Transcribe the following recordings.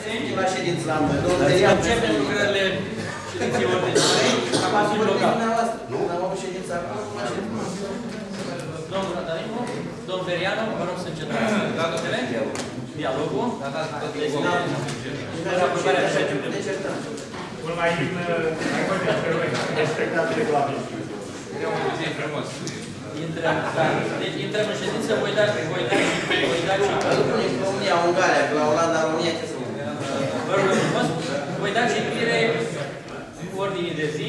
Abțineri? La ședință la noi. Începem lucrările ședinței ordinare. Am ajuns local. Nu? Am avut ședința acum. la ședință. Domnul Radarimu, domnul Verianu, vă rog să încetați. Datele? Dialogul. Este aprobarea ședinței. Deci, iertăm. Mult mai mai mult despre noi, respectat regulamentul. Intrăm, da. Deci intrăm în ședință, voi da, voi da, voi da și Îl punem pe România, Ungaria, pe la Olanda, România, ce să mă Vă rog frumos, voi da citire ordinii de zi.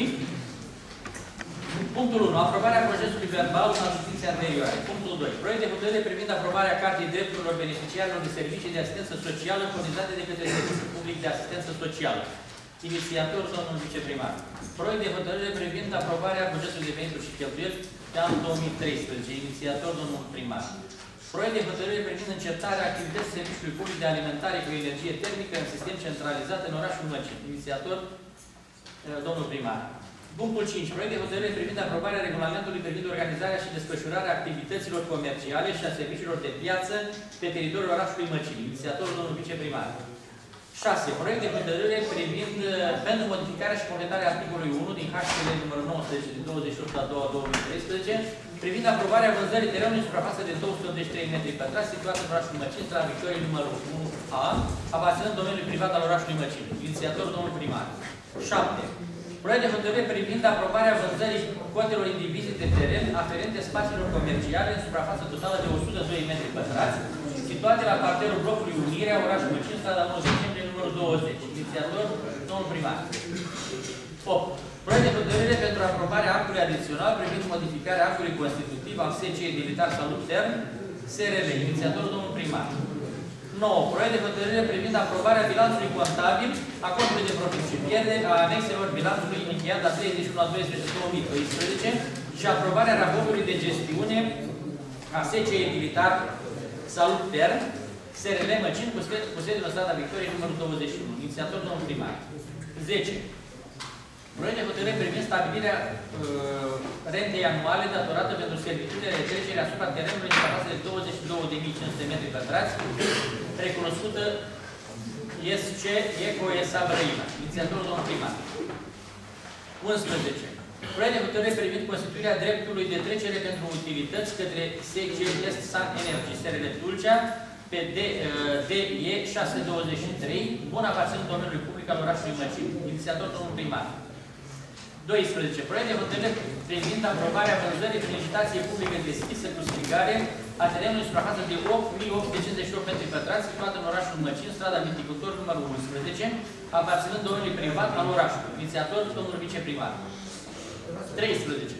Punctul 1. Aprobarea procesului verbal al ședinței anterioare. Punctul 2. Proiect de hotărâre privind aprobarea Cartei Drepturilor Beneficiarilor de Servicii de Asistență Socială furnizate de către Serviciul Public de Asistență Socială. Inițiator, domnul viceprimar. Proiect de hotărâre privind aprobarea bugetului de venituri și cheltuieli de anul 2013. Inițiator, domnul primar. Proiect de hotărâre privind încetarea activității Serviciului Public de Alimentare cu energie termică în sistem centralizat în orașul Măcin. Inițiator, eh, domnul primar. Punctul 5. Proiect de hotărâre privind aprobarea regulamentului privind organizarea și desfășurarea activităților comerciale și a serviciilor de piață pe teritoriul orașului Măcin. Inițiator, domnul viceprimar. 6. Proiect de hotărâre privind uh, pentru modificarea și completarea articolului 1 din HCL numărul 19 din 28 a 2 2013 privind aprobarea vânzării terenului suprafață de 283 metri pătrați situat în orașul Măcin, la Victoriei numărul 1A, aparținând domeniului privat al orașului Măcin. Inițiator, domnul primar. 7. Proiect de hotărâre privind aprobarea vânzării cotelor indivizii de teren aferente spațiilor comerciale în suprafață totală de 102 metri pătrați, situate la parterul blocului Unirea, orașul Măcin, strada 9 septembrie, numărul 20. Inițiator, domnul primar. 8. Proiect de hotărâre pentru aprobarea actului adițional privind modificarea actului constitutiv al SCE Militar Salut Term, SRL. Inițiator, domnul primar. 9. Proiect de hotărâre privind aprobarea bilanțului contabil a contului de profit și pierderi a anexelor bilanțului încheiat la 31 la 12 2012 și aprobarea raportului de gestiune a SCE Militar Salut Term, SRL Măcin, cu sed- cu sediul în strada Victoriei, numărul 21. Inițiator, domnul primar. 10. Proiect de hotărâre privind stabilirea uh, rentei anuale datorată pentru serviciile de trecere asupra terenului în suprafață de 22.500 metri pătrați, recunoscută SC ECO SA Brăila. Inițiatorul domnul primar. 11. Proiect de hotărâre privind constituirea dreptului de trecere pentru utilități către SGS Sun Energy, SRL Tulcea, pe D- uh, DE 623, bun aparținând domeniului public al orașului Măcin. Inițiator domnul primar. 12. Proiect de hotărâre privind aprobarea vânzării prin licitație publică deschisă cu strigare a terenului suprafață de 8.858 metri pătrați situat în orașul Măcin, strada Viticultor numărul 11, aparținând domeniului privat al orașului. Inițiator domnul viceprimar. 13.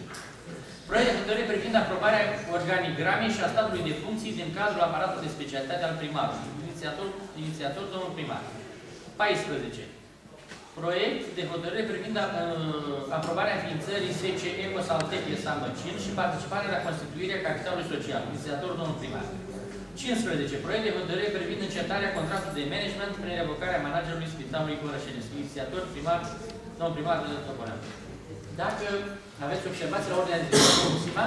Proiect de hotărâre privind aprobarea organigramei și a statului de funcții din cadrul aparatului de specialitate al primarului. Inițiator, inițiator domnul primar. 14. Proiect de hotărâre privind uh, aprobarea înființării SCE Ecosaltec S.A. Măcin și participarea la constituirea capitalului social. Inițiator domnul primar. 15. Proiect de hotărâre privind încetarea contractului de management prin revocarea managerului Spitalului Corășenesc. Inițiator primar, domnul primar de Topolean. Dacă aveți observații la ordinea de zi, domnul Sima,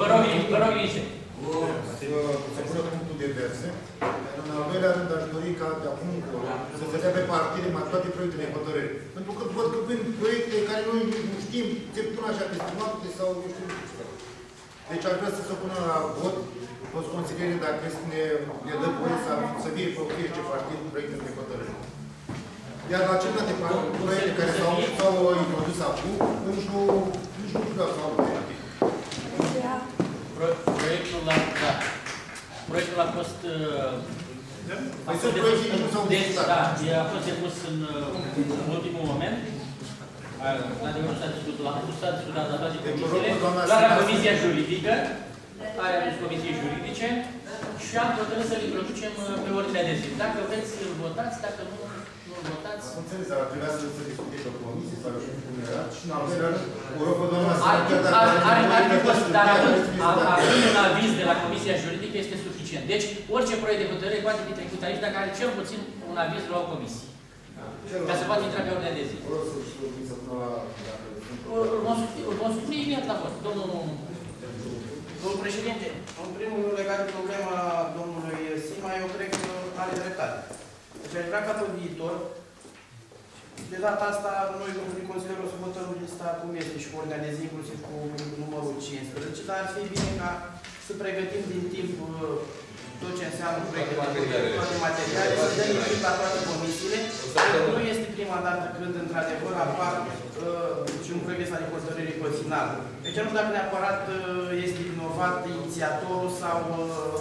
vă rog, vă rog liniște. să pună punctul de verse. În al doilea rând, aș dori ca de acum încolo să se dea pe partide mai toate proiectele de hotărâre. Pentru că văd că vin proiecte care noi nu știm, se pun așa peste noapte sau eu știu nu știu. Deci aș vrea să se pună la vot toți consilierii dacă este ne, ne dă voie să, să fie pe fiecare partid proiectele de hotărâre. Iar la celelalte proiecte care s-au s-au introdus acum, nici nu, nici nu vreau să au partid. Pro- Proiectul a, da. Proiectul a fost uh, a Păi fost sunt depus proiecte care nu s-au deci, discutat. da, e- a fost depus în, uh, în ultimul moment. A- Adevărul s-a discutat, la s-a discutat la toate Deci, comisiile, rog, doamna doar la Sina, Comisia Juridică, care a comisii juridice, și am hotărât să-l introducem uh, pe ordinea de zi. Dacă vreți să-l votați, dacă nu, nu-l votați. Am înțeles, dar trebuia să se discute pe comisie sau eu știu cum era. Și în al doilea rând, o rog pe doamna să Ar, chiar dacă ar, are ar, ar fi nevoie fost, de dar discuție, având, trebuie să fie discutat. având un aviz de la Comisia Juridică este suficient. Deci, orice proiect de hotărâre poate fi trecut aici dacă are cel puțin un aviz de la o comisie. Ca să poată intra pe ordinea de zi. O rog să-și vorbi să pună la... dacă sunt Îl îl vom supune- îl vom supune imediat la vot. Domnul Domnul președinte, în primul rând legat de problema domnului Sima, eu cred are dreptate. Deci aș vrea ca pe viitor, de data asta, noi, domnului consilier, o să votăm lista cum este și cu ordinea de zi, inclusiv cu numărul 15, dar ar fi bine ca să pregătim din timp uh, tot ce înseamnă proiecte de buget, toate materiale, să dăm timp la toate comisiile. Nu este prima dată când, într-adevăr, apar uh, și un proiect de hotărârii pe final. Deci nu știu dacă neapărat uh, este vinovat inițiatorul sau, uh,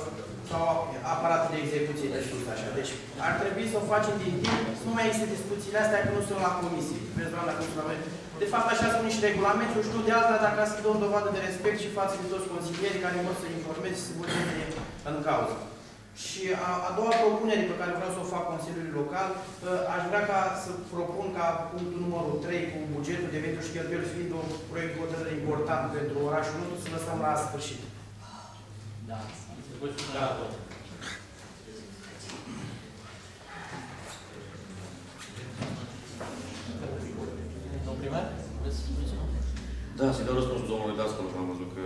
sau aparatul de execuție de sus, așa. Deci ar trebui să o facem din timp, să nu mai există discuțiile astea că nu sunt la comisie. Vezi, doamna, cum sunt la noi. De fapt, așa spune și regulamentul, știu de alta dacă să dăm dovadă de respect și față de toți consilierii care vor să informeze și să voteze în cauză. Și a, a doua propunere pe care vreau să o fac Consiliului Local, ă, aș vrea ca să propun ca punctul numărul 3 cu bugetul de venituri și cheltuieli fiind un proiect hotărâre important pentru orașul nostru, să lăsăm la sfârșit. Da. Se voi spune la tot. Domnul primar? Vreți să spuneți ceva? Da, să-i dau răspunsul domnului Dascăl, că am văzut că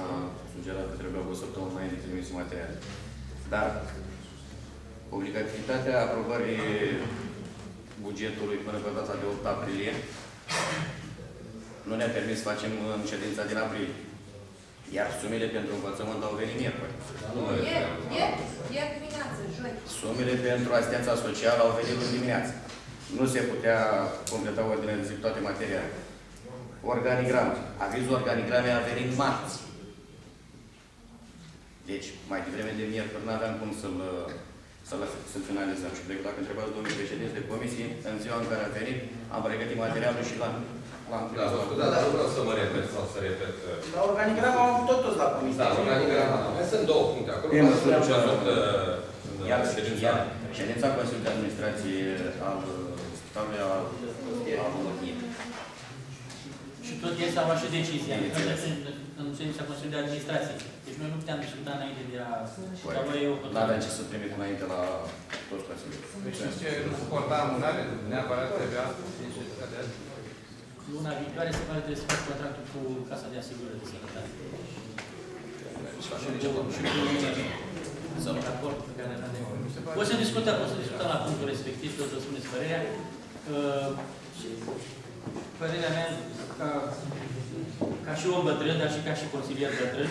a sugerat că trebuia o săptămână mai înainte trimis materiale. Dar obligativitatea aprobării bugetului până pe data de 8 aprilie nu ne-a permis să facem în ședința din aprilie. Iar sumele pentru învățământ au venit miercuri. Nu, Ieri, ieri, ieri dimineață, joi. Sumele pentru asistența socială au venit în dimineață. Nu se putea completa ordinea de zi cu toate materialele. Organigram. Avizul organigrame a venit marți. Deci, mai devreme de miercuri, nu aveam cum să-l să să finalizăm. Și cred că dacă întrebați domnul președinte de comisie, în ziua în care a venit, am pregătit materialul și l-am l-am Da, mă scuzați, dar nu vreau să mă repet sau să repet. uh, La organigram am avut tot toți la comisie. Da, organigrama. Mai sunt două puncte acolo. Pe măsură Am ce- văzut uh, în Iar, ședința. iar ședința Consiliului de Administrație al Spitalului al al României. Și tot este a luat și decizia. În ședința Consiliului de Administrație. Deci noi nu puteam discuta înainte de a... Dar noi eu Nu avea ce să trimit înainte la toți consilierii. Deci știți ce nu suporta amânare, neapărat trebuia din ședința de azi. Luna viitoare se pare trebuie să fac contractul cu Casa de Asigurări de Sănătate. Și cu și cu sau raport pe care l-am de O să discutăm, o să discutăm la punctul respectiv, o să spuneți părerea. Uh, și Părerea mea, ca, ca și om bătrân, dar și ca și consilier bătrân,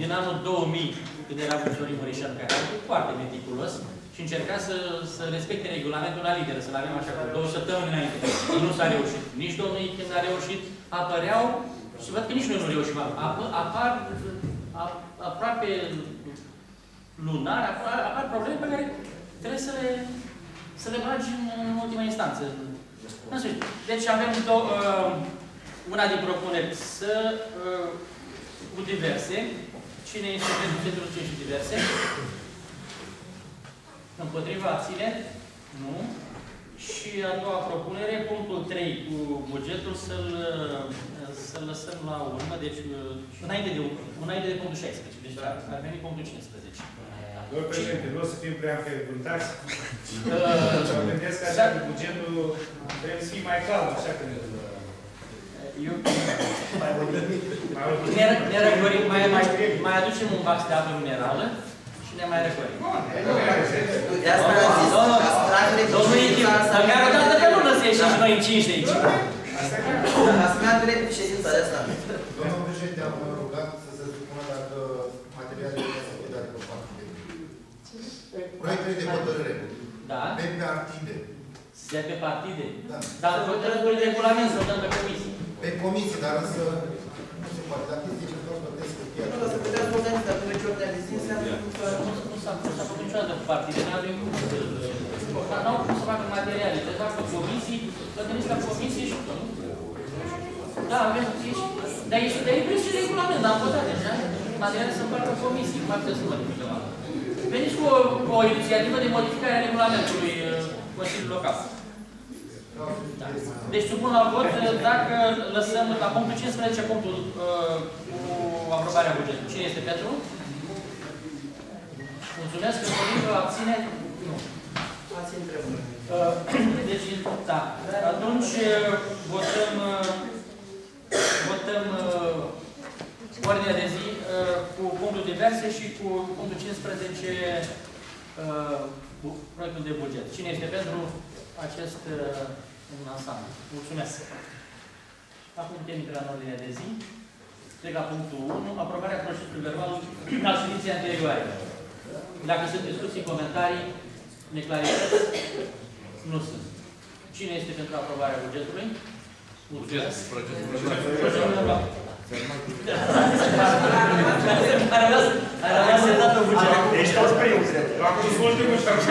din anul 2000, când era cu Florin Mureșan, care a fost foarte meticulos, și încerca să, să respecte regulamentul la lideră, să-l avem așa cu două săptămâni înainte. Nu s-a reușit. Nici domnul când a reușit, apăreau, și văd că nici noi nu reușim, ap apar a, aproape lunar, apar, apar probleme pe care trebuie să le, să le bagi în, în ultima instanță. În sfârșit. Deci avem două, uh, una din propuneri să uh, cu diverse. Cine este pentru centrul 5 și diverse? Împotriva abține? Nu. Și a doua propunere, punctul 3 cu bugetul să-l să lăsăm la urmă, deci uh, înainte de, înainte de punctul 16. Deci ar, ar veni punctul 15. Domnul președinte, nu o să fim prea înfrăguntați. Uh, Mă gândesc că așa, că bugetul trebuie să fie mai calm, așa că... Eu, Mai ne, ne răcorim, mai, mai, mai aducem un vax de apă minerală și ne mai răcorim. De asta am zis, Nu, nu, ca să tragem de Domnul Itim, măcar o dată că nu lăsăm ieșim și noi în 5 de aici. Dar să meargă direct pe ședința de asta. Domnul președinte, am rugat să se supună dacă materialele să fie date pe partide. Proiectele de hotărâre. Da? Pe partide. Se pe partide. Da. Dar hotărât de regulament să o dăm pe comisie. Pe comisie, dar însă nu se poate. Dacă este ceva că plătesc cu Nu, dar să putea să organizăm, dar până ce ordinea de zi înseamnă că... Nu, nu s-a nu s-a făcut niciodată cu partide, nu avem cum să... Dar n-au cum să facă materiale, trebuie să facă comisii, să veniți la comisie și... Da, avem, ești, dar ești, dar e preț și regulament, am votat deja, materiale să facă comisii, cum ar trebui să modificăm. Veniți cu o, cu o inițiativă de modificare a regulamentului uh, Consiliului Local. Da. Deci supun la vot uh, dacă lăsăm la punctul 15 punctul uh, cu aprobarea bugetului. Cine este pentru? Mulțumesc, împotrivă, abține? Nu. Ați întrebări. Uh, Deci, da. Atunci uh, votăm, uh, votăm uh, ordinea de zi uh, cu punctul diverse și cu punctul 15 uh, bu- proiectul de buget. Cine este pentru acest uh, în ansamblu? Mulțumesc. Acum putem intra în ordinea de zi. Trec la punctul 1, aprobarea procesului verbal al ședinței anterioare. Dacă sunt discuții, comentarii, neclarități, nu sunt. Cine este pentru aprobarea bugetului? Mulțumesc. Procesul verbal. A rămas, a rămas setat în buget. Deci toți prinți. Acum sunt ultimul și acum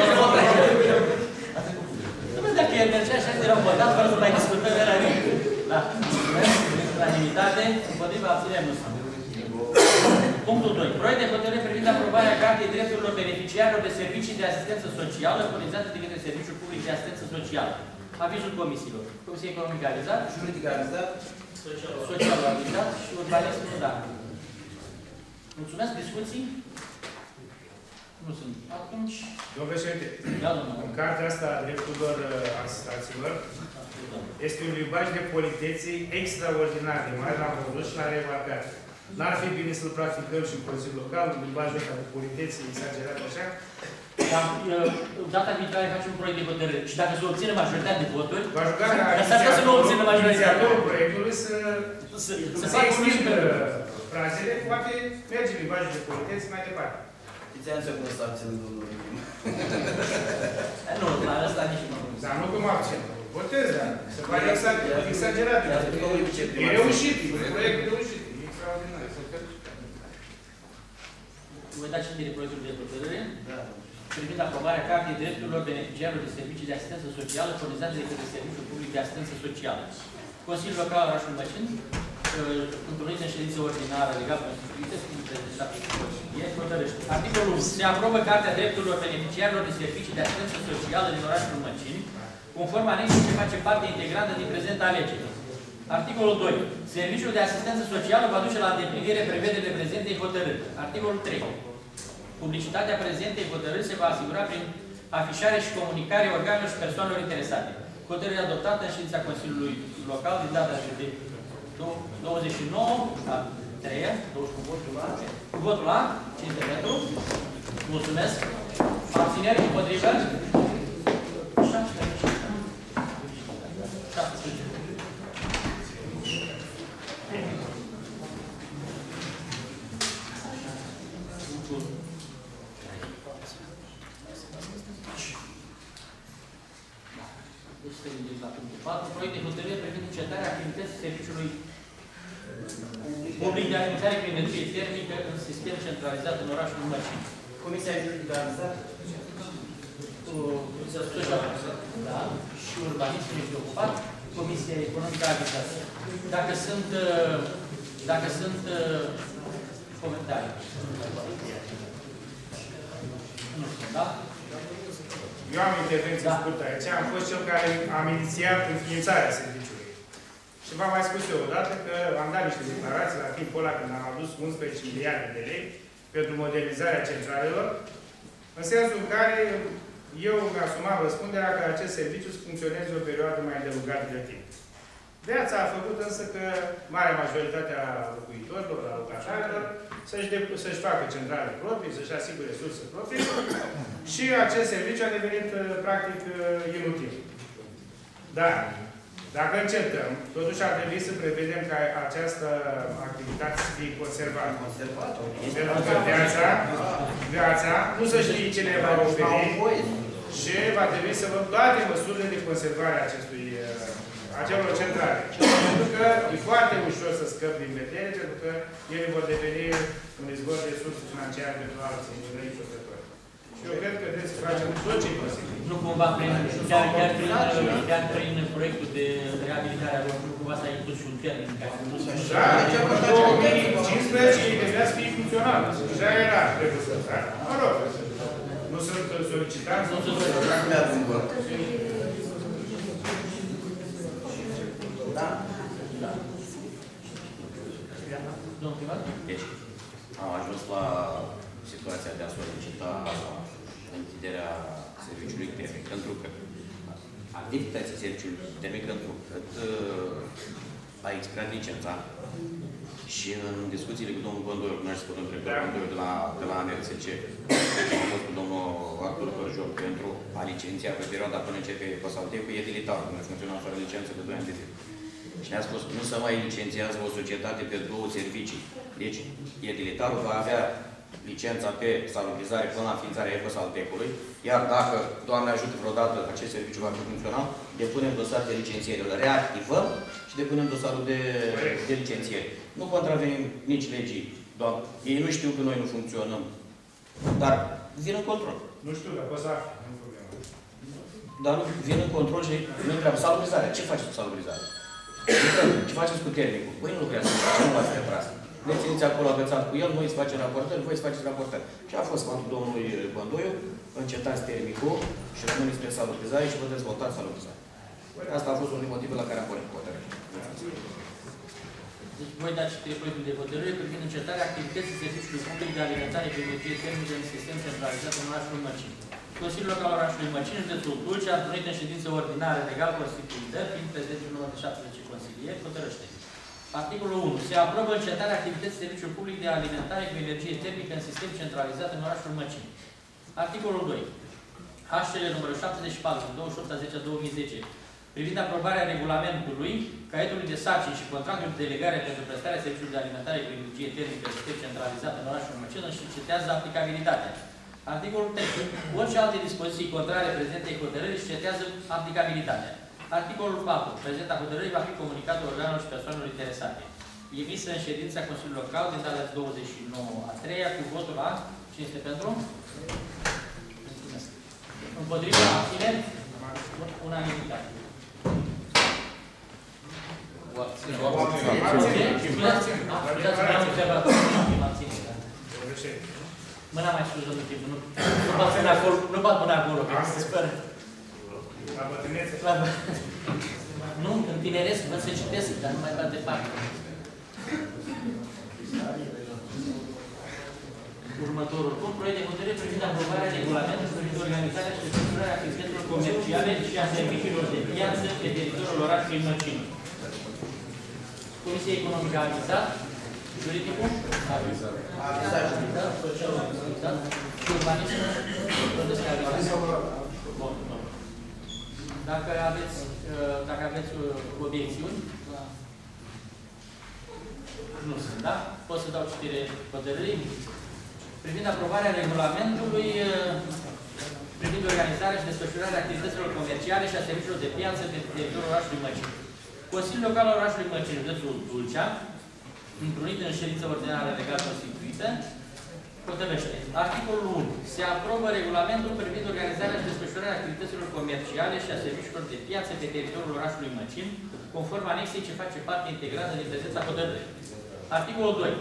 Nu dacă el mergea așa de raportat, fără să mai discutăm, era nimic. Da. Mulțumesc. Unanimitate. Împotriva abținem nu sunt. Punctul 2. Proiect de hotărâre privind aprobarea Cartei Drepturilor Beneficiarilor de Servicii de Asistență Socială furnizate de către Serviciul Public de Asistență Socială. Avizul comisiilor. Comisia Economică a avizat, Juridic a avizat, Socialul a avizat și Urbanismul da. Mulțumesc. Discuții? Nu sunt. Atunci, Domnul președinte, da, domnul. în cartea asta a drepturilor uh, asistaților este un limbaj de politețe extraordinar de mare, l-am văzut și l-am remarcat. N-ar fi bine să-l practicăm și în Consiliul Local, un limbaj ăsta de politețe exagerat așa? Dar, uh, data viitoare facem un proiect de hotărâre și dacă se obține majoritate de voturi, V-aș ruga ca Dar s-ar putea să nu obțină majoritatea. inițiatorul proiectului să, să, să să facă un extindă super. frazele, poate merge limbajul de politețe mai departe. știți însă cum să abțin domnul Nu, la asta nici nu. Dar nu cum accent. Votez, dar se pare exa- exagerat. I-a spus domnului E viceprimar. reușit, e un proiect reușit, e extraordinar. Voi da citire proiectul de hotărâre Da. Privind aprobarea Cartei Drepturilor Beneficiarilor de Servicii de Asistență Socială furnizate de către Serviciul Public de Asistență Socială. Consiliul Local al orașului Măcin, uh, întâlnit în ședință ordinară legată constituită, fiind prezentat e hotărăște. Articolul 1. Se aprobă Cartea Drepturilor Beneficiarilor de Servicii de Asistență Socială din orașul Măcini, conform anexului ce face parte integrantă din prezenta alegere. Articolul 2. Serviciul de asistență socială va duce la îndeplinire prevederile prezentei hotărâri. Articolul 3. Publicitatea prezentei hotărâri se va asigura prin afișare și comunicare organelor și persoanelor interesate. Hotărârea adoptată în ședința Consiliului Local din data de 29 a 3 20 cu votul la cu votul la 5 de pentru. Mulțumesc. Abțineri împotrivă? 17. Deci să vedem la punctul 4. Proiect de hotărâre privind încetarea activității serviciului public de alimentare prin energie termică în sistem centralizat în orașul Măcini. Comisia juridică a avizat, Social, da, și urbanismul este ocupat, Comisia Economică a avizat. Dacă sunt, uh, dacă sunt uh, comentarii. Nu sunt, da? Eu am intervenție Da. scurtă aici. Am fost cel care am inițiat înființarea serviciului. Și v-am mai spus eu odată că am dat niște declarații la timpul ăla când am adus 11 miliarde de lei pentru modernizarea centralelor, în sensul în care eu mi-am asumat răspunderea că acest serviciu să funcționeze o perioadă mai îndelungată de timp. Viața a făcut însă că marea majoritate a locuitorilor, a locatarilor, să-și, de- să-și facă centrale proprii, să-și asigure resurse proprii și acest serviciu a devenit uh, practic uh, inutil. Dar, dacă încetăm, totuși ar trebui să prevedem ca această activitate să fie conservată. conservat, Pentru că viața, viața, nu să știi ce ne va au oferi voie. și va trebui să luăm toate măsurile de conservare a acestui, uh, acelor centrale. Pentru că e foarte ușor să scăp din vedere, pentru că ele vor deveni un izvor de surse financiare pentru alții, unei producători. Și eu cred că trebuie să facem tot ce e posibil. Nu cumva prin, chiar, chiar, prin, chiar prin proiectul de reabilitare a lor, nu cumva s-a inclus și un termen care nu se Da, în 2015 ei trebuia să fie funcțional. Deja era prevăzut, da? Mă rog, nu sunt solicitanți, nu sunt Urmează un vot. Da? Domnul primar? Deci, am ajuns la situația de a solicita închiderea serviciului termic, pentru că activitatea serviciului termic, pentru că uh, a expirat licența și în discuțiile cu domnul Băndoiu, cu noi și cu domnul director Da. Băndoiu de la, de la ANRSC, am fost cu domnul Artur Cărjoc pentru a licenția pe perioada până începe Cosaltei cu edilitar, cum funcționa fără licență de 2 ani de zile. Și ne-a spus, nu se mai licențiază o societate pe două servicii. Deci, edilitarul va avea licența pe salubrizare până la înființarea Ecosaltecului, iar dacă, Doamne ajută vreodată, acest serviciu va fi funcțional, depunem dosar de licențiere, îl reactivăm și depunem dosarul de, de licențiere. Nu contravenim nici legii, Doamne. Ei nu știu că noi nu funcționăm, dar vin în control. Nu știu, dar poți să afli, nu problemă. Dar nu vin în control și nu întreabă salubrizarea. Ce faceți cu salubrizarea? Ce faceți cu termicul? Voi nu lucrează, ce nu v-ați retras? Ne țineți acolo agățat cu el, noi îți facem raportări, voi îți faceți raportări. Și a fost sfatul domnului Băndoiu, încetați termicul și rămâneți spre salubrizare și vă dezvoltați salubrizarea. Asta a fost unul din motivele la care am pornit hotărârea. Deci voi dați citire proiectul de hotărâre privind încetarea activității serviciului public de alimentare pe energie termică în sistem centralizat în orașul Măcin. Consiliul Local al orașului Măcin, județul Tulcea, a întrunit în ședință ordinară legal constituită, fiind prezentul număr de 70 consilieri, hotărăște. Articolul 1. Se aprobă încetarea activității serviciului public de alimentare cu energie termică în sistem centralizat în orașul Măcin. Articolul 2. HCL numărul 74, 28 10 2010, privind aprobarea regulamentului, caietului de sarcini și contractului de delegare pentru prestarea serviciului de alimentare cu energie termică în sistem centralizat în orașul Măcină și cetează aplicabilitatea. Articolul 3. Orice alte dispoziții contrare prezentei hotărâri și cetează aplicabilitatea. Articolul 4. Prezenta hotărârii va fi comunicată organelor și persoanelor interesate. Emisă în ședința Consiliului Local din data 29 a 3 cu votul la cine este pentru? Mulțumesc. Împotriva abțineri? Unanimitate. Scuzați-mă, am observat. M-am abținut, da. Mâna mai sus, domnul Tibu, nu. Nu bat până acolo, nu bat până acolo, că se speră. La bătrânețe. La... Nu, în tineresc văd să citesc, dar nu mai bat departe. Următorul punct, proiect de hotărâre privind aprobarea regulamentului privind organizarea și desfășurarea activităților comerciale și a serviciilor de piață pe teritoriul orașului Măcinu. Comisia Economică a avizat, juridicul a avizat, Avizat da, socialul a avizat și urbanismul doresc a avizat. Bun, bun. Dacă aveți, uh, dacă aveți uh, obiecțiuni, nu sunt, da? Pot să dau citire hotărârii privind aprobarea regulamentului uh, privind organizarea și desfășurarea activităților comerciale și a serviciilor de piață pe teritoriul orașului Măcin. Consiliul Local al orașului Măcin, județul Tulcea, întrunit în ședință ordinară legal constituită, hotărăște. Articolul 1. Se aprobă regulamentul privind organizarea și desfășurarea activităților comerciale și a serviciilor de piață pe teritoriul orașului Măcin, conform anexei ce face parte integrantă din prezența hotărârii. Articolul 2.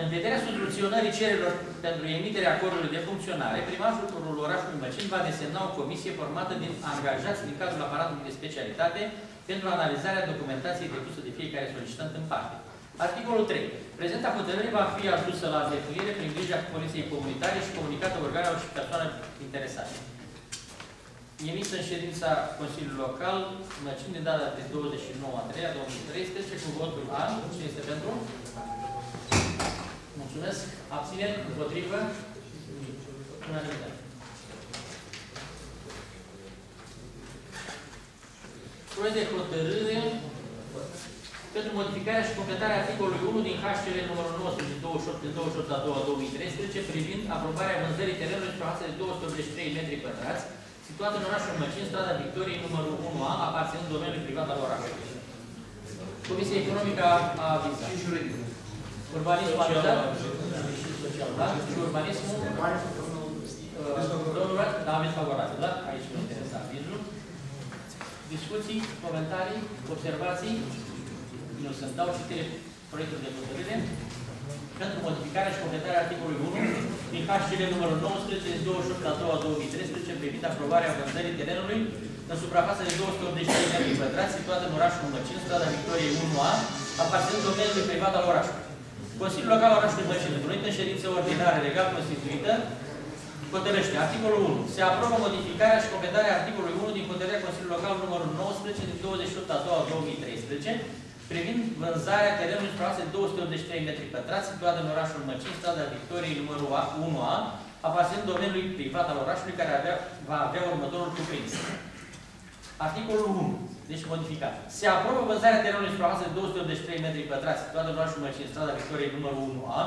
În vederea soluționării cererilor pentru emiterea acordului de funcționare, primarul orașului Măcin va desemna o comisie formată din angajați din cadrul aparatului de specialitate pentru analizarea documentației depusă de fiecare solicitant în parte. Articolul 3. Prezenta hotărâre va fi adusă la îndeplinire prin grija Comisiei Comunitare și comunicată organelor și persoanelor interesate. Emisă în ședința Consiliului Local, Măcin, din data de 29 a 3 a 2013, cu votul A. Cine este pentru? Mulțumesc. Abțineri? Împotrivă? Unanimitate. Proiect de hotărâre pentru modificarea și completarea articolului 1 din HCL numărul 19 28 din 28 a 2 2013 privind aprobarea vânzării terenului suprafață de 283 metri pătrați situat în orașul Măcin, strada Victoriei numărul 1A, aparținând domeniului privat al orașului. Comisia Economică a, a avizat. Și juridic. Urbanismul a avizat? Și social, da? Și urbanismul? Uh, Domnul Rad, da, aveți favorabil, da? Aici mă interesa avizul. Discuții, comentarii, observații? Nu sunt. Dau citire proiectul de hotărâre pentru modificarea și completarea articolului 1 din HCL numărul 19 din 28 a 2 2013 privind aprobarea vânzării terenului în suprafață de 283 metri pătrați situat în orașul Măcin, strada Victoriei 1A, aparținând domeniului privat al orașului. Consiliul Local al orașului Măcin, întrunit în ședință ordinară legal constituită, hotărăște articolul 1. Se aprobă modificarea și completarea articolului 1 din hotărârea Consiliului Local numărul 19 din 28 a 2 2013 privind vânzarea terenului suprafață de 283 metri pătrați, situat în orașul Măcin, strada Victoriei, numărul 1A, aparținând domeniului privat al orașului, care avea, va avea următorul cuprins. Articolul 1, deci modificat. Se aprobă vânzarea terenului suprafață de 283 metri pătrați, situat în orașul Măcin, strada Victoriei, numărul 1A,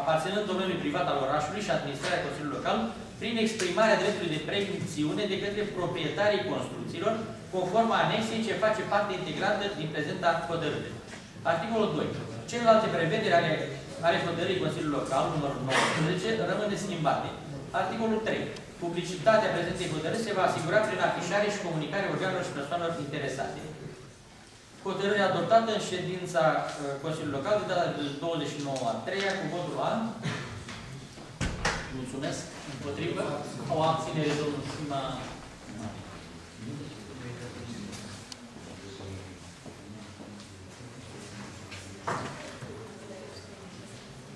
aparținând domeniului privat al orașului și administrarea Consiliului Local, prin exprimarea dreptului de preemțiune de către proprietarii construcțiilor, conform anexei ce face parte integrantă din prezenta hotărâre. Articolul 2. Celelalte prevederi ale, ale hotărârii Consiliului Local, numărul 19, rămân neschimbate. Articolul 3. Publicitatea prezentei hotărâri se va asigura prin afișare și comunicare organelor și persoanelor interesate. Hotărârea adoptată în ședința uh, Consiliului Local de data de 29 a 3 cu votul an. Mulțumesc. Împotrivă. O abținere, domnul Sima.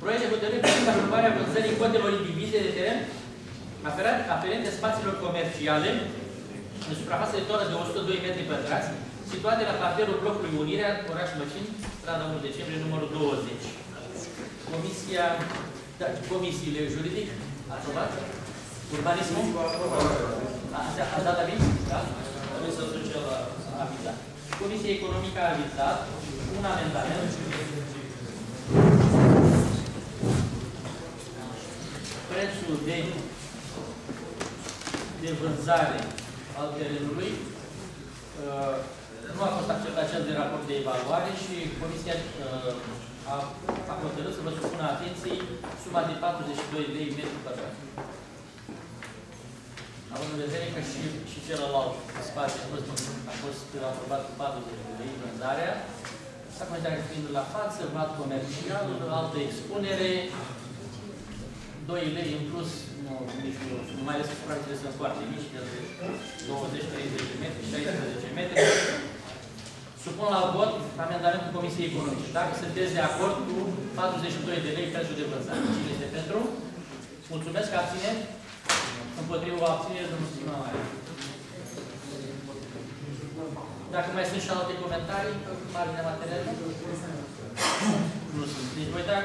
Proiect de hotărâre privind aprobarea vânzării cotelor indivize de teren aferent- aferente spațiilor comerciale în suprafață de tonă de 102 metri pătrați, situate la cartierul blocului Unirea, oraș Măcin, strada 1 decembrie, numărul 20. Comisia, da, comisiile juridic, aprobat? Urbanismul? A, a, a dat aviz? Da? Comisia Socială a avizat. Comisia Economică a avizat un amendament prețul de, de vânzare al terenului uh, nu a fost acceptat cel de raport de evaluare și Comisia uh, a, a hotărât să vă supună atenției suma de 42 lei metru pătrat. Având în vedere că și, și celălalt spațiu a fost, a fost aprobat cu 40 de lei vânzarea, Acum, dacă fiind la față, vat comercial, altă expunere, 2 lei în plus, nu, nici nu, mai ales că suprafețele sunt foarte mici, de 20-30 de metri, 16 metri. Supun la vot amendamentul Comisiei Economice. Dacă sunteți de acord cu 42 de lei prețul de vânzare. Cine este pentru? Mulțumesc, abține. Împotriva abținere, domnul Stima Mare. Dacă mai sunt și alte comentarii pe marginea materială? Nu sunt. Deci voi da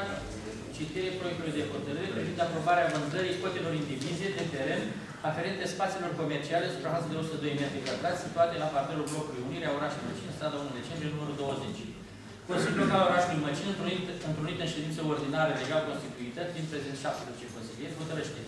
citire proiectului de hotărâre privind aprobarea vânzării cotelor indivizie de teren aferente spațiilor comerciale suprafață de 102 metri pătrați situate la parterul blocului Unirea orașului Măcin, strada 1 decembrie, numărul 20. Consiliul Local al orașului Măcin, întrunit, întrunit în ședință ordinară legal constituită, din prezent 17 consilieri, hotărăște.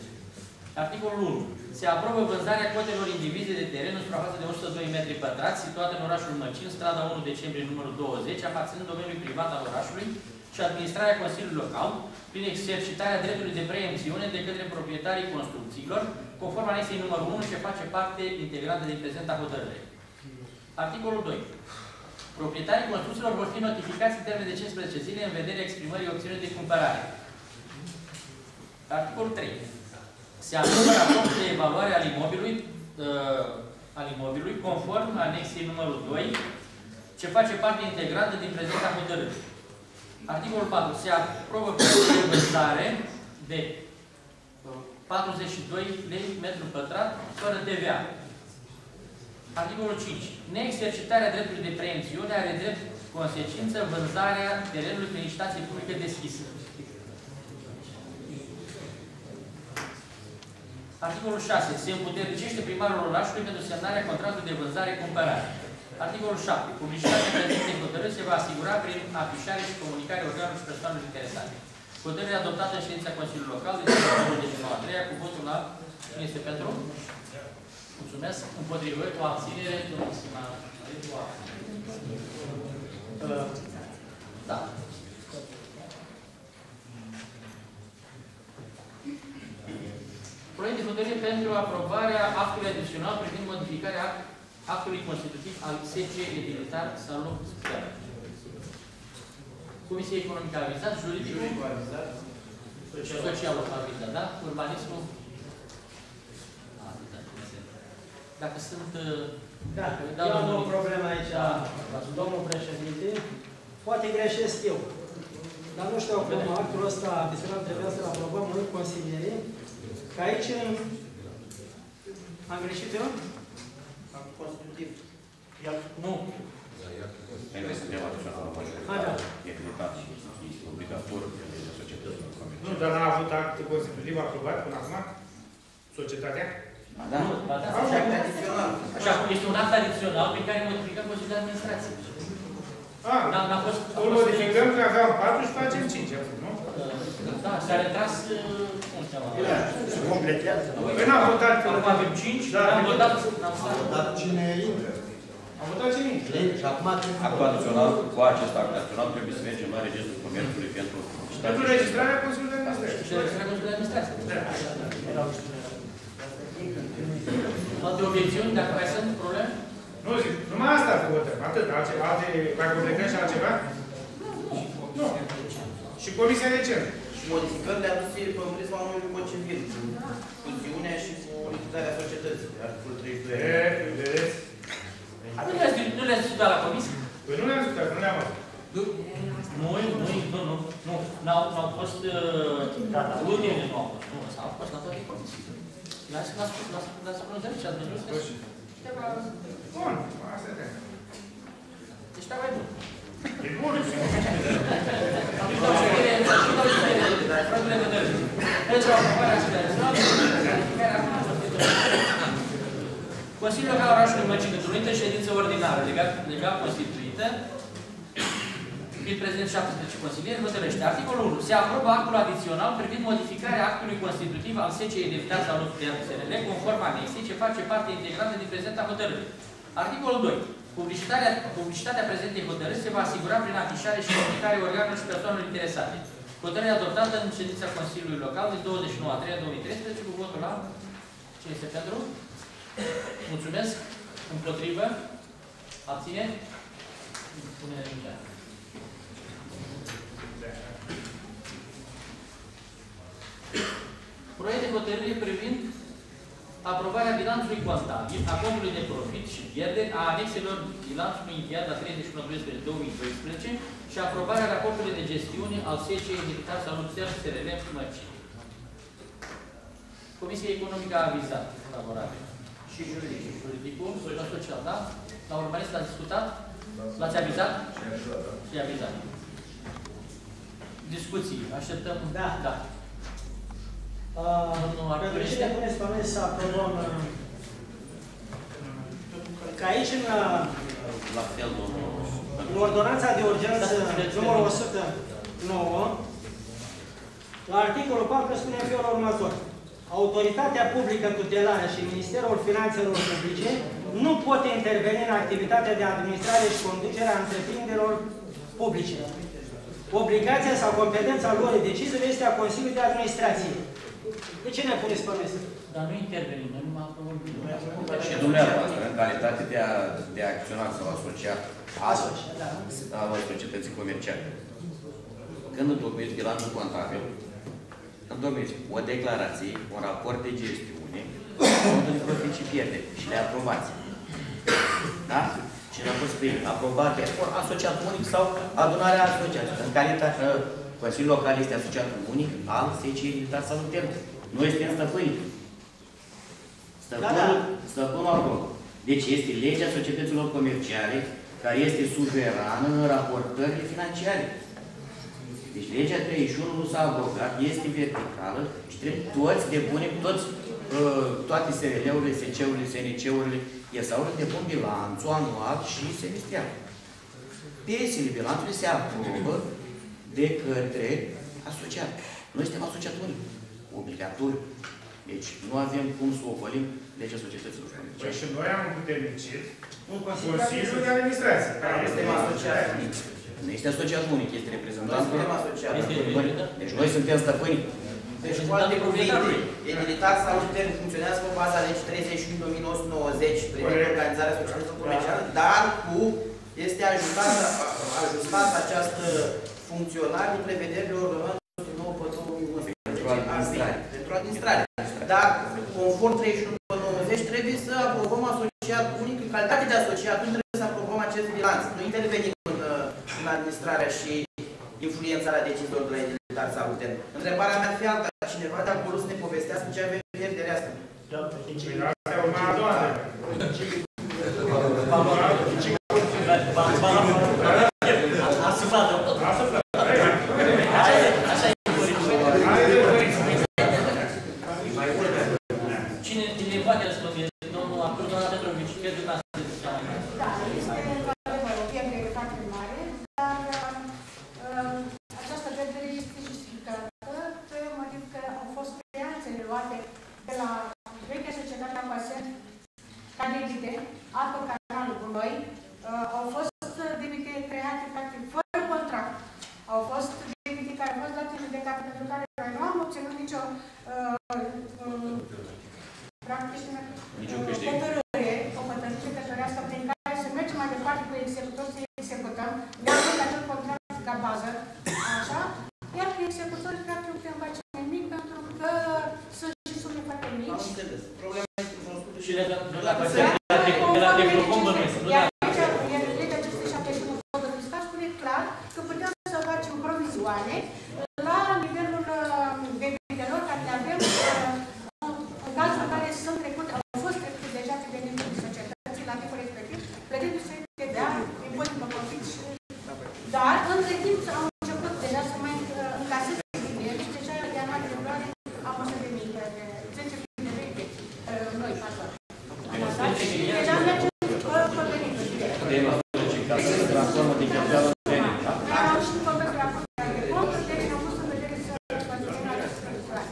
Articolul 1. Se aprobă vânzarea cotelor indivize de teren în suprafață de 102 metri pătrați, situate în orașul Măcin, strada 1 decembrie, numărul 20, aparținând domeniului privat al orașului și administrarea Consiliului Local, prin exercitarea dreptului de preemțiune de către proprietarii construcțiilor, conform anexei numărul 1, ce face parte integrantă din prezenta hotărâre. Articolul 2. Proprietarii construcțiilor vor fi notificați în termen de 15 zile în vederea exprimării opțiunii de cumpărare. Articolul 3. Se aprobă raportul de evaluare al imobilului, uh, al imobilului conform anexei numărul 2, ce face parte integrantă din prezenta hotărâre. Articolul 4. Se aprobă prețul de vânzare de 42 lei metru pătrat, fără TVA. Articolul 5. Neexercitarea dreptului de preemțiune are drept consecință vânzarea terenului prin licitație publică deschisă. Articolul 6. Se împuternicește primarul orașului pentru semnarea contractului de vânzare-cumpărare. Articolul 7. Publicitatea prezentei hotărâri se va asigura prin afișare și comunicare organelor și persoanelor interesate. Hotărârea adoptată în ședința Consiliului Local de 29 a 3 cu votul la cine este pentru? Mulțumesc. Împotrivă, cu abținere, domnul Sima. Uh, Da. Proiect de hotărâre pentru aprobarea actului adițional privind modificarea act actului constitutiv al SC Edilitar Salon Sfera. Comisia Economică a avizat, juridicul Juridicul a avizat. socialul a avizat, da? Urbanismul a avizat. Dacă sunt... Da, Da, eu am o domnul- problemă aici, Da. domnul președinte. Poate greșesc eu. Dar nu știu acum, actul ăsta adițional trebuia să-l aprobăm în consiliere. Că aici am greșit eu? Actul constitutiv. El Nu. Noi nu suntem așa la majoritate. E militar și este obligatoriu de legea societăților Nu, comerciale. dar n-a avut act constitutiv aprobat până acum? Societatea? Da? Nu, ba da, Așa, așa, adițional. așa cum este un act adițional pe care modificăm Consiliul de Administrație. Ah, N-a, n-a fost... a îl fost- modificăm că aveam 4 și facem 5, am spus, nu? Da, s-a retras... uh, Cum se cheamă? Se completează. Păi n-am votat că... Acum avem 5, Da, am am votat... Am votat... Dar cine intră? Am votat ce nici. Și acum Actul adițional, cu acest act adițional, trebuie să mergem la Registrul Comerțului pentru Pentru registrarea Consiliului de Administrație. Și registrarea Consiliului de Administrație. Alte obiecțiuni, dacă mai sunt probleme? Nu zic, numai asta să votăm, atât, alte, alte, mai completăm și altceva? Nu. Și Comisia de ce? și modificările aduse pe prisma unui cod civil, cu fuziunea și cu lichidarea societății, articolul 32. E, vedeți? Nu le-ați nu le-ați discutat la comisie? Păi nu le-am zis, că nu le-am avut. Nu, nu, nu, nu, nu, nu, n-au, n-au fost, uh, ultimele nu au fost, nu, au fost la toate comisiile. L-ați, l-ați, l-ați, l-ați pronunțat și ați văzut că ceva, Bun, asta e. deci ceva e bun. E bun. Am dau citire, am dau citire, proiectele de hotărâre. Pentru aprobarea acțiunii care acum a fost Consiliul Local al Orașului Măcii, într-o ședință ordinară legat, legal constituită, fiind prezent 17 consilieri, hotărăște. Articolul 1. Se aprobă actul adițional privind modificarea actului constitutiv al secei de viață al SRL conform anexei ce face parte integrantă din prezenta hotărâre. Articolul 2. Publicitatea, publicitatea prezentei hotărâri se va asigura prin afișare și comunicare organelor și persoanelor interesate. Hotărârea adoptată în ședința Consiliului Local din 29 a 3 2013 cu votul la... Ce este pentru? Mulțumesc. Împotrivă? Abține? Pune în Proiect de hotărâre privind aprobarea bilanțului contabil, a contului de profit și pierderi, a anexelor bilanțului încheiat la 31 12 2012 și aprobarea raportului de gestiune al SCE Militar Salut Ser SRL Măcii. Comisia Economică a avizat favorabil. Și juridic. Și juridicul, la social, da? La urmăresc l-ați discutat? L-ați avizat? Și avizat. Discuții. Așteptăm. Da. Da. Uh, Domnul Pentru Artur, cine puneți pe noi să aprobăm uh, că aici în, uh, La fel, domnul. în ordonanța de urgență numărul 109, la articolul 4 spune în felul următor. Autoritatea publică tutelară și Ministerul Finanțelor Publice nu pot interveni în activitatea de administrare și conducere a întreprinderilor publice. Obligația sau competența lor de decizie este a Consiliului de Administrație. De ce ne puneți pe noi să Dar nu intervenim, noi nu mai aprobăm. Și dumneavoastră, în calitate de, a, de acționar sau asociat asociați? Da. al societății comerciale, când întocmiți bilanțul contabil, întocmiți o declarație, un raport de gestiune, contul de profit și pierderi și le aprobați. Da? Și le-a fost pe aprobate, or asociat unic sau adunarea asociațiilor. În calitate, uh, Consiliul Local este asociat unic al SCI Militar Salutar. Noi suntem stăpâni. Stăpânul, Da, da. stăpânul acolo. Deci este legea societăților comerciale care este suverană în raportările financiare. Deci legea 31 nu s-a abrogat, este verticală și trebuie toți depunem, toți, uh, toate SRL-urile, SC-urile, SNC-urile, ESA-urile depun bilanțul anual și semestrial. Piesele bilanțului se aprobă de către asociat. Noi suntem asociatori, obligatoriu. Deci nu avem cum să ocolim legea societăților Păi comerciale. și noi am împuternicit Un Consiliul de Administrație, care este Suntem asociați. Nu este asociat unic, este Noi reprezentant. suntem asociați. Este- Deci noi suntem stăpâni. Deci, cu alte cuvinte, edilitar sau ter funcționează pe baza legii 31.1990 privind Corect. organizarea societăților comerciale, dar cu este ajustată, ajustat această funcționare în prevederile ordonanței 9 pe 2011 Pentru administrare. pentru administrare. Dar, conform 31.90, trebuie să aprobăm asociat unic în calitate de asociat, nu trebuie să aprobăm acest bilanț. Nu intervenim în, uh, în administrarea și influențarea deciziilor de la edilitar sau uter. Întrebarea mea ar fi alta. Cineva de acolo să ne povestească ce avem pierderea asta. Păi asta e urma a doua întrebare. Asumat-o. Asupra. Așa e, așa e. Cine, cine poate răspunde? Domnul Artur, doamna Petrovici, pentru că asta este cea mai mare. Da, este într-adevăr o pierdere foarte mare, dar uh, această pierdere este justificată pe motiv că au fost creanțele luate de la vechea societate Aquasent ca debite, apă canalul cu noi, uh, au fost debite create practic fără contract. Au fost debite care au fost date în judecată pentru care noi nu am obținut nicio uh, uh, practic Niciun câștig. hotărâre, o hotărâre judecătorească prin care să mergem mai departe cu executor să executăm, ne avem acel contract ca bază, așa, iar cu executorii practic nu putem face nimic pentru că sunt și sume foarte Am mici. înțeles. Problema este cunoscută Și de la de la de la Telecom bănuiesc, nu de Iar la aici, iar legea 571 codul fiscal spune clar că putem să facem provizioane la nivelul uh, venitelor care le avem uh, în cazul în care sunt trecute, au fost trecute deja pe venitul societății la timpul respectiv, plătindu-se TVA, impozit pe profit și... Dar, între timp, au început deja să mai uh, încaseze din ele și deja în ianuarie, februarie am 100 de mii, de 10 mii de lei de uh, noi factori. Deja merge pe pe venituri. de la ce ca să se transformă din cheltuială în venit, da? Dar au și contact de acolo de conturi, deci am pus în vedere să continuăm acest lucrare.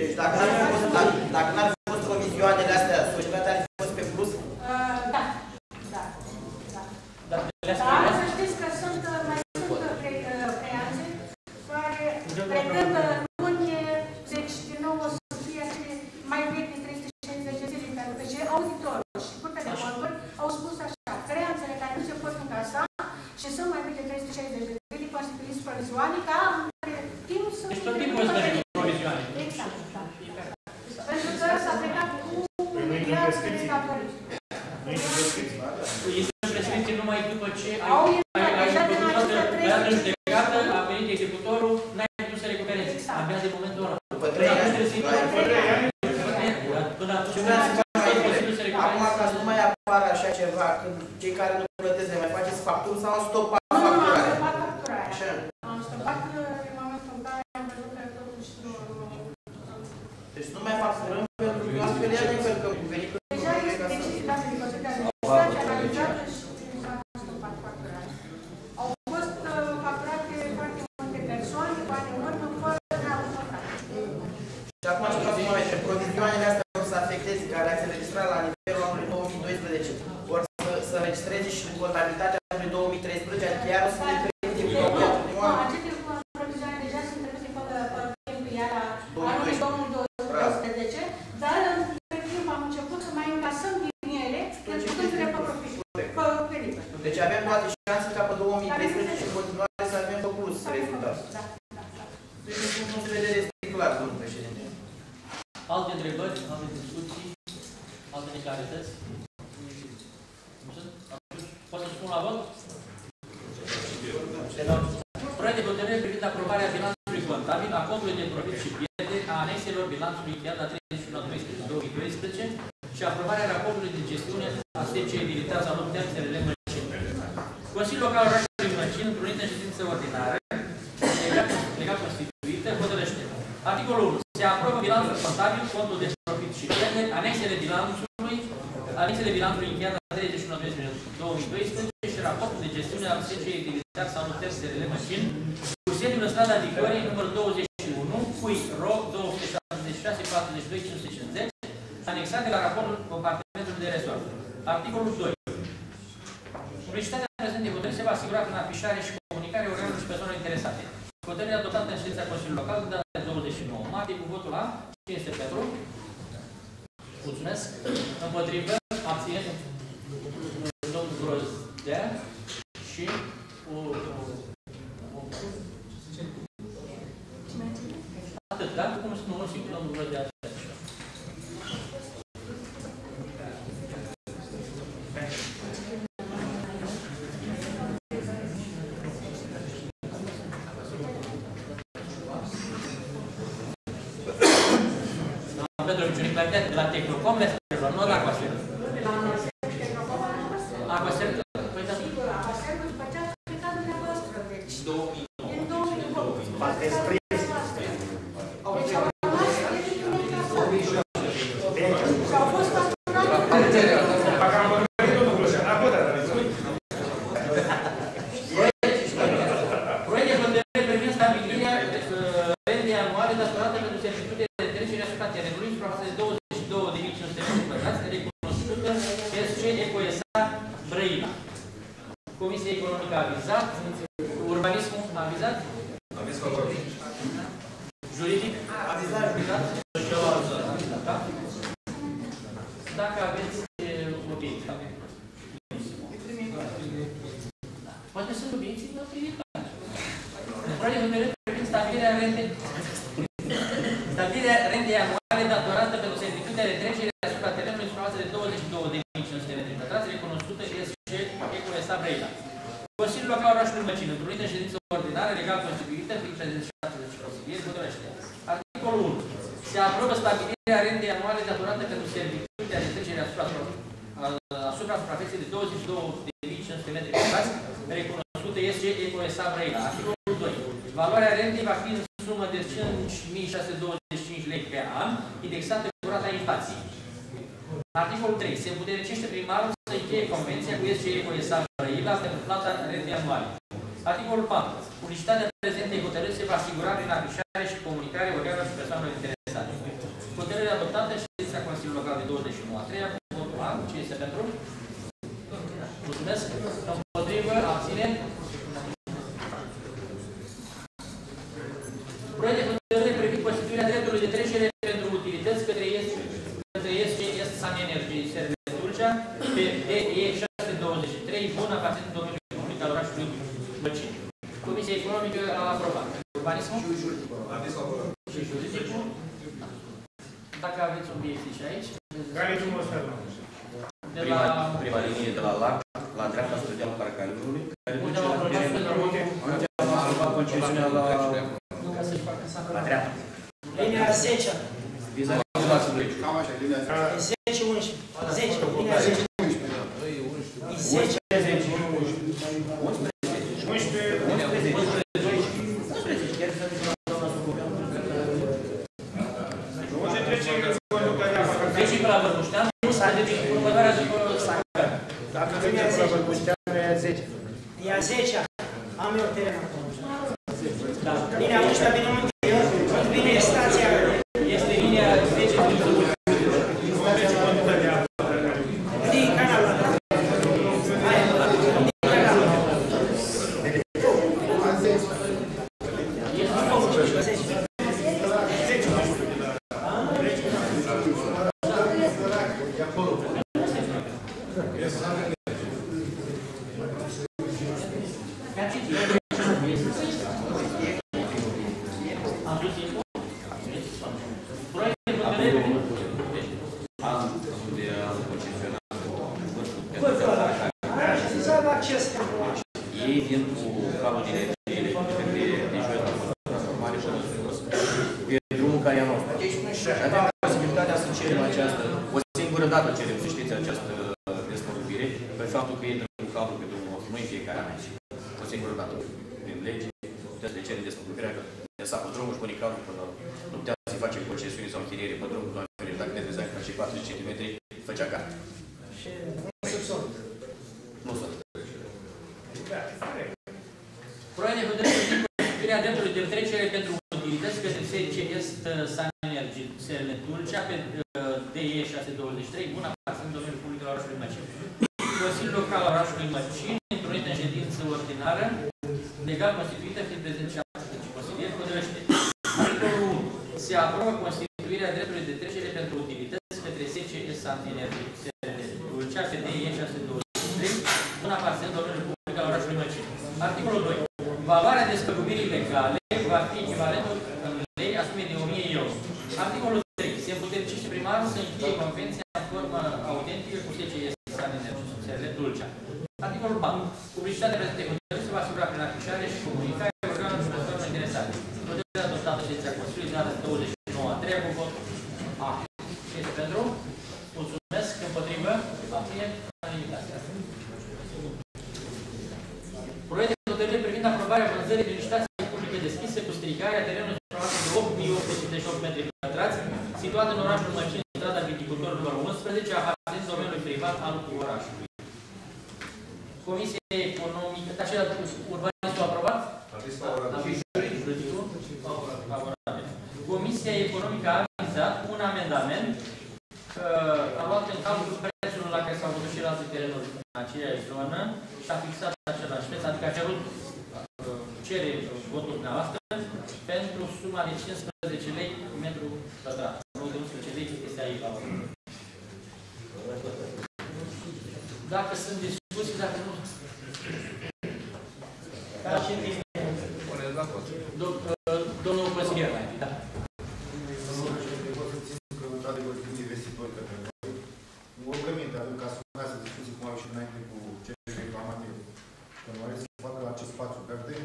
Deci dacă n-ar fi fost, dacă, dacă n-ar fi fost provizioanele astea, societatea ar fi fost pe plus, Uh, Da, da, da. Dar le Dar să știți că sunt, uh, mai sunt uh, pre- uh, creanțe care plecând uh, luni, deci din nou o să fie acele mai vechi de 360 de zile, pentru că și auditorul și Curtea de Conturi au spus așa, creanțele care nu se pot încasa și sunt mai vechi de 360 de zile, constituiți provizioane, ca între timp să... Deci tot timpul ăsta de provizioane. Exact, da. Pentru că s-a plecat cu Păi nu-i miliarde de prescripție. datorii. Nu e prescripție. Este prescripție numai după ce ai, Au ai, intrat ai deja din făcut toată această băiatul în 360. judecată, a venit executorul, n-ai putut să recuperezi. Exact. Abia de momentul ăla. după trei ani, Până atunci trebuie să- ai- După trei ani. Dar Până atunci ce vreau să fac mai nu bine. posibil să recuperezi. Acum, ca să nu mai apară așa ceva, când cei care nu plătesc le mai faceți facturi sau au stopat Nu, nu, am facturarea? stopat facturarea. Așa. Am stopat uh, în momentul în care am văzut că totuși nu... Deci nu mai facturăm pentru că astfel ea ne încărcăm cu venitul. Deja este decizia de Consiliul de Administrație analizată și s-a stopat facturarea. Au fost uh, facturate foarte multe persoane, bani în urmă, fără neavă contract. Și acum ce vreau să mă mai întreb, provizioanele astea vor să afecteze care ați înregistrat la nivelul anului 2012, vor să, să înregistreze și în contabilitatea anului 2013, adică iar o să le prindem Nu, complet nu, ultimul an. aceste provizioane deja sunt trecute pe pe cheltuiala anului 2012. 2012, dar între timp am început să mai încasăm din ele plătindu-le pe profit, pe venit. Deci avem toate șanse ca pe 2013 și în continuare să avem pe plus rezultat. Da, da, da. Deci, din punctul de vedere, este clar, domnul președinte. Alte întrebări, alte discuții, alte neclarități? Nu sunt? Atunci, Pot să spun la vot? Proiect de hotărâre privind aprobarea bilanțului contabil a contului de profit și pierderi a anexelor bilanțului încheiat la 31.12.2012 și aprobarea raportului de gestiune a SC Militața Loc Terțele Măcin. Consiliul Local al Orașului Măcin, într-o ședință ordinară, legat, legat constituită, hotărăște. Articolul 1. Se aprobă bilanțul contabil, contul de profit și pierderi, anexele bilanțului, anexele bilanțului încheiat la 31.12.2012 și raportul de gestiune al SC Utilitar sau Terțele Măcin, cu sediul în strada Victoriei, numărul 21, cui RO 276 42 550, anexate la raportul compartimentului de resort. Articolul 2. Publicitatea prezentei hotărâri se va asigura prin afișare și comunicare organelor și persoanelor interesate. Hotărârea adoptată în ședința Consiliului Local, în data de 29 martie, cu votul la 5 este pentru. Mulțumesc. Împotrivă, abținere, domnul Grozdea și o, o, o, atât, da? Cum spun unul singur, domnul Grozdea. Pentru Ciuniclaritate de la Tehnocom le-ați preluat, nu la Aquasert. Aquasert, păi da. pentru serviciile de trecere asupra terenului suprafață de 22.500 de metri pătrați, recunoscută SC Ecoesa Brăila. Comisia Economică a avizat, urbanismul a avizat, Aviz favorabil. juridic Avizat. avizat, da? Dacă aveți e, obiecții. Poate sunt obiecții, nu ridicați. Proiect de hotărâre privind stabilirea rente Stabilirea rentei anuale datorată pentru serviciile de trecere asupra terenului suprafață de 22.500 de metri pătrați, recunoscută SC EcoSA Brăila. Consiliul Local Orașului Măcin, întruită în ședință ordinară legal constituită, prin 37 de consilieri, hotărăște. Articolul 1. Se aprobă stabilirea rentei anuale datorată pentru serviciile de trecere asupra, asupra suprafeței de 22.500 de metri pătrați, recunoscută SC EcoSA Brăila. Articolul 2. Valoarea rentei va fi în sumă de 5.625 lei pe an, indexată cu rata inflației. Articolul 3. Se împuternicește primarul să încheie convenția cu SGE cu ESA Brăila pentru plata rentei anuale. Articolul 4. Publicitatea prezentei hotărâri se va asigura prin afișare și comunicare organelor și persoanelor interesate. Hotărârea adoptată în ședința Consiliului Local de 21 a 3 cu votul A. Ce este pentru? Mulțumesc. Împotrivă, abține. Proiect de hotărâre privind constituirea dreptului de trecere pentru utilități către ES către SGS Sun Energy Service Tulcea pe DE 623, bun aparținând domeniului public al orașului Băcin. Comisia Economică a aprobat. Urbanismul? Aviz favorabil. Și juridicul? Dacă aveți obiecții și aici, Care e frumos Fernand? de Prima, la... prima linie de la LAC, la dreapta spre dealul Parcaliului, care Unde duce am la aprobat direct- pentru unde am aprobat concesiunea la, Ca să-și facă să la dreapta. Linia 10, Vis-a-vis la Sâmbărici. Cam așa, linia 10, Următoarea după Dacă vine a 10. E a 10-a. Avem posibilitatea să cerem această, o singură dată cerem, să știți, această despăgubire, pe faptul că ei dă cu cablul pe drumul nostru, nu în fiecare an aici. O singură dată. Prin lege, puteți să le cerem despăgubirea, că ne sapă drumul și pune cablul până la nu putea să-i facem concesiuni sau închiriere pe drumul, doamne ferește, dacă ne trezeam ca și 40 cm, făcea gata. Și nu subsol. Nu sunt. Proiect de hotărâre privind constituirea dreptului de trecere pentru utilități către SCS Sun Energy Serne Tulcea pe uh, DE 623, bun aparținând domeniul public al orașului Măcin. Consiliul Local al orașului Măcin, întrunit în ședință ordinară, legal constituită, fiind prezent și astăzi consilier, hotărăște. Articolul 1. Se aprobă constituirea dreptului de trecere pentru utilități către SCS Sun Energy Serne Tulcea pe DE 623, bun aparținând domeniul public al orașului Măcin. Articolul 2. Valoarea despăgubirii legale va fi echivalentul în lei asume de 1000 euro. Articolul 3. Se împuternicește primarul să încheie convenția în formă autentică cu SCS San Energie Dulcea. Articolul 4. Publicitatea prezentei hotărâri se va asigura prin afișare și comunicare organelor și persoanelor interesate. Hotărârea adoptată de ședința Consiliului data 29 a 3 cu vot A. Ce este pentru? Mulțumesc. Împotrivă? Abține? Unanimitate. Proiect de hotărâre privind aprobarea vânzării de licitație publică deschisă cu stricarea terenului suprafață de 8858 metri pătrați, situat în orașul Măcin, strada Viticultor numărul 11, aparținând domeniului privat al orașului. Comisia Economică, dar și urbanistul aprobat? Aviz favorabil. Și juridicul? Favorabil. Comisia Comisia Economică a avizat un amendament uh, a luat în calcul prețul la care s-au văzut și la alte terenuri în aceeași zonă și a fixat același preț, adică a cerut, uh, cere votul dumneavoastră pentru suma de 15 lei metru pătrat. Nu de 11 lei este aici la urmă. Dacă sunt discuții, dacă nu... Ca și în Puneți la vot. Dom- uh, Domnul consilier, mai întâi, da. Pot să țin că într-adevăr sunt investitori către noi. În rugăminte, aduc ca să urmează discuții cum au și înainte cu cei reclamate. Că nu are să facă acest spațiu verde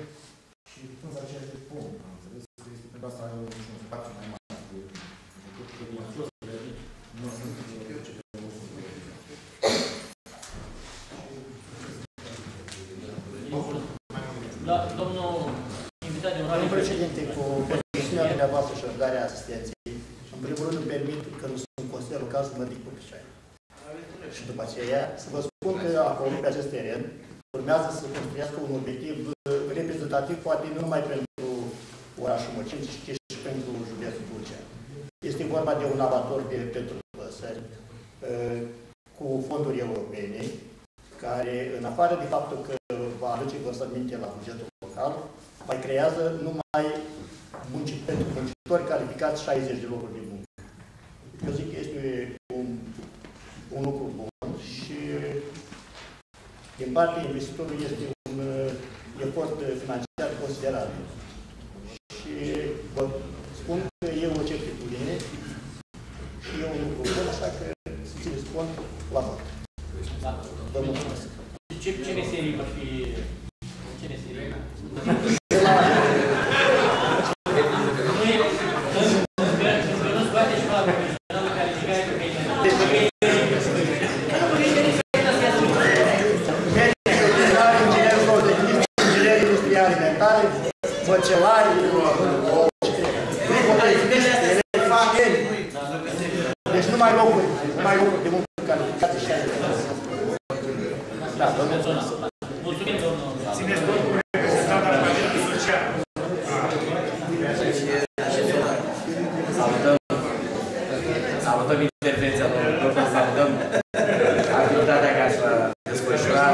și până la ceea ce pun. Am înțeles că este pentru asta are un spațiu mai mare. decât că din surse Nu sunt ce Da, domnul invitat de onoare. Domnul președinte, cu permisiunea dumneavoastră și răbdarea asistenței, în primul rând îmi permit că nu sunt consilier local să mă ridic pe picioare. Și după aceea, să vă spun că acolo, pe acest teren, urmează să construiască un obiectiv uh, reprezentativ, poate nu numai pentru orașul Măcin, ci și pentru județul Tulcea. Este vorba de un abator de pentru păsări, uh, cu fonduri europene, care, în afară de faptul că va aduce vărsăminte la bugetul local, mai creează numai munci, pentru muncitori calificați 60 de locuri de muncă. Eu zic că este un, un lucru bun și din partea investitorului este un uh, efort financiar considerabil. Și vă spun că e o certitudine și e un lucru bun, așa că să țineți cont la vot. Da. Vă mulțumesc. Ce, ce meserii va fi... Ce meserii? Nu e... Încă încă nu scoate și la profesională calificare pe inginer zootehnic, inginer industrial alimentare, măcelari, deci numai locuri, numai locuri de muncă calificate și aici. Da, domnul Mulțumim, domnul. Țineți cont cu reprezentant al Partidului Social. Salutăm, salutăm intervenția domnului doctor, salutăm activitatea care s-a desfășurat.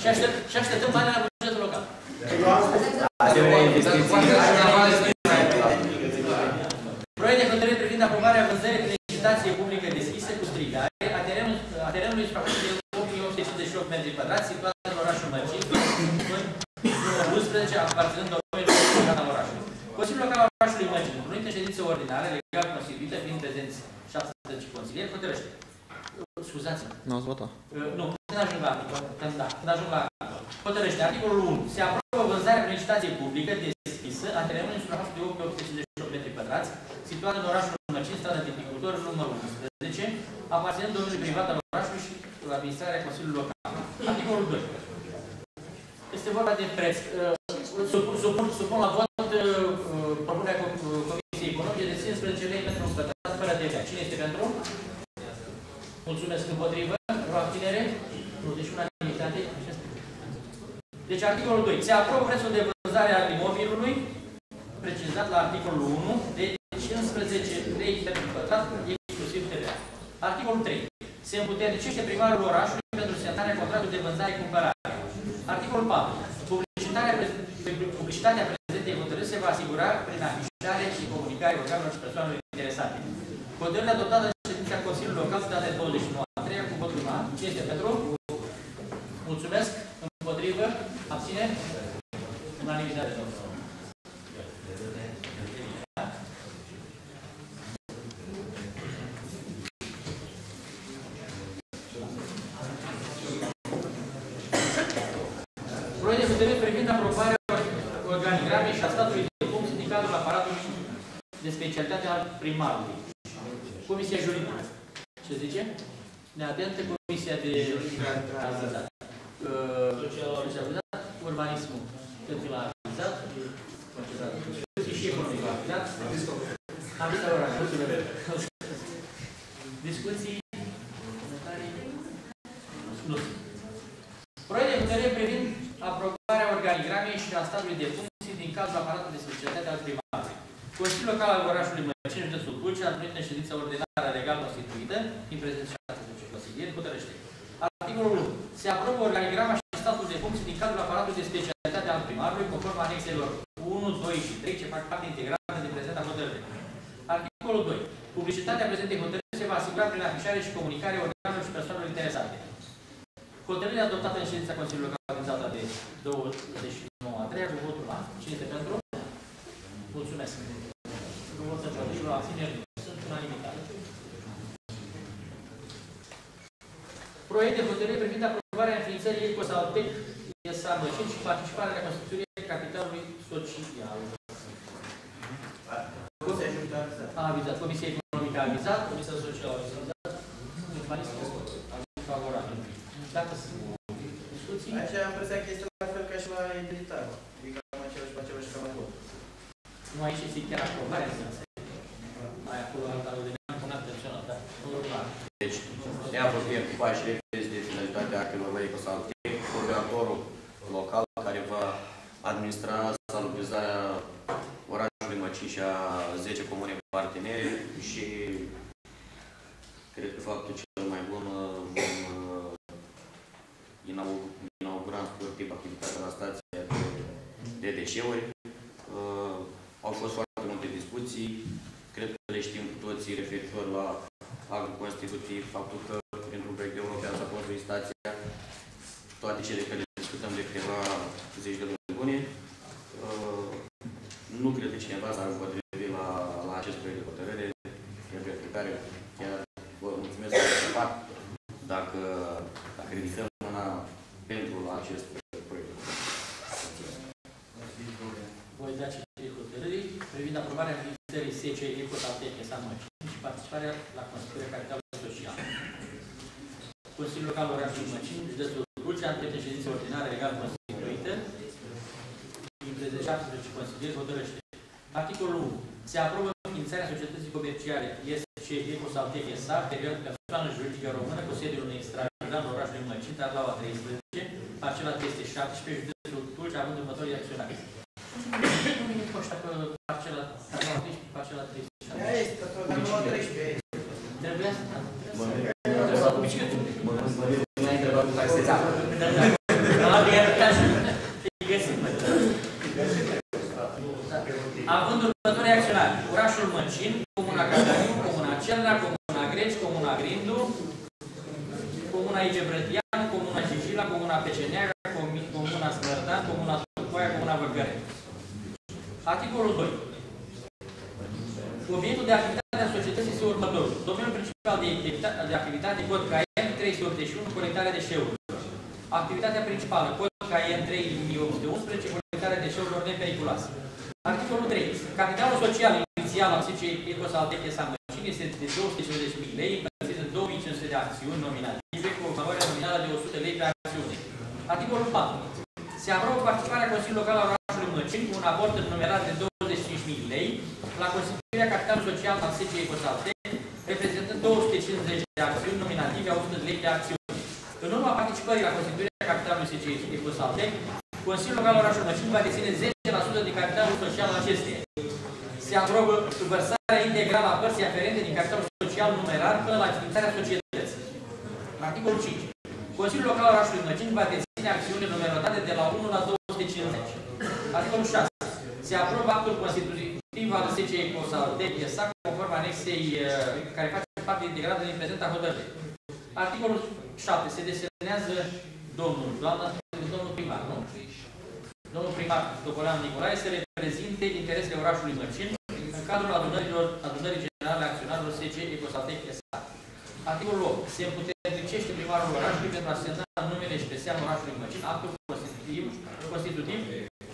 Și, aștept, și așteptăm banii la bugetul local. Asemenea investiții. Proiect de hotărâre privind aprobarea vânzării prin licitație publică deschisă cu strigare a terenului, a terenului suprafață de 8858 metri pătrați situat în orașul Mărcin, numărul 11, aparținând domeniului local al orașului. Consiliul Local al orașului Mărcin, într-o ședință ordinară, legal constituită, fiind prezenți 17 consilieri, hotărăște. Scuzați-mă. Nu ați votat. Uh, Nu, când ajung la articol, când, da, când ajung la articol. Hotărăște, articolul 1. Se aprobă vânzarea prin licitație publică deschisă a terenului în suprafață de 858 metri pătrați, situat în orașul Mărcin, strada Viticultor, numărul 11, aparținând domnului privat al orașului și la administrarea Consiliului Local. Articolul 2. Este vorba de preț. Uh, Supun, supun, supun la vot uh, propunerea Com- Comisiei Economice de 15 lei pentru un pătrat fără TVA. Cine este pentru? Mulțumesc împotrivă. Vreo abținere? Nu, deci unanimitate. Deci articolul 2. Se aprobă prețul de vânzare al imobilului precizat la articolul 1 de 15 lei pentru pătrat, exclusiv TVA. Articolul 3. Se împuternicește primarul orașului pentru semnarea contractului de vânzare-cumpărare. Articolul 4. Publicitatea, pre- publicitatea prezentei hotărâri se va asigura prin afișare și comunicare organelor și persoanelor interesate. Hotărârea adoptată în ședința Consiliului Local, data de 29 a 3 cu votul unanim. Ce este pentru? Mulțumesc. Împotrivă? Abține? Unanimitate, domnul. Proiect de hotărâre privind aprobarea organigramei și a statului de funcții din cadrul aparatului de specialitate al primarului. Comisia juridică. Ce zice? Neatentă Comisia de Avizat. Socializat, urbanismul. Pentru la avizat. Discuții și economic la avizat. Am zis la ora. Discuții. Comentarii? Nu. Proiect de hotărâre privind aprobarea organigramei și a statului de funcții din cadrul aparatului de specialitate al primarului. Consiliul Local al orașului Măcin, județul Tulcea, întâlnit în ședința ordinară legal constituită, din prezent 16 consilieri, hotărăște. Articolul 1. Se aprobă organigrama și statul de funcții din cadrul aparatului de specialitate al primarului, conform anexelor 1, 2 și 3, ce fac parte integrală din prezenta hotărâre. Articolul 2. Publicitatea prezentei hotărâri se va asigura prin afișare și comunicare organelor și persoanelor interesate. Hotărârea adoptată în ședința Consiliului Local din data de 29 a 3 cu votul la. Cine este pentru? Mulțumesc. Nu vot împotrivă, abțineri. Sunt unanimitate. Proiect de hotărâre privind aprobarea înființării Ecosaltec SA Măcin și participarea la constituirea capitalului social. A avizat. Comisia Economică a avizat. Comisia Socială a avizat. Urbanism aviz favorabil. Dacă sunt discuții, Aici am impresia că este la fel ca și la edilitar. E cam același cu același cam acolo. nu aici este chiar aprobarea în sens. Mai acolo alta de neam până atenționat, da. Urmare. Deci, ne apropiem cu pași repezi de finalitatea actelor la Ecosalte, coordonatorul local care va administra salubrizarea orașului Măcin și a 10 comune partenere și cred că faptul cel mai bun uh, vom uh, inau- inaugura în sportiv activitatea la stația de, de deșeuri. Uh, au fost foarte multe discuții, cred că le știm cu toții referitor la actul constitutiv, faptul că pentru un proiect european s-a construit stația, toate cele care le discutăm de câteva zeci de luni bune. Uh, Nu cred că cineva s-ar împotrivi la, la acest proiect de hotărâre, pentru care chiar vă mulțumesc pentru fapt dacă, dacă ridicăm mâna pentru la acest proiect. Voi da citire hotărârii privind aprobarea înființării SC Ecosatec San Măcin și participarea la constituirea capitalului social. Consiliul Local Orașului Măcin, județul Tulcea, în ședință ordinară legal constituită, din 17 consilieri, hotărăște. Articolul 1. Se aprobă înființarea societății comerciale SC Ecosatec SA, perioadă persoană juridică română cu sediul unui extraordinar în orașul Măcin, Tarlaua 13, parcela 317, județul Tulcea, având următorii acționari. Nu vine cu ăștia că parcela Tarlaua 13, parcela 37. Ea este, că tot nu 13. Trebuia să... Mă Mă Nu ai întrebat cum ai să Da, da. Da, iar ca să te găsim, mă. Da. Având următorii acționari, orașul Măcin, Comuna Catariu, Comuna Celna, Comuna Greci, Comuna Grindu, Comuna Igebrătian, Comuna Jijila, Comuna Peceneaga, Comi- Comuna Smărdan, Comuna Turcoaia, Comuna Văgăre. Articolul 2. Obiectul de activitate a societății este următorul. Domeniul principal de activitate, de activitate cod KM 381, colectarea deșeurilor. Activitatea principală, cod KM 3811, colectarea deșeurilor nepericuloase. Articolul 3. Capitalul social inițial al SC Ecosaldec Samăcini este de 250.000 lei, împărțit în 2500 de acțiuni nominative cu o valoare nominală de 100 lei pe acțiune. Articolul 4. Se aprobă participarea Consiliului Local al orașului Măcin cu un aport numerat de 25.000 lei la constituirea capitalului social al SC Ecosaldec, reprezentând 250 de acțiuni nominative a 100 de lei pe acțiune. În urma participării la constituirea capitalului SC Ecosaldec, Consiliul Local al orașului Măcin va deține 10% din capitalul social al acesteia. Se aprobă vărsarea integrală a părții aferente din capitalul social numerar până la extințarea societății. Articolul 5. Consiliul Local al orașului Măcin va deține acțiuni numerotate de la 1 la 250. Articolul 6. Se aprobă actul constitutiv al SC Ecosaldec SA conform anexei uh, care face parte integrată din prezenta hotărâre. Articolul 7. Se desemnează domnul, doamna, domnul primar, nu? Domnul primar Topolean Nicolae să reprezinte interesele orașului Mărcin în cadrul adunărilor, adunării generale a acționarilor SC Ecosatec SA. Articolul 8. Se împuternicește primarul orașului pentru a semna în numele și pe seama orașului Mărcin actul constitutiv, constitutiv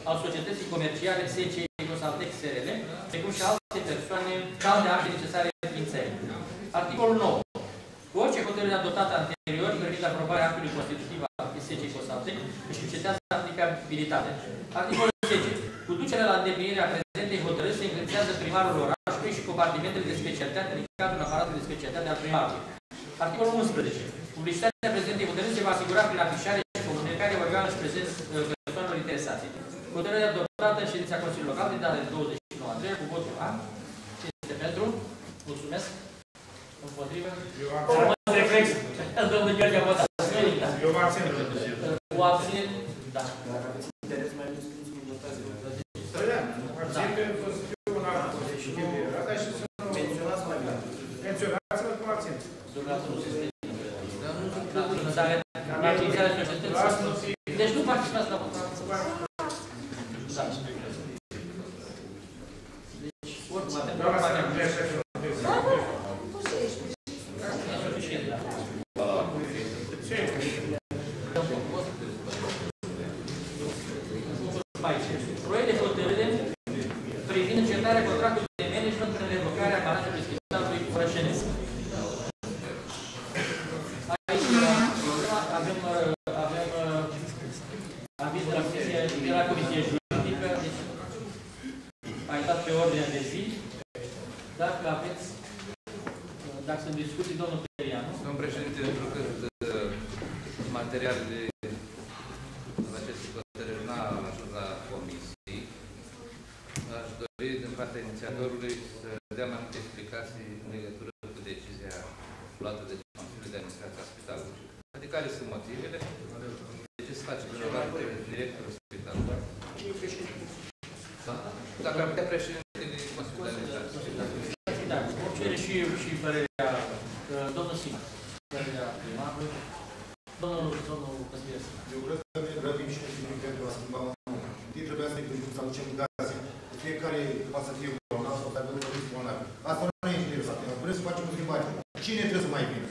al societății comerciale SC Ecosatec SRL, precum și alte persoane ca alte acte necesare înființării. Articolul 9. Cu orice hotărâre adoptată anterior privind aprobarea actului constitutiv al SC Cosatec își încetează aplicabilitatea. Articolul 10. Cu ducerea la îndeplinirea prezentei hotărâri se încredințează primarul orașului și compartimentele de specialitate din cadrul aparatului de specialitate al primarului. Articolul 11. Publicitatea prezentei hotărâri se va asigura prin afișare și comunicare organelor și prezenți uh, persoanelor interesate. Hotărârea adoptată în ședința Consiliului Local din data de 29 a treia cu votul A. Cine este pentru? Mulțumesc. Împotrivă? Eu am Urmă reflex. Domnul Gheorghe a votat. Eu mă abțin. Cu abținere? Da. Interes mai mult spus cum votați. Stăream, abțin că o să fiu un alt pozitiv. Asta și să nu Menționați mai bine. menționați-mă cum abțin. Dumneavoastră nu sunteți. Da, vânzare, la utilizarea societății. Lasă nu fi. Deci nu participați la vot. Da. Deci, oricum, avem Doamna doar să partea. Suficient, da. Mai ce? Proiect de hotărâre privind încetarea contractului de management în revocarea balanței spitalului Frășenesc. Aici uh, avem, uh, avem uh, aviz de la Comisie, de la Comisie Juridică, deci a intrat pe ordinea de zi. Dacă aveți, uh, dacă sunt discuții, domnul Perianu. Domnul președinte, pentru că uh, materialele aceste hotărâri n-a ajuns la comisii, aș dori din partea inițiatorului să dea mai multe explicații în legătură cu decizia luată de Consiliul de Administrație a Spitalului. Adică care sunt motivele, de ce se face delegare de directorul Spitalului. Da? Dacă ar putea președintele Consiliului de Administrație. Da, vom cere și, și părerea uh, domnul Sima. Părerea primarului. Domnul, domnul Căspirescu. Eu cred că ne grăbim și ne pentru a schimba un lucru. Întâi trebuia să ne gândim să aducem gaze. Fiecare poate să fie bolnav sau să aibă un bolnav. Asta nu e interesat. Vrem să facem o schimbare. Cine trebuie să mai vină?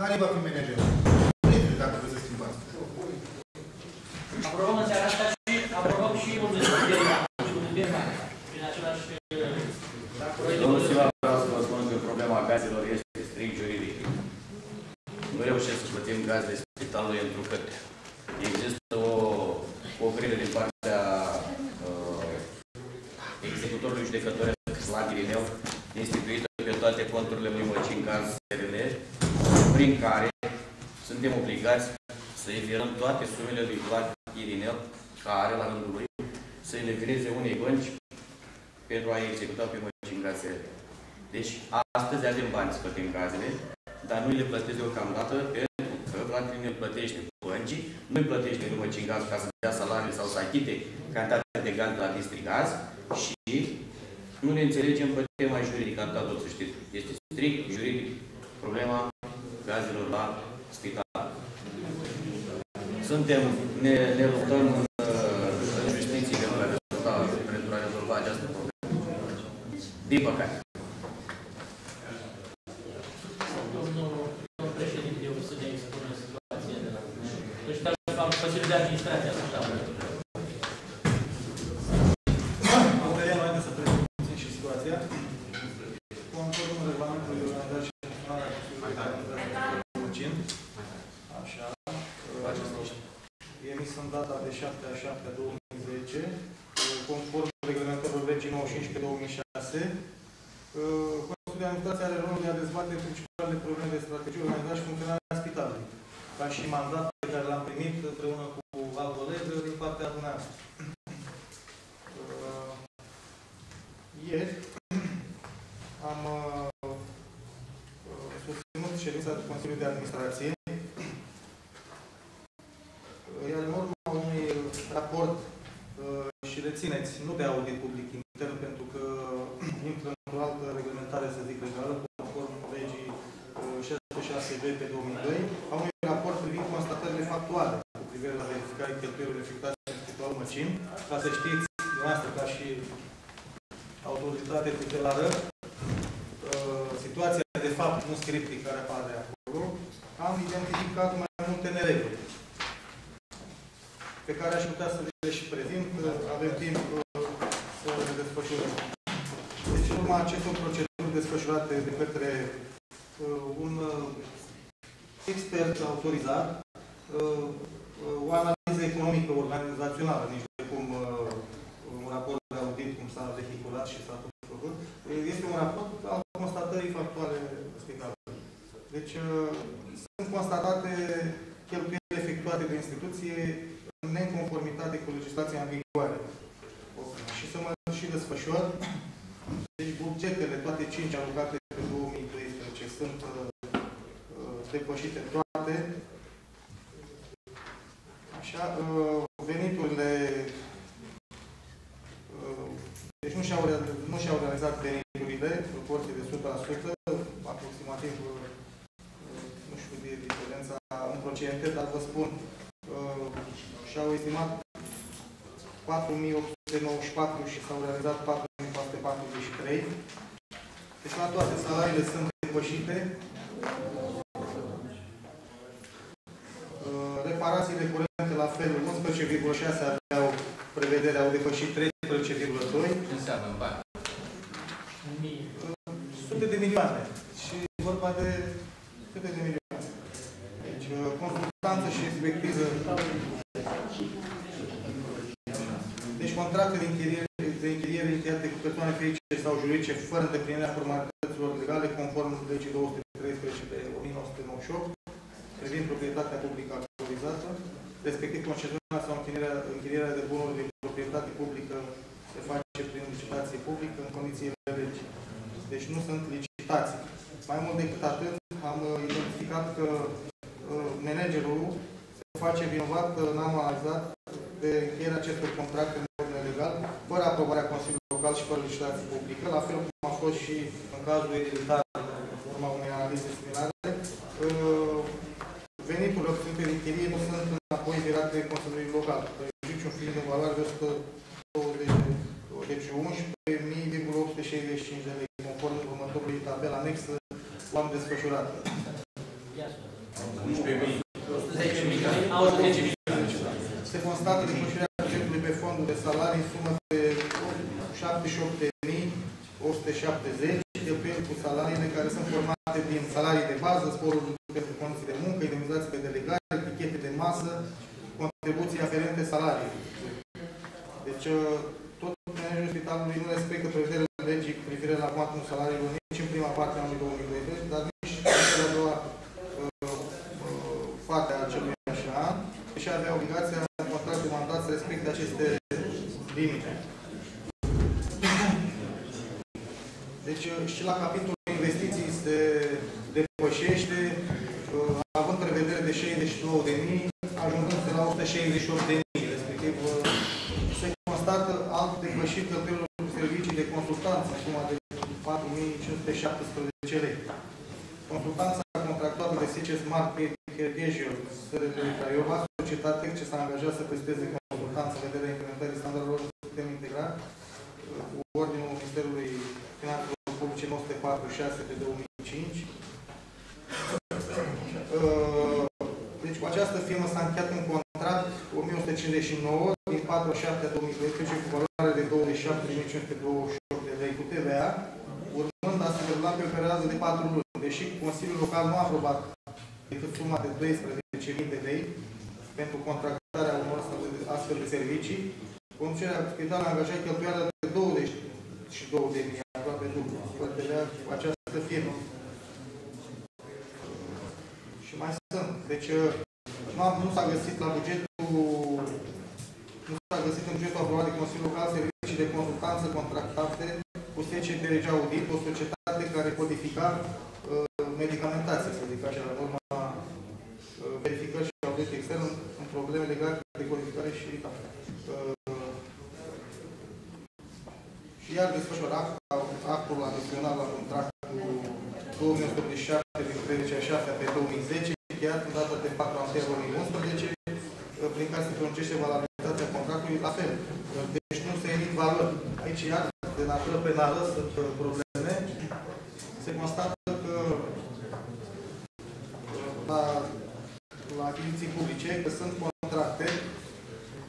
Care va fi managerul? Nu este dacă trebuie să schimbați. Aprobăm în seara asta și aprobăm și un birman. Și un birman. Prin același uh, proiect de Domnul hotărâre. Silva, vreau să vă spun că problema gazelor este strict juridic. Nu reușesc să plătim gazele spitalului întrucât există o oprire din partea uh, executorului judecătoresc la Ghirineu, instituită pe toate conturile lui Măcin Gaz SRL, prin care suntem obligați să virăm toate sumele lui Vlad Irinel, care, la rândul lui, să le vireze unei bănci pentru a executa pe Măcin Gaz SRL. Deci, astăzi avem bani să plătim gazele, dar nu le plătesc deocamdată pentru că Vlad Irinel plătește băncii, nu îi plătește lui Măcin Gaz ca să dea salarii sau să achite cantitatea de gaz la Distrigaz și nu ne înțelegem pe tema juridică, atâta tot să știți. Este strict juridic problema gazelor la spital. Suntem, ne, ne luptăm în, uh, în justiție pentru a, rezolva, pentru a rezolva această problemă. Din păcate. Domnul, domnul președinte, eu să ne expună situația de la... Deci, dar am Consiliul de Administrație a Spitalului. Aurelia, mai să prezint puțin și situația. Conform regulamentului de organizare și funcționare a Consiliului de Administrație Mucin, așa, uh, emis în data de 7 a 7 a 2010, uh, conform reglementărilor legii 95 pe 2006, uh, Consiliul de Administrație are rolul de a dezbate principalele probleme de strategie, organizare și funcționare a spitalului, ca și mandat pe care l-am primit împreună cu alt coleg din partea dumneavoastră. Uh, ieri am uh, uh, susținut ședința de Consiliului de Administrație, uh, iar în urma unui raport uh, și rețineți, nu de audit public intern, pentru că intră într-o altă reglementare, să zic, legală, conform legii uh, 66B pe 2002, a unui raport privind constatările factuale cu privire la verificarea cheltuielor efectuate în Spitalul Măcin, ca să știți, noastră, ca și autoritate tutelară, uh, situația de fapt, nu scriptii care apare acolo, am identificat mai multe nereguli pe care aș putea să le și prezint. Avem timp uh, să le desfășurăm. Deci, în urma acestor proceduri desfășurate de către uh, un uh, expert autorizat, uh, uh, o analiză economică organizațională, nici de cum uh, un raport de audit, cum s-a vehiculat și s-a tot făcut, este un raport al constatării factuale spitalului. Deci, uh, sunt constatate cheltuieli efectuate de instituție în neconformitate cu legislația în vigoare. Și, să mă, și și desfășor. Deci bugetele, toate 5 alocate pe 2012, sunt uh, uh, depășite toate. Așa, uh, veniturile uh, deci nu și-au, real- nu și-au realizat veniturile, proporție de 100%, aproximativ, uh, nu știu de diferența în procente, dar vă spun, uh, și-au estimat 4.894 și s-au realizat 4.443. Deci la toate salariile sunt depășite. Reparațiile curente la fel, 11,6 aveau prevedere, au depășit 13,2. Ce înseamnă în bani? Sute de milioane. Și e vorba de sute de milioane. Deci, uh, consultanță și expertiză. Deci, contracte de închiriere, de închiriere încheiate cu persoane fizice sau juridice fără îndeplinirea formalităților legale conform legii 213 de 1998 privind proprietatea publică actualizată, respectiv concesiunea sau închirierea, închirierea de bunuri de proprietate publică se face prin licitație publică în condițiile legii. Deci nu sunt licitații. Mai mult decât atât, am uh, identificat că uh, managerul se face vinovat, uh, n-am analizat, de încheierea acestor contracte în ordine legal, fără aprobarea Consiliului Local și fără licitație publică, la fel cum a fost și în cazul edilitar, în urma unei analize similare. Uh, Veniturile obținute din chirie nu sunt înapoi virate Consiliului Local. Prejudiciul fiind în valoare de 120 deci 11.865 de lei, conform următorului tabel anex cu am desfășurat. 11.000. Se constată depășirea bugetului pe fondul de salarii în sumă de 78.170, cheltuieli cu salariile care sunt formate din salarii de bază, sporuri pentru condiții de muncă, indemnizații de delegare, etichete de masă, contribuții aferente salarii. Deci, uh, tot managerul spitalului nu respectă prevederile legii cu privire la cuantumul salariilor nici în prima parte a anului 2012, dar nici în cea de-a doua uh, uh, parte a acelui așa an, și avea obligația în contract de mandat să respecte aceste limite. Deci uh, și la capitolul investiții se depășește, uh, având în vedere de 62.000, ajungând de la 168.000, respectiv uh, se constată alt depășit cheltuielor cu servicii de consultanță, în suma de 4.517 lei. Consultanța contractuală de SICE Smart Education, SRL Craiova, societate ce s-a angajat să presteze consultanță în vederea implementării standardelor de sistem integrat, cu ordinul Ministerului Finanțelor Publice 946 de 2005. Uh, Deci cu această firmă s-a încheiat un contract 1159 din 4 7 2012 cu valoare de 27.528 de lei cu TVA, urmând a se derula pe o perioadă de 4 luni. Deși Consiliul Local nu a aprobat decât suma de 12.000 de lei pentru contractarea unor astfel de servicii, conducerea spitalului a angajat cheltuială de 22 de mii, aproape dublu, fără TVA cu această firmă. Și mai sunt. Deci, nu, am- nu s-a găsit la bugetul nu s-a găsit în bugetul aprobat de Consiliul Local servicii de consultanță contractate cu SCTRG Audit, o societate care codifica uh, medicamentație, să zic așa, în urma uh, verificări și audit extern în, în probleme legate de codificare și uh, și iar desfășura actul adițional la contractul 2187 din 13 7 pe 2010, încheiat în data de 4 aprilie 2011, prin care se pruncește valabilitatea contractului la fel. Deci nu se emit valori. Aici, iar, de natură penală, sunt uh, probleme. Se constată că uh, la, la achiziții publice, că sunt contracte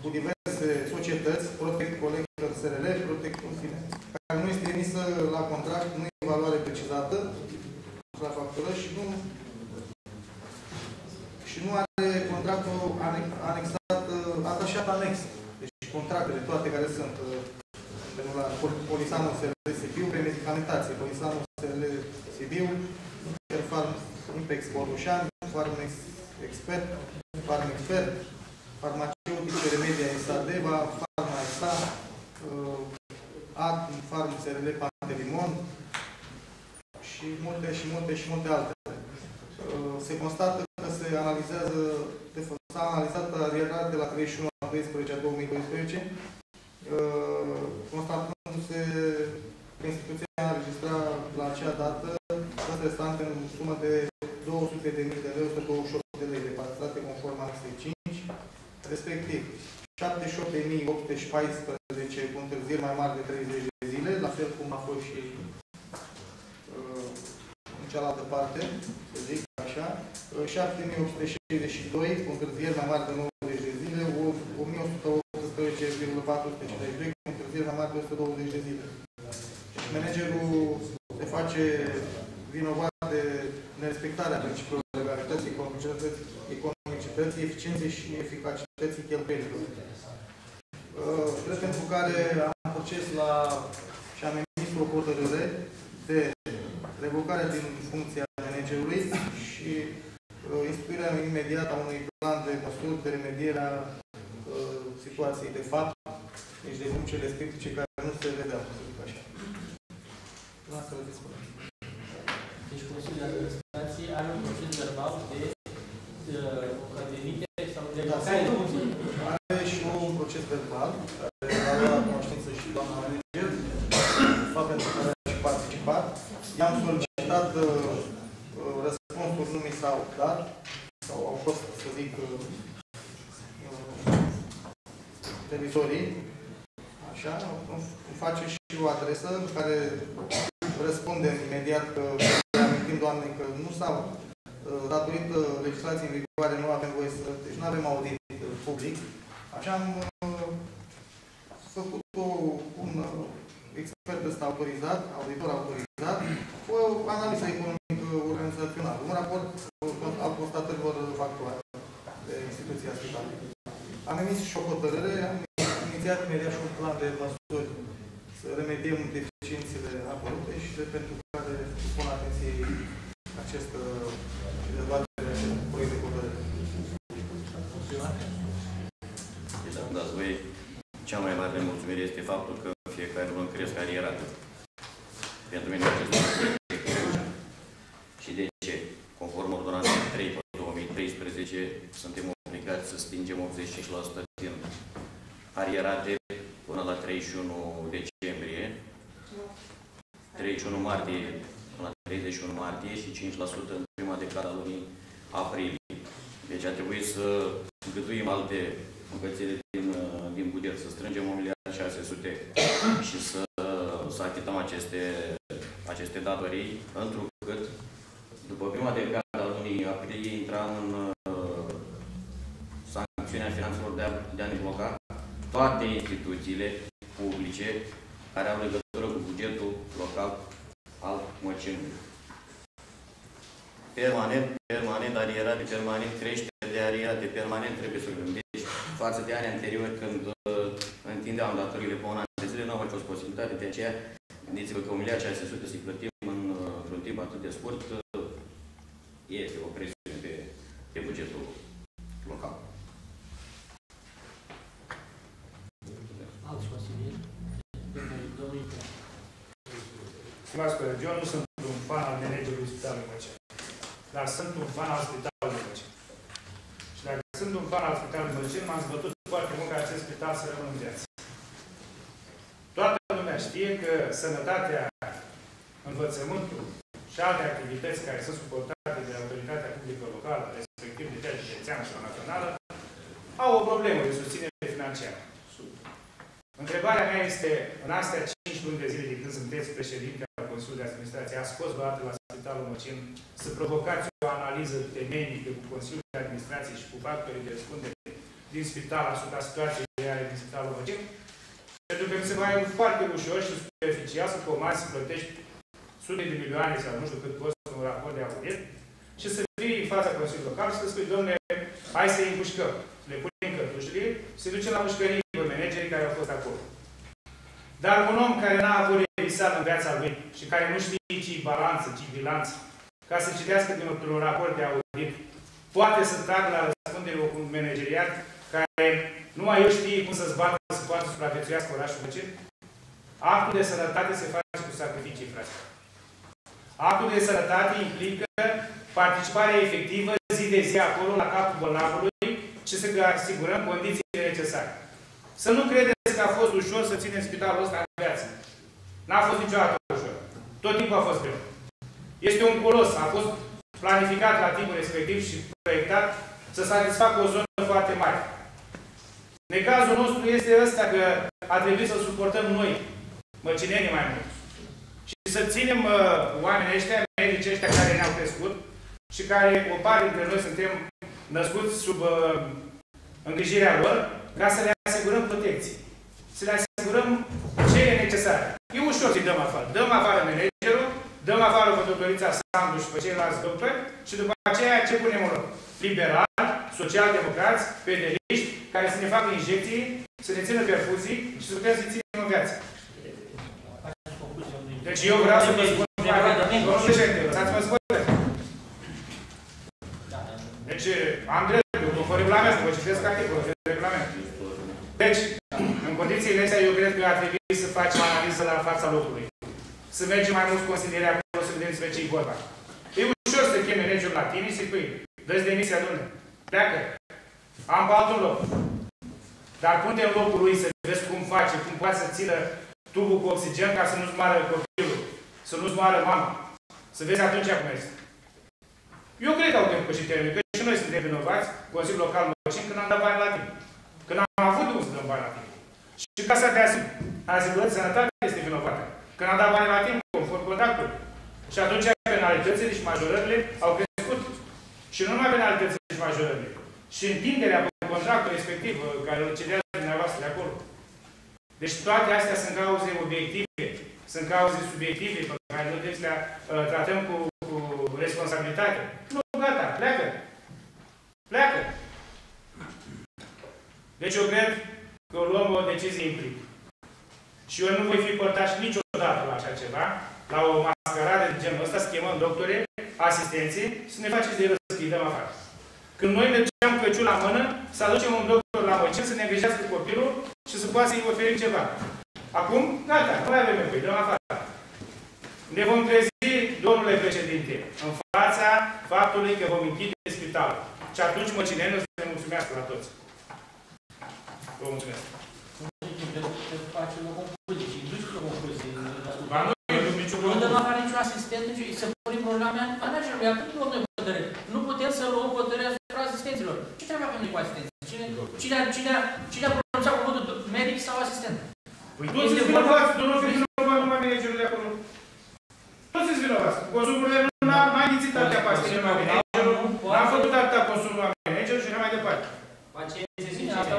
cu diverse societăți, Protect Collector SRL, Protect în fine, care nu este emisă la contract, nu e valoare precizată la factură și nu și nu are contractul ane- anexat, uh, atașat anex. Deci contractele toate care sunt uh, genul la Pol- Polisanul SRL Sibiu, premedicamentație, Polisanul SRL Sibiu, Interfarm Impex Borușan, Farmex Expert, Farm Expert, Farmaceutice Remedia SA Deva, Farma SA, uh, Ad, Farm SRL Pantelimon și multe și multe și multe altele. Uh, Se constată că se analizează, de fapt, s-a analizat arierarea de la 31 a 12 a 2012, uh, constatându-se că instituția a înregistrat la acea dată plăți restante în sumă de 200.000 de lei, 128 de lei repartizate conform anexei 5, respectiv 78.814 cu întârzieri mai mari de 30 de zile, la fel cum a fost și uh, în cealaltă parte, să zic așa, uh, 7.862 cu întârzieri mai mari de 90 de zile, 1.118,452 cu întârzieri mai mari de 120 de zile. Deci managerul se face vinovat de nerespectarea principiului legalității, economicității, economicității, eficienței și eficacității cheltuielilor. Uh, Drept pentru care am proces la și am emis o hotărâre de revocare din funcția managerului și uh, instituirea imediată a unui plan de măsuri de remediere a uh, situației de fapt, deci de funcțiile scriptice care nu se vedeau, să zic așa. Lasă vă dispune. Deci Consiliul de Administrație are un proces verbal de uh, demite sau de Da, vacare de sigur. funcție. Are și un proces verbal, care a luat cunoștință și doamna manager, fapt pentru care a și participat. I-am solicitat uh, uh, răspunsuri, nu mi s-au dat, sau au fost, să zic, uh, uh, teritorii. Așa, îmi îmi face și o adresă în care răspundem imediat că amintim doamnei că nu s-au uh, datorită legislației în vigoare nu avem voie să, deci nu avem audit uh, public. Așa am uh, făcut o, un uh, expert ăsta autorizat, auditor autorizat, cu o analiză economică organizațională, un raport uh, al constatărilor factuale de instituția spitală. Am emis și o hotărâre, am inițiat imediat și un plan de măsuri să remediem deficiențele apărute și de pentru care spun atenției acest uh, dezbatere, acest proiect de hotărâre. Deci, dacă dați voi, cea mai mare mulțumire este faptul că fiecare lună cresc carierată. Pentru mine acest lucru este Și de ce? Conform ordonanței 3 pe 2013, suntem obligați să stingem 85% din arierate până la 31 decembrie, 31 martie până la 31 martie și 5% în prima decadă a lunii aprilie. Deci a trebuit să gătuim alte bucățele din, uh, din buget, să strângem 1 miliard 600 și să, să achităm aceste, aceste datorii, întrucât după prima decadă a lunii aprilie intram în uh, sancțiunea finanțelor de a, de a ne bloca toate instituțiile publice care au legătură cu bugetul local al Măcinului. Permanent, permanent, arierate, permanent, creștere de arierate, permanent trebuie să gândim. Deci, față de anii anteriori, când uh, întindeam datorile pe un an de zile, nu a mai fost posibilitate, de aceea gândiți-vă că 1 miliard 600 să-i plătim în, uh, într-un timp atât de scurt, uh, este o presiune pe, pe bugetul local. Alți consilieri. Domnul Intră. Stimați colegi, eu nu sunt un fan al managerului Spitalului Măcea, dar sunt un fan al Spitalului Măcea. Și dacă sunt un fan al Spitalului Măcea, m-am zbătut foarte mult ca acest spital să rămână în viață. Toată lumea știe că sănătatea, învățământul și alte activități care sunt suportate de autoritatea publică locală, respectiv de cea județeană sau națională, au o problemă de susținere financiară. Întrebarea mea este, în astea 5 luni de zile de când sunteți președinte al Consiliului de Administrație, a scos vreodată la Spitalul Măcin să provocați o analiză temenică cu Consiliul de Administrație și cu factorii de răspundere din spital asupra situației reale din Spitalul Măcin? Pentru că mi se pare foarte ușor și superficial să comanzi să plătești sute de milioane sau nu știu cât costă un raport de audit și să vii în fața Consiliului Local și să spui, domnule, hai să-i împușcăm, le punem cătușile, se duce la mușcărie pe managerii care au fost acolo. Dar un om care n-a avut revisat în viața lui și care nu știe ce balanță, ce bilanță, ca să citească din un raport de audit, poate să tragă la răspundere un manageriat care numai eu știe cum să-ți bată să poată supraviețuiască orașul Măcin? Actul de sănătate se face cu sacrificii, frate. Actul de sănătate implică participarea efectivă zi de zi acolo, la capul bolnavului și să asigurăm condițiile necesare. Să nu credeți că a fost ușor să ținem spitalul ăsta în viață. N-a fost niciodată ușor. Tot timpul a fost greu. Este un colos. A fost planificat la timpul respectiv și proiectat să satisfacă o zonă foarte mare. Necazul nostru este ăsta că a trebuit să suportăm noi, măcinenii mai mult. Și să ținem uh, oamenii ăștia, medici ăștia care ne-au crescut și care, o parte dintre noi suntem născuți sub uh, îngrijirea lor, ca să le asigurăm protecție. Să le asigurăm ce e necesar. E ușor să-i dăm afară. Dăm afară managerul, dăm afară pe doctorița Sandu și pe ceilalți doctori și după aceea ce punem în loc? Liberali, social-democrați, pedeliști, care să ne facă injecții, să ne țină perfuzii și să putem să ținem în viață. Deci eu vreau să vă spun domnul președinte, lăsați-mă să vorbesc. Deci am dreptul, după regulament, vă citesc articolul de regulament. Deci, în condițiile astea, eu cred că ar trebui să facem analiză la fața locului. Să mergem mai mulți consilieri acolo, să vedem despre ce-i vorba. E ușor să te cheme regiul la tine și să spui, dă-ți demisia, domnule. Pleacă. Am pe altul loc. Dar pune în locul lui să vezi cum face, cum poate să țină tubul cu oxigen ca să nu-ți moară copilul, să nu-ți moară mama. Să vezi atunci cum este. Eu cred că au depășit termenul, că și noi suntem vinovați, Consiliul Local Măcin, când am dat bani la tine. Când am avut unde să dăm bani la tine. Și Casa de Asigurări Sănătate este vinovată. Când am dat bani la tine, conform contractului. Și atunci penalitățile și majorările au crescut. Și nu numai penalitățile și majorările. Și întinderea pe contractul respectiv, care îl cedează dumneavoastră de acolo. Deci toate astea sunt cauze obiective, sunt cauze subiective pe care noi trebuie să le uh, tratăm cu, cu responsabilitate. Nu, gata, pleacă. Pleacă. Deci eu cred că luăm o decizie în plin. Și eu nu voi fi părtaș niciodată la așa ceva, la o mascaradă de genul ăsta, să chemăm doctore, asistenții, să ne faceți de râs, să dăm afară. Când noi mergeam cu căciul la mână, să aducem un doctor la măcin, să ne îngrijească copilul și să poată să-i oferim ceva. Acum, gata, nu mai avem nevoie, dăm afară. Ne vom trezi, domnule președinte, în fața faptului că vom închide spitalul. Și atunci măcinenii o să ne mulțumească la toți. Vă mulțumesc. Facem o concluzie și duceți o concluzie. Ba nu, nu niciun Nu dăm afară niciun asistent, nici să punem problema managerului. Atât luăm noi hotărâre. Nu putem să luăm hotărâre asupra asistenților. Ce treabă avem noi cu asistenții? Cine, cine, cine, cine a pronunțat cuvântul medic sau asistent? Păi toți sunt vinovați, nu nu fi vinovat numai managerul de acolo. Toți sunt vinovați. Consumurile nu n-a mai înghițit atâtea pastile la managerul, n-a făcut atâta consum la managerul și așa mai departe. Pacienții zic asta,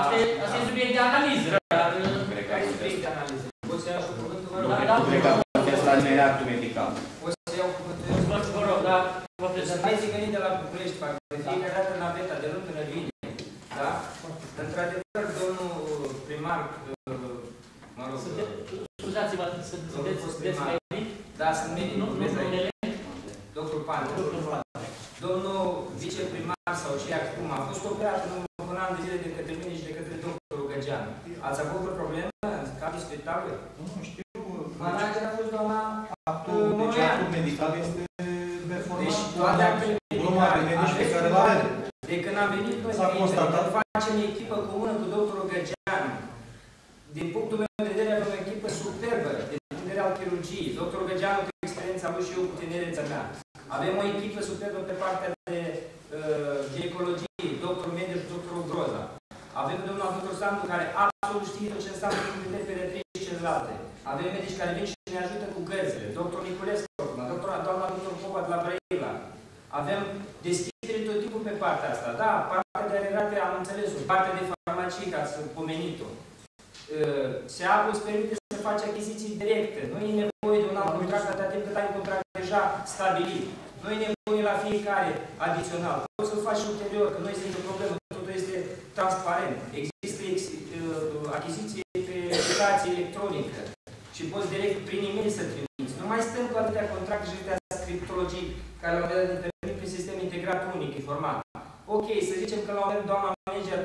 asta, e, asta e subiect de analiză. Dar, Cred că ai subiect de analiză. Pot să iau și cuvântul, vă rog? Da, da, Cred că puteți la nivel actul medical. Pot să iau cuvântul? Vă vă rog, dar vă prezentați. Sunteți venit de la București, parcă de fiecare dată naveta de luni până vine. Da? Într-adevăr, domnul primar, uh, mă rog, Scuzați-vă, sunt- sunteți sunteți medic? da, sunt medic, Nu, nu, vezi aici. numele? Doctor Pan. Doctor Pan. Domnul viceprimar sau ce acum a fost operat în urmă cu un an de zile de către mine și de către doctorul Găgeanu. Ați avut o problemă în cadrul spitalului? Nu știu. Manager a fost doamna Actul, deci actul medical este performant. Deci toate actele Urma de medici pe care le avem. De când am venit noi S-a de constatat. facem echipă comună cu doctorul Găgeanu. Din punctul meu de vedere avem o echipă superbă de punere al chirurgiei. Doctorul Găgeanu, cu experiența lui și eu cu tinereța mea. Avem o echipă superbă pe partea de uh, ginecologie, doctorul Mendes și doctorul Groza. Avem domnul doctor Sandu care absolut știe tot ce înseamnă din vedere pediatrie și celelalte. Avem medici care vin și ne ajută cu gărzile. Doctor Niculescu, acum, doctora, doamna doctor Popa de la Brăila. Avem deschidere tot timpul pe partea asta. Da, partea de arerate am înțeles-o. Partea de farmacie, ca să pomenit-o. Uh, SEAB îți permite să faci achiziții directe. Nu e nevoie de un alt contract atâta timp cât ai un contract deja stabilit. Nu e nevoie la fiecare adițional. Poți să-l faci și ulterior, că nu este nicio problemă. Totul este transparent. Există ex, uh, achiziție pe aplicație electronică și poți direct prin e-mail să trimiți. Nu mai stăm cu atâtea contracte și atâtea scriptologii care la un moment dat ne permit prin sistem integrat unic, informat. Ok, să zicem că la un moment dat doamna manager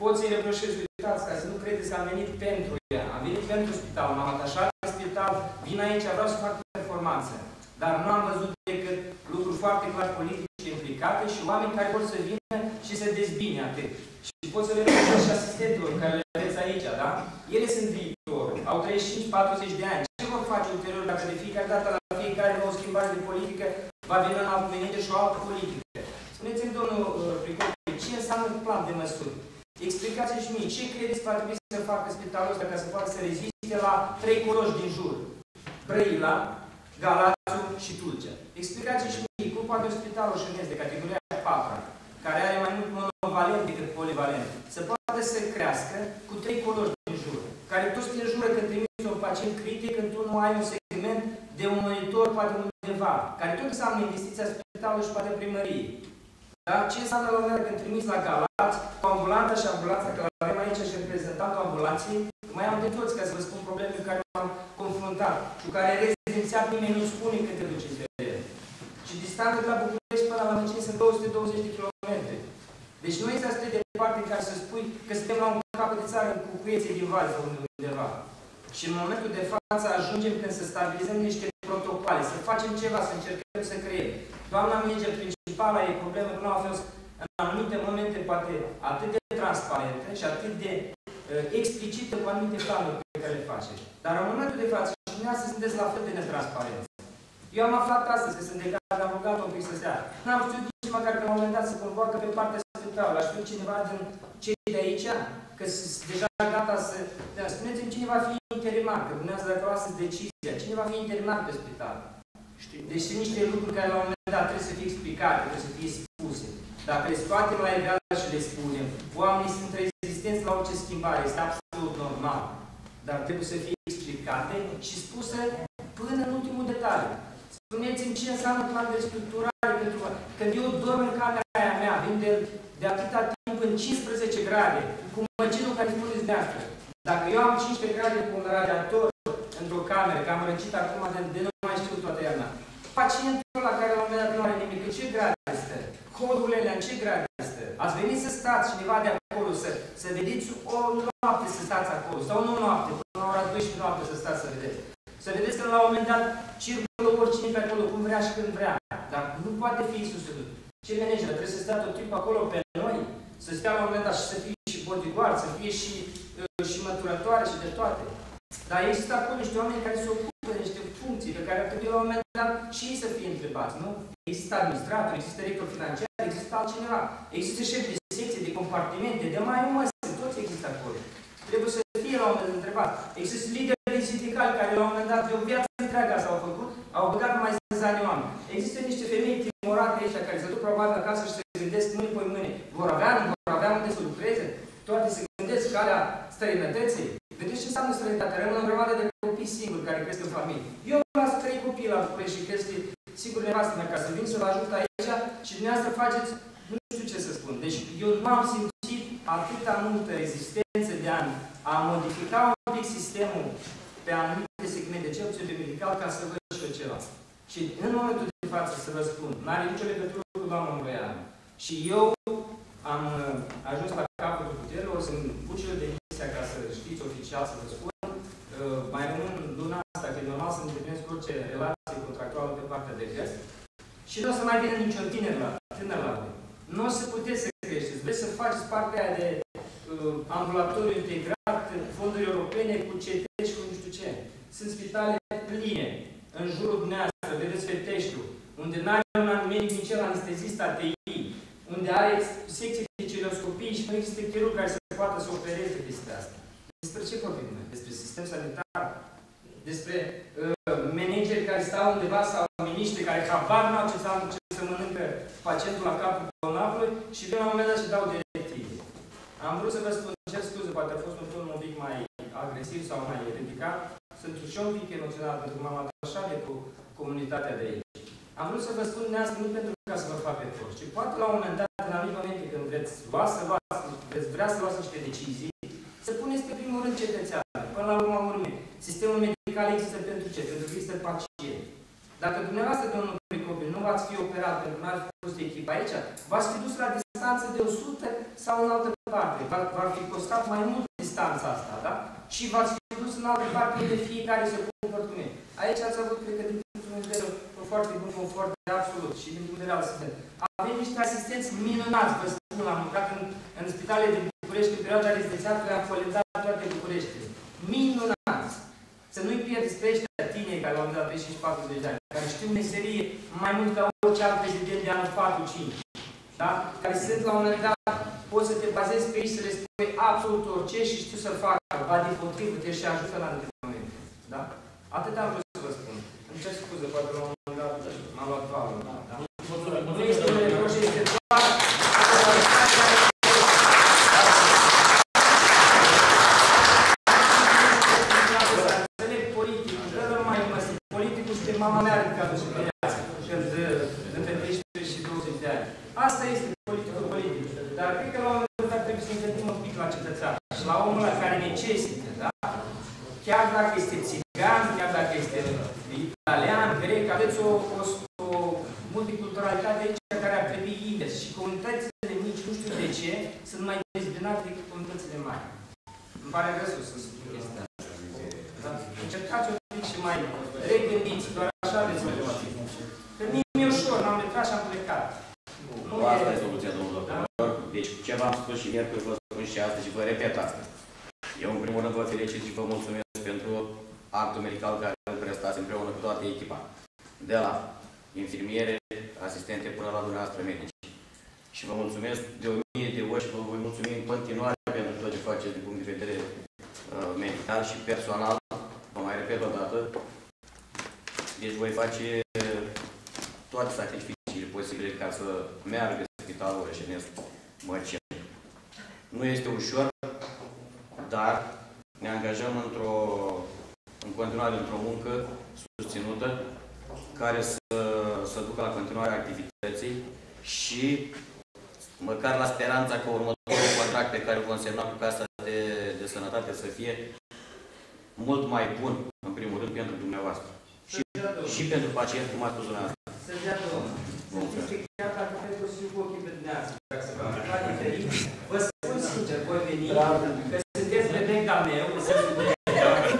poți să-i reproșezi, uite, explicați, ca să nu credeți că am venit pentru ea. Am venit pentru spital, m-am atașat la spital, vin aici, vreau să fac performanță. Dar nu am văzut decât lucruri foarte clar politice implicate și oameni care vor să vină și să dezbine atât. Și pot să le văd și asistentelor care le vedeți aici, da? Ele sunt viitorul. Au 35-40 de ani. Ce vor face ulterior dacă de fiecare dată la fiecare nouă schimbare de politică va veni un alt manager și o altă politică? Spuneți-mi, domnul uh, Pricopil, ce înseamnă plan de măsuri? Explicați și mie, ce credeți că va trebui să facă spitalul ăsta ca să poată să reziste la trei coloși din jur? Brăila, Galațiu și Tulcea. Explicați și mie, cum poate un spital oșănesc de categoria 4 care are mai mult monovalent decât polivalent, să poată să crească cu trei coloși din jur, care toți te jură când trimiți un pacient critic, când tu nu ai un segment de un monitor, poate undeva, care tot înseamnă investiția spitalului și poate primărie. Da? Ce înseamnă la un când trimis la Galați, cu ambulanta și ambulanța, că avem aici și reprezentantul ambulanței, mai am de toți ca să vă spun problemele cu care m-am confruntat, cu care rezidențiat nimeni nu spune cât te duceți de ele. Și distanța de la București până la Măcini sunt 220 de km. Deci nu este atât de departe ca să spui că suntem la un capăt de țară cu cuieții din val sau undeva. Și în momentul de față ajungem când să stabilizăm niște protocoale, să facem ceva, să încercăm să creăm. Doamna manager principală e problemă că nu a fost în anumite momente poate atât de transparentă și atât de uh, explicită cu anumite planuri pe care le face. Dar în momentul de față și dumneavoastră sunteți la fel de netransparenți. Eu am aflat astăzi că sunt de gata, am rugat un pic să stea. N-am știut nici măcar că la un moment dat să convoacă pe partea spitalului. Aș știu cineva din cei de aici, că sunt deja gata să... Da, Spuneți-mi cine va fi interimar, că dumneavoastră dacă luați decizia, cine va fi interimar pe spital. Deci sunt niște lucruri care la un moment dat trebuie să fie explicate, trebuie să fie spuse. Dacă le scoatem la egal și le spunem, oamenii sunt rezistenți la orice schimbare, este absolut normal. Dar trebuie să fie explicate și spuse până în ultimul detaliu. Spuneți-mi ce înseamnă plan de structurare pentru Când eu dorm în camera aia mea, vin de, de atâta timp în 15 grade, cu măcinul care spuneți dumneavoastră. Dacă eu am 15 grade cu un radiator într-o cameră, că am răcit acum de, de nu mai știu toată iarna, pacientul la care la un moment dat nu are nimic, în ce grade este? Codurile alea, în ce grade este? Ați venit să stați cineva de acolo, să, să vedeți o noapte să stați acolo, sau nu noapte, până la ora 12 noapte să stați să vedeți. Să vedeți că la un moment dat circulă oricine pe acolo, cum vrea și când vrea. Dar nu poate fi susținut. Ce manager? Trebuie să stea tot timpul acolo pe noi, să stea la un moment dat și să fie și bodyguard, să fie și, uh, și măturătoare și de toate. Dar există acolo niște oameni care se ocupă de niște funcții pe care ar trebui la un moment dat și ei să fie întrebați, nu? Există administrator, există director financiar, există altcineva, există șef de secție, de compartimente, de mai măsuri, toți există acolo. Trebuie să fie la un moment dat întrebat. Există lideri sindicali care la un moment dat de o viață întreagă s-au făcut, au băgat mai 10 ani oameni. Există niște femei timorate aici care se duc probabil acasă și se gândesc mâine pe mâine. Vor avea, nu vor avea unde să lucreze? Toate se gândesc calea străinătății. Vedeți ce înseamnă străinătate? Rămân o grămadă de copii singuri care cresc în familie. Eu las trei copii la București și cresc sigur nevastă mea ca să vin să vă ajut aici și dumneavoastră faceți, nu știu ce să spun. Deci eu nu am simțit atâta multă rezistență de ani a modifica un pic sistemul pe anumite segmente, cel puțin pe medical, ca să văd și eu ceva. Și în momentul de față, să vă spun, nu are nicio legătură cu doamna Măreanu. Și eu am uh, ajuns la capătul puterilor, o să-mi bucel de misia ca să știți oficial, să vă spun. Uh, mai rămân luna asta, că e normal să îndeplinesc orice relație contractuală pe partea de găs. Și nu o să mai vină niciun tiner la, tânăr la voi. Nu o să puteți să creșteți. Vreți să faceți partea aia de uh, ambulatoriu integrat, fonduri europene cu CT și cu nu știu ce. Sunt spitale pline în jurul dumneavoastră, vedeți Feteștiu, unde nu are un medic nici el anestezist ATI, unde are secție de celoscopii și nu există chirurg care să poată să opereze peste asta. Despre ce vorbim noi? Despre sistem sanitar? Despre uh, manageri care stau undeva sau miniștri care habar n-au ce, ce să mănâncă pacientul la capul bolnavului și vin la un moment dat și dau directive. Am vrut să vă spun, cer scuze, poate a fost un ton un pic mai agresiv sau mai ridicat. Sunt și un pic emoționat pentru că m-am atașat de cu comunitatea de aici. Am vrut să vă spun nească nu pentru ca să vă fac pe forță, ci poate la un moment dat, în anumite momente când vreți lua să luați, veți vrea să luați niște decizii, să puneți pe primul rând cetățeanul. Până la urmă urme, sistemul medical există pentru ce? Pentru că există pacient. Dacă dumneavoastră, domnul Pricobil, nu v-ați fi operat pentru că nu ați fost echipă aici, v-ați fi dus la distanță de 100 sau în altă parte. V-ar fi costat mai mult de instanța asta, da? Și v-ați fi dus în altă parte de fiecare să cumpăr cu mine. Aici ați avut, cred că, din punctul de vedere, un foarte bun confort de absolut și din punct de vedere al asistent. Avem niște asistenți minunați, vă spun, am lucrat în, în spitale din București în perioada rezidențiatului, am folentat toate Bucureștiile. Minunați! Să nu-i pierzi pe ăștia tineri care au dat 35-40 de ani, care știu meserie mai mult ca orice alt prezident de anul 4-5. Da? Care sunt la un moment dat, poți să te bazezi pe ei să le spui absolut orice și știu să facă. Va din potrivă, te și ajută la anumite momente. Da? Atât am vrut să vă spun. Îmi cer scuze, poate la un moment dat m-am luat valul. Da? Nu este un reproș, este doar înțeleg politic, nu mai măsi. Politicul este mama mea în cadrul și viață, când între 13 și 20 de ani. Asta este politicul politic. Dar cred că la un moment dat trebuie să ne gândim un pic la cetățean și la omul ăla care necesită, da? Chiar dacă este țigan, chiar dacă este italian, grec, aveți o, o, o multiculturalitate aici care ar trebui invers și comunitățile mici, nu știu de ce, sunt mai dezbinate decât comunitățile mari. Îmi pare rău să spun chestia asta. Da? Încercați un pic și mai regândiți, doar așa veți reuși. Că mie mi-e ușor, m-am retras și am plecat. Nu Nu asta e soluția, domnul doctor. Deci, ce v-am spus și miercuri, vă spun și astăzi și vă repet astăzi. Eu, în primul rând, vă felicit și vă mulțumesc pentru actul medical care îl prestați împreună cu toată echipa. De la infirmiere, asistente, până la dumneavoastră medici. Și vă mulțumesc de o mie de ori și vă voi mulțumi în continuare pentru tot ce faceți din punct de vedere uh, medical și personal. Vă mai repet o dată. Deci voi face uh, toate sacrificiile posibile ca să meargă spitalul Orășenesc Mărcin. Nu este ușor, dar ne angajăm într-o, în continuare într-o muncă susținută care să, să ducă la continuarea activității și măcar la speranța că următorul contract pe care îl vom semna cu Casa de, de Sănătate să fie mult mai bun, în primul rând, pentru dumneavoastră. Și, și pentru pacient, cum a spus dumneavoastră. Să dea Domnul. Să știți că chiar dacă vreți o simt cu ochii pe dumneavoastră, dacă se va întâmpla diferit, vă spun sincer, voi veni, că sunteți bebec de-al meu, în sensul de,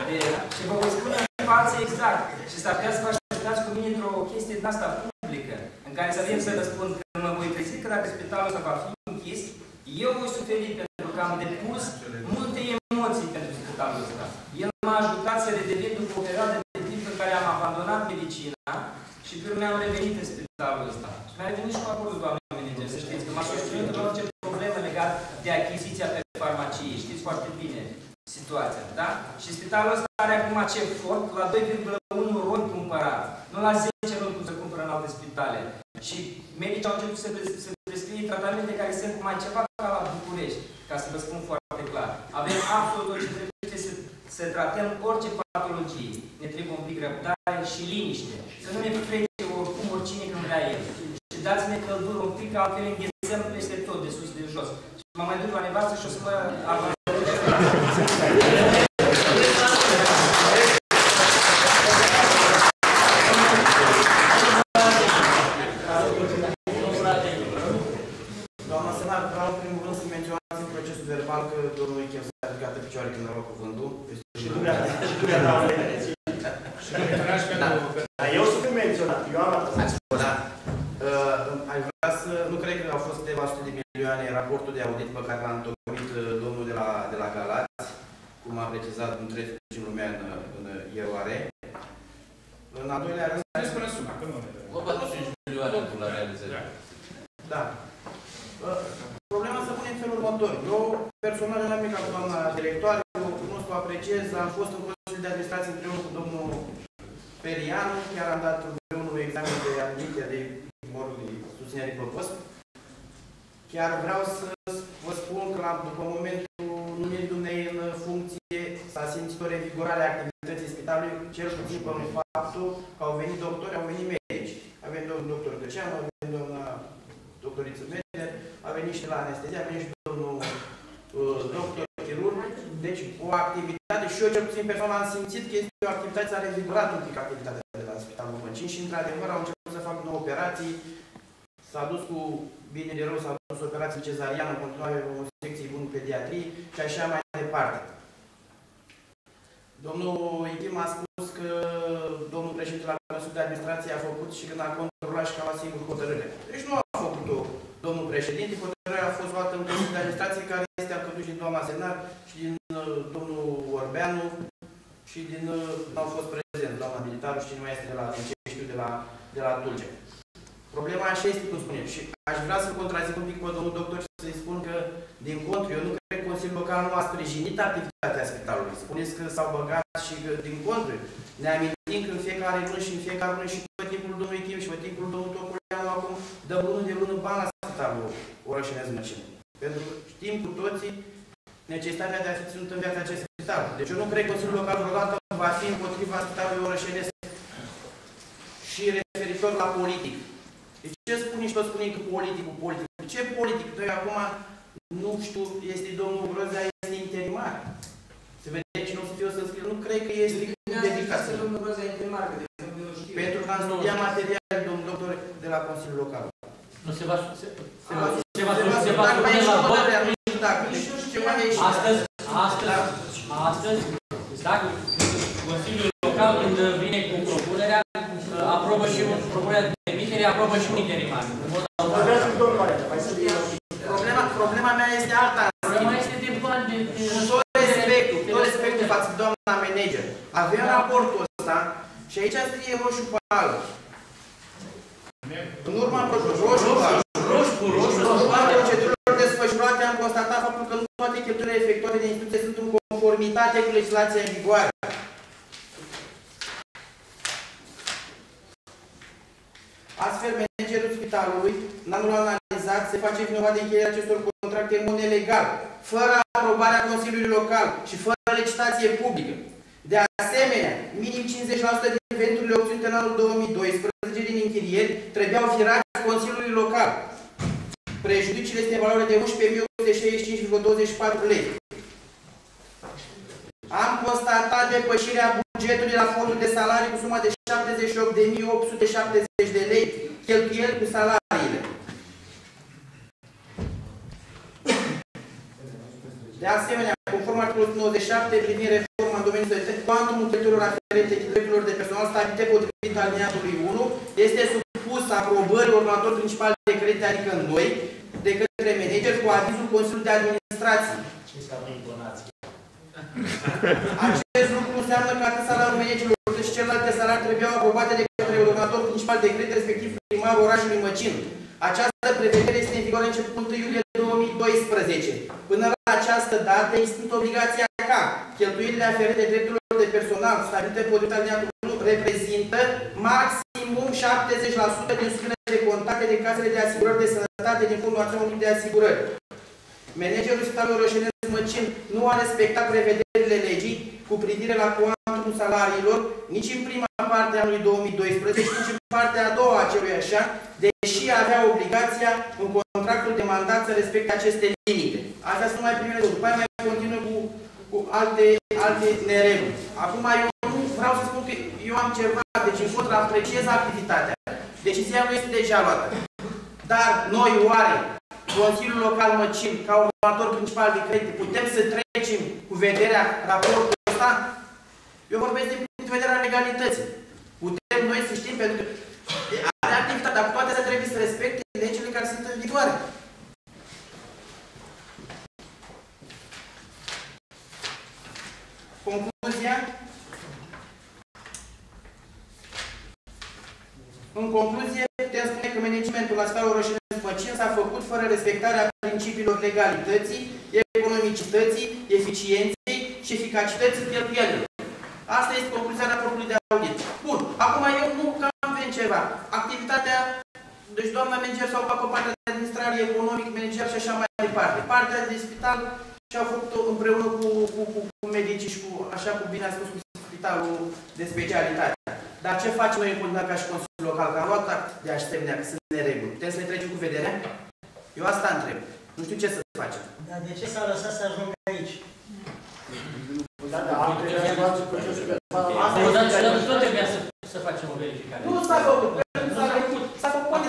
de, și vă voi spune în față exact. Și s-ar putea să vă așteptați cu mine într-o chestie din asta publică, în care să vin să răspund că mă voi trezi că dacă spitalul ăsta va fi închis, eu voi suferi pentru că am depus multe emoții pentru spitalul ăsta. El m-a ajutat să redevin după o perioadă de timp în care am abandonat medicina și pe urmă am revenit în spitalul ăsta. Și mi-a revenit și cu acordul doamnei manager, să știți, că m-a susținut în orice problemă legată de achiziția pe farmacie. Știți foarte bine situația, da? Și spitalul ăsta are acum ce fort la 2,1 roni cumpărat, nu la 10 roni cum se cumpără în alte spitale. Și medicii au început să, pres- să prescrie tratamente care sunt mai ceva ca la București, ca să vă spun foarte clar. Avem absolut orice trebuie să, să tratăm orice patologie. Ne trebuie un pic răbdare și liniște. Să nu ne frece oricum oricine când vrea el. Și dați-ne căldură un pic, altfel înghețăm peste tot, de sus, de jos. Și mă mai duc la nevastă și o să mă Doamna Senar, vreau în primul rând să menționați în procesul verbal că domnul Ichel s-a ridicat pe picioare când a luat cuvântul. Și nu vrea, și nu vrea, doamne. Da. Dar eu sunt menționat, eu am atât. Da. Uh, Aș vrea să, nu cred că au fost câteva sute de milioane raportul de audit pe care l-a întocmit uh, domnul de la, de la Galați, cum a precizat în trecem lumea în, în eroare. În al doilea rând... Care spune suma, că nu Vorba de 5 milioane pentru la realizare. Da. Uh, Problema se pune în felul următor. Eu, personal, n-am nimic cu doamna directoare, o cunosc, o apreciez, am fost în Consiliul de Administrație împreună cu domnul Perianu, chiar am dat împreună un examen de admitere de morului susținere după post. Chiar vreau să vă spun că la, după momentul numirii dumnei în funcție s-a simțit o revigorare a activității spitalului, cel puțin pe faptul că au venit doctori, au venit medici. A venit domnul doctor Găceanu, a venit doamna doctoriță Meder, a venit și la anestezie, a venit și domnul uh, doctor chirurg. Deci o activitate și eu cel puțin personal am simțit că este o activitate, s-a revigorat un pic activitatea de la Spitalul Măcin și într-adevăr au început să fac nouă operații. S-a dus cu bine de rău, s-a dus operații cezariană, în continuare o secție bună pediatrie și așa mai departe. Departe. Domnul Ichim a spus că domnul președinte la Consiliul de Administrație a făcut și când a controlat și că a luat singur hotărâre. Deci nu a făcut-o domnul președinte, hotărârea a fost luată în Consiliul de Administrație care este alcătuit din doamna Senar și din uh, domnul Orbeanu și din, uh, au fost prezenți, doamna Militaru și nu mai este de la, din ce știu, de la, de la Tulge. Problema așa este, cum spunem, și aș vrea să contrazic un pic pe domnul doctor și să-i spun că, din contră, eu nu cred că Consiliul Local nu a sprijinit activitatea spitalului. Spuneți că s-au băgat și că, din contră, ne amintim că în fiecare lună și în fiecare lună și pe timpul domnului Chim și pe timpul domnului Toculeanu acum dăm lună de lună bani la spitalul Orășenez Măcin. Pentru că știm cu toții necesitatea de a fi ținut în viața acest spital. Deci eu nu cred că Consiliul Local vreodată va fi împotriva spitalului Orășenez și referitor la politic. Deci ce spune și tot spune că politicul, politic. Ce politic? Noi acum, nu știu, este domnul Grozea, este interimar. Se vede cine o să fie o să scrie. Nu cred că este dedicat. Să domnul Grozea interimar, că de exemplu eu știu. Pentru că am studiat materiale, domnul doctor, de la Consiliul Local. Nu se va... Se, Se va se va, se va se va dacă mai supune ieși la vot. hotărârea, nu știu dacă. Deci nu știu ce mai ieși. Astăzi, astăzi, astăzi, dacă Consiliul Local, când vine cu propunerea, aprobă și un, propunerea de emitere, aprobă și un interimar. În mod Problema, problema mea este alta. Problema este de bani, de... de Cu tot respectul, cu tot respectul față de doamna manager. Avem raportul ăsta și aici scrie roșu pe alb. În urma roșu pe alb. Roșu cu roșu. În urma procedurilor desfășurate am constatat faptul că nu toate cheltuielile efectuate de instituție sunt în conformitate cu legislația în vigoare. Astfel, managerul spitalului, în anul analizat, se face vinovat de încheierea acestor contracte în mod nelegal, fără aprobarea Consiliului Local și fără licitație publică. De asemenea, minim 50% din veniturile obținute în anul 2012 din închirieri trebuiau firați Consiliului Local. Prejudiciile este în valoare de 11.865,24 lei. Am constatat depășirea bugetului la fondul de salarii cu suma de 78.870 de lei, cheltuieli cu salariile. De asemenea, conform articolului 97, privind reforma în domeniul de cuantumul cheltuielor aferente cheltuielor de personal stabilite potrivit aliniatului 1 este supus aprobării următor principal de credite, adică noi, de către manager cu avizul Consiliului de Administrație. Acest lucru înseamnă că atât salariul managerilor cât și celelalte salarii trebuiau aprobate de către următor principal decret, respectiv primarul orașului Măcin. Această prevedere este în vigoare începând 1 iulie 2012. Până la această dată există obligația ca cheltuielile aferente drepturilor de personal stabilite potrivit alineatul 1 reprezintă maximum 70% din sumele de contacte de casele de asigurări de sănătate din Fondul Național Unic de Asigurări. Managerul Spitalului Roșenez Măcin nu a respectat prevederile legii cu privire la cuantumul salariilor nici în prima parte a anului 2012, nici în partea a doua a acelui așa, deși avea obligația în contractul de mandat să respecte aceste limite. Astea sunt numai primele două. După aia mai continuă cu, cu alte, alte nereguli. Acum eu nu vreau să spun că eu am cerut, deci în contra apreciez activitatea. Decizia nu este deja luată. Dar noi oare Consiliul Local Măcin, ca următor principal de credit, putem să trecem cu vederea raportului ăsta? Eu vorbesc din punct de vedere al legalității. Putem noi să știm, pentru că are activitate, dar toate astea trebuie să respecte legile care sunt în vigoare. Concluzia? În concluzie, putem spune că managementul la Spitalul Roșenesc Măcin s-a făcut fără respectarea principiilor legalității, economicității, eficienței și eficacității cheltuielilor. Asta este concluzia raportului de audit. Bun, acum eu nu cam vin ceva. Activitatea, deci doamna manager s-a ocupat pe partea de administrare economic, manager și așa mai departe. Partea de spital și-au făcut-o împreună cu, cu, cu, cu medicii și cu, așa cum bine a spus, cu spitalul de specialitate. Dar ce facem noi în continuare ca și Consiliul Local? Că am luat act de asemenea, că sunt nereguli. Putem să le trecem cu vederea? Eu asta întreb. Nu știu ce să facem. Dar de ce s-a lăsat să ajungă aici? Da, da, am trecut procesul verbal. Asta e tot trebuia să, să facem o verificare. Nu s-a făcut. S-a făcut. S-a făcut poate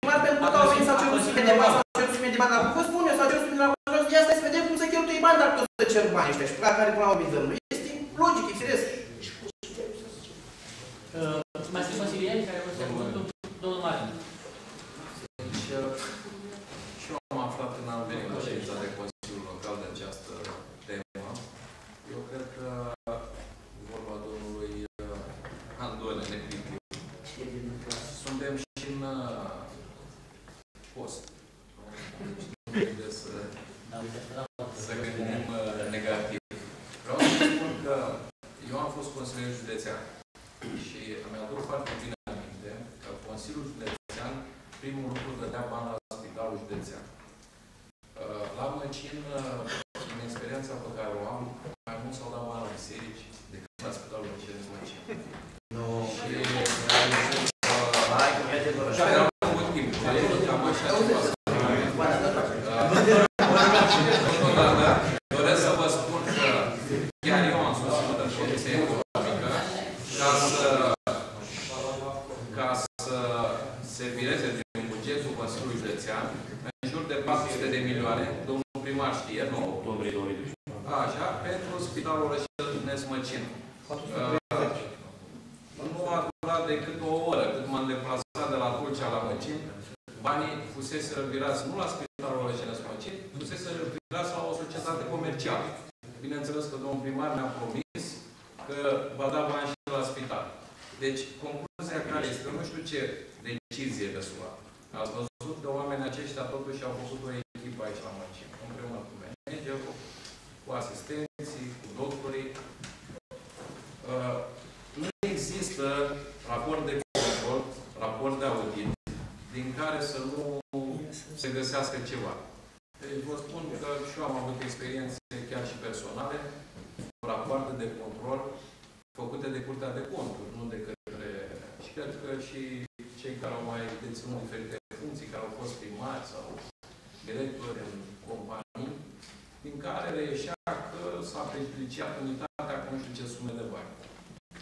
primar pentru că au venit s-au cerut sume de bani, s-au cerut sume de bani. Dar vă spun eu, s-au cerut sume de la Consiliul. Ia stai să vedem cum se cheltuie bani dacă tot se cer banii ăștia și pe care până la urmă îi dăm noi. Este logic, e firesc. Uh, Mai sunt consilieri care vă să cuvântul? Domnul Marin. Deci, uh, și eu am aflat în am venit la ședința de Consiliul Local de această temă. Eu cred că vorba domnului uh, Andone Necripiu. Suntem și în uh, post. Deci nu trebuie să, să gândim uh, negativ. Vreau să spun că eu am fost consilier județean și mi-aduc foarte bine aminte că Consiliul Județean primul lucru dădea bani la Spitalul Județean. Uh, La Măcin, uh, în experiența pe care o am, mai mult s-au dat bani la biserici decât la Spitalul Măcin Măcin. Nu. Și uh, Hai, că merge doar și așa. era mult timp. Cam așa se pasă. Totodată, doresc să vă spun că chiar eu am susținut în Comisia Economică ca să, ca să se vireze din bugetul Consiliului Județean în jur de 400 de milioane, domnul primar știe, nu? Octombrie 2012. Așa, pentru Spitalul Rășel Nesmăcin. Uh, nu a durat decât o oră cât m-am deplasat de la Tulcea la Măcin. Banii fusese virați nu la Spitalul Rășel Nesmăcin, fusese virați la o societate comercială. Bineînțeles că domnul primar ne-a promis că va da bani și la spital. Deci, concluzia care este, eu nu știu ce decizie de luat. Ați văzut că oamenii aceștia totuși au făcut o echipă aici la Măcin, împreună cu managerul, cu asistenții, cu doctorii. Uh, nu există raport de control, raport de audit, din care să nu se găsească ceva. Deci vă spun că și eu am avut experiențe chiar și personale, rapoarte de control făcute de Curtea de Conturi, nu de către... Și cred că și cei care au mai deținut diferite funcții, care au fost primari sau directori în companii, din care reieșea că s-a prejudiciat unitatea cu nu știu ce sume de bani.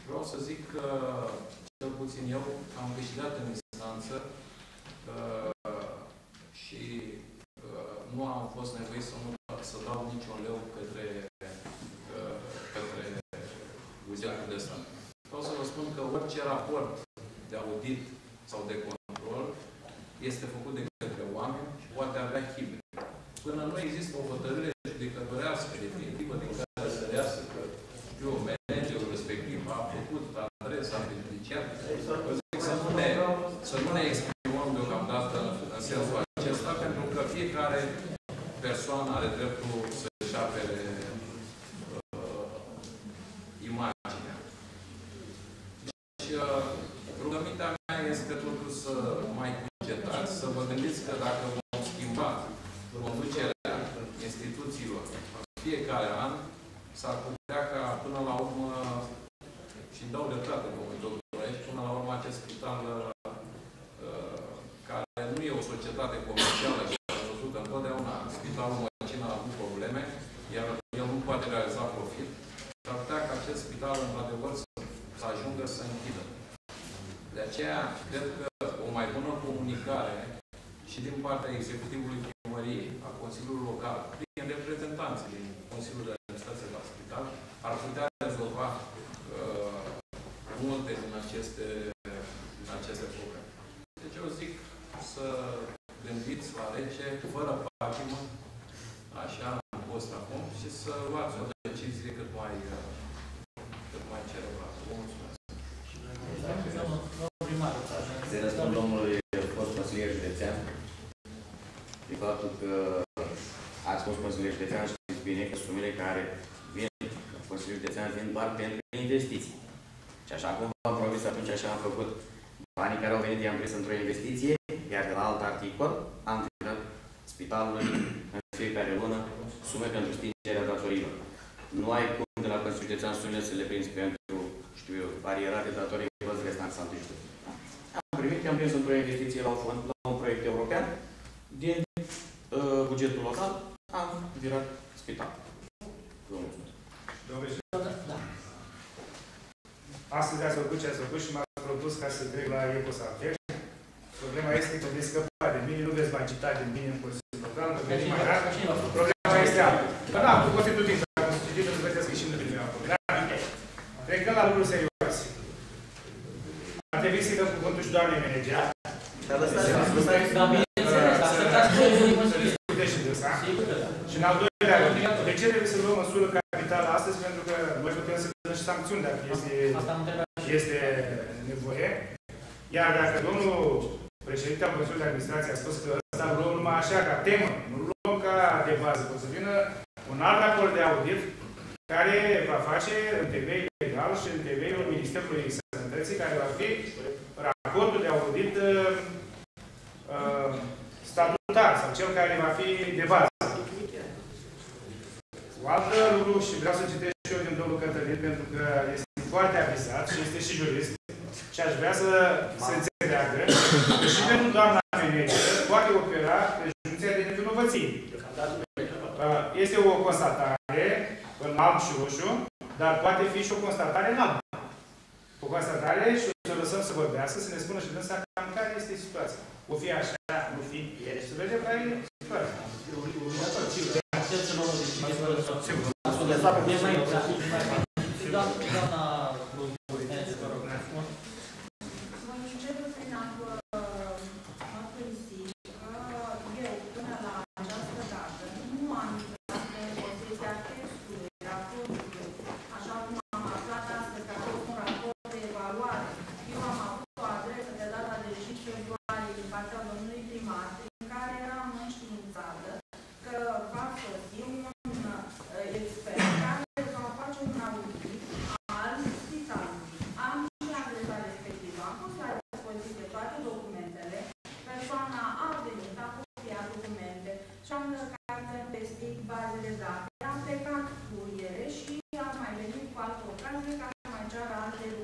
Vreau să zic că, cel puțin eu, am câștigat în instanță uh, și uh, nu am fost nevoit să, nu, să dau niciun leu către, uh, către bugetul de stat. Vreau să vă spun că orice raport de audit sau de control este făcut de către oameni și poate avea hibe. Până nu există o hotărâre judecătorească definitivă din care să reiasă că eu, managerul respectiv, a făcut adresa, a beneficiat, vă zic să nu ne, să nu ne exprimăm deocamdată în sensul acesta, pentru că fiecare persoană are dreptul să-și apere uh, imaginea. Și uh, rugămintea mea este totuși să mai cucetați, să vă gândiți că dacă vom schimba conducerea instituțiilor în fiecare an, s-ar putea ca până la urmă, și îmi dau dreptate domnului doctor aici, până la urmă acest spital uh, care nu e o societate comercială și am văzut că întotdeauna spitalul Măcina a avut probleme, iar el nu poate realiza profit, s-ar putea ca acest spital, într-adevăr, să, să ajungă să închidă. De aceea, cred că o mai bună comunicare și din partea executivului primăriei, a Consiliului Local, prin reprezentanții din Consiliul de Administrație la Spital, ar putea rezolva uh, multe din aceste, din aceste probleme. Deci eu zic să gândiți la rece, fără patimă, așa am fost acum, și să luați o decizie cât mai, uh, cât mai cerebrată. Vă mulțumesc. Domnul primar. Se răspund domnului fost consilier județean de faptul că ați fost consilier județean și știți bine că sumele care vin consilier județean vin doar pentru investiții. Și așa cum v-am promis atunci, așa am făcut banii care au venit, i-am prins într-o investiție, iar de la alt articol am trimis spitalului în fiecare lună sume pentru stingerea datorilor. Nu ai cum de la Consiliul Județean sumele să le prinzi pentru, știu eu, barierare datorii văz restanțante, știu. Am primit, i-am prins într-o investiție la un fond, la un proiect european, din uh, bugetul local am virat spital. Vă mulțumesc. Domnul da. Astăzi ați făcut ce ați făcut și m-ați produs ca să trec la Ecosanfer. Problema este că veți scăpa de mine, nu veți mai cita din mine în Consiliul Local, nu veți mai rar. Problema este altă. Da, cu costul timp, dacă să citit, nu vedeți că și nu primim acolo. Dar bine. Trecând la lucruri serioase. Ar trebui să-i dăm cuvântul și doamnei manager. Dar lăsați, lăsați, înțeles, da? Și în al doilea rând, de ce trebuie să luăm măsură capitală astăzi? Pentru că noi putem să dăm și sancțiuni dacă este, este nevoie. Iar dacă domnul președinte al Consiliului de Administrație a spus că ăsta luăm numai așa, ca temă, nu luăm ca de bază, o să vină un alt acord de audit care va face în TV legal și în TV-ul Ministerului Sănătății, care va fi raportul de audit uh, uh, statutar sau cel care va fi de bază. O altă lucru, și vreau să citesc și eu din domnul Cătălin, pentru că este foarte avizat și este și jurist, și aș vrea să se înțeleagă că și pentru doamna manager poate opera prezumția de nevinovăție. Este o constatare în alb și roșu, dar poate fi și o constatare în alb cu constatare și o să lăsăm să vorbească, să ne spună și dânsa cam care este situația. O fi așa, nu fi ieri, să vedem care e situația. Următor, sigur. Să mă modific. Sigur. Ascultă, mai 我刚才刚买着的那些。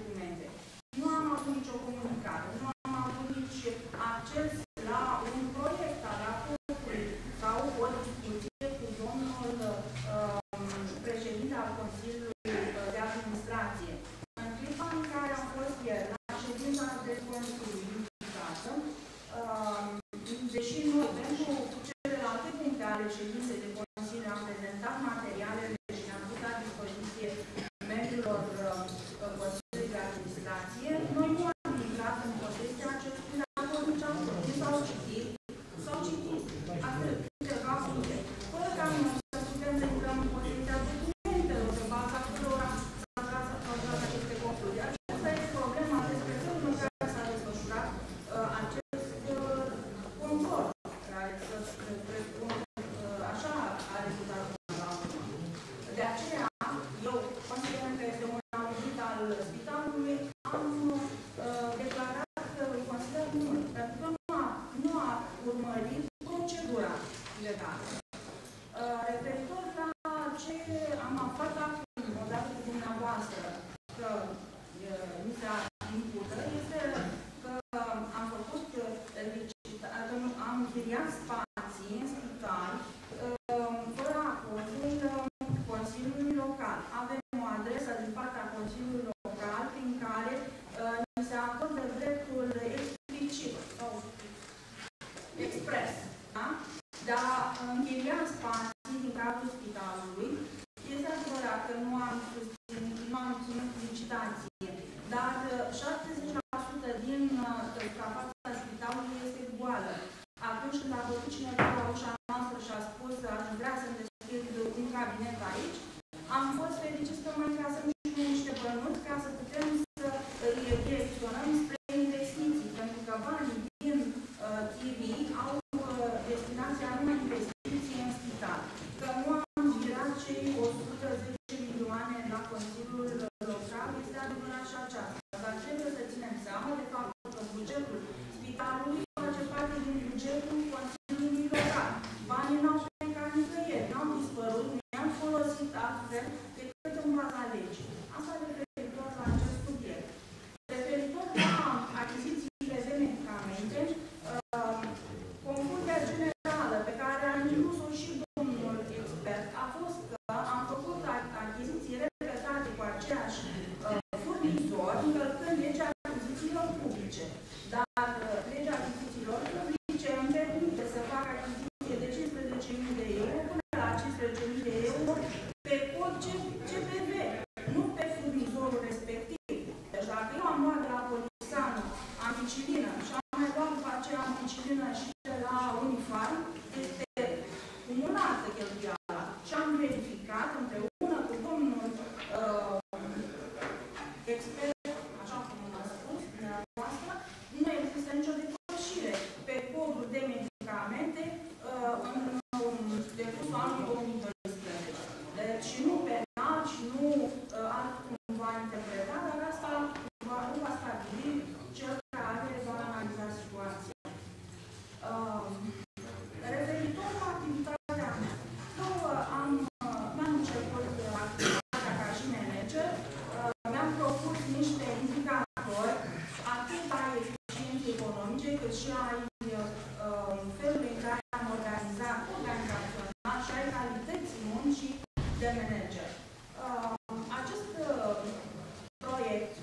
Uh, proiect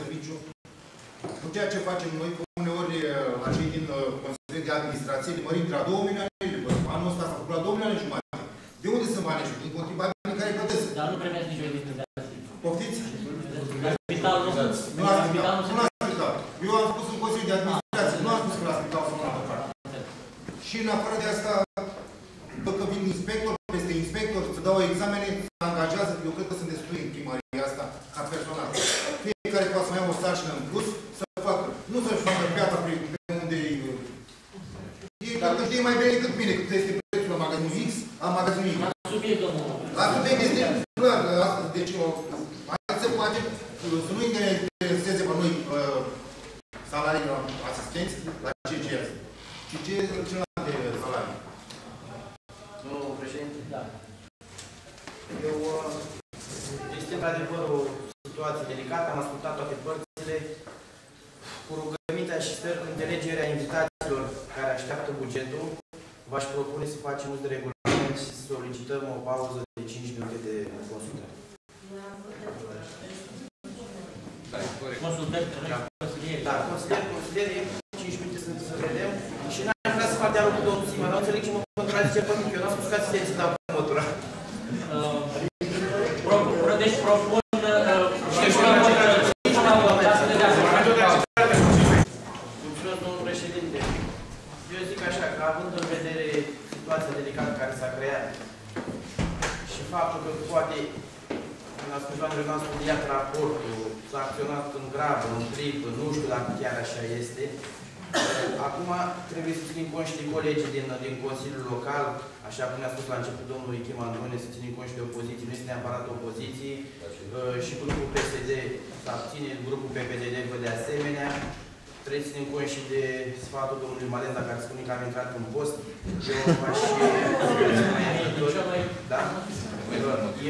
serviciu. Cu ceea ce facem noi, că uneori uh, acei din uh, Consiliul de Administrație limărim la 2 milioane de lei. Anul ăsta s-a făcut la 2 milioane și jumătate. De unde sunt banii și din contribuabilii care plătesc? Dar nu primesc nicio indemnizație. Poftiți? La spital nu sunt. Nu la spital. Nu la. Eu am spus în Consiliul de Administrație. Nu am spus că la spital sunt la Și în afară de asta, sarcină în plus, să facă, nu să-și facă piața pe unde e... Uh, Ei, dacă știe mai bine decât mine, cât este prețul la magazinul X, a magazinului Y. Asta este clar, asta, deci, mai se poate. facem, să nu intereseze pe noi uh, salariile la asistenți, la CGS. Și ce celelalte salarii? Domnul președinte, da. Eu, uh, este într-adevăr o situație delicată, am ascultat toate părțile și sper că înțelegerea invitațiilor care așteaptă bugetul, v-aș propune să facem uz de regulament și să solicităm o pauză de 5 minute de consultare. Consultări, consilieri. Da, da minute sunt să vedem. Și n-am vrea să fac dialog cu domnul dar înțeleg ce mă contrazice pe mine, eu n-am spus că ați dar mătura. Uh, deci propun în ascultare când am studiat raportul, s-a acționat în grabă, în trip, nu știu dacă chiar așa este. Acum trebuie să ținem cont și de colegii din, din Consiliul Local, așa cum ne-a spus la început domnul Ichim Andone, să ținem cont și de opoziție, nu este neapărat opoziție, Uh, și grupul PSD să abține, grupul PPDD vă de asemenea. Trebuie să ținem cont și de sfatul domnului Malenda care spune că am intrat în post. Eu v-aș... Da?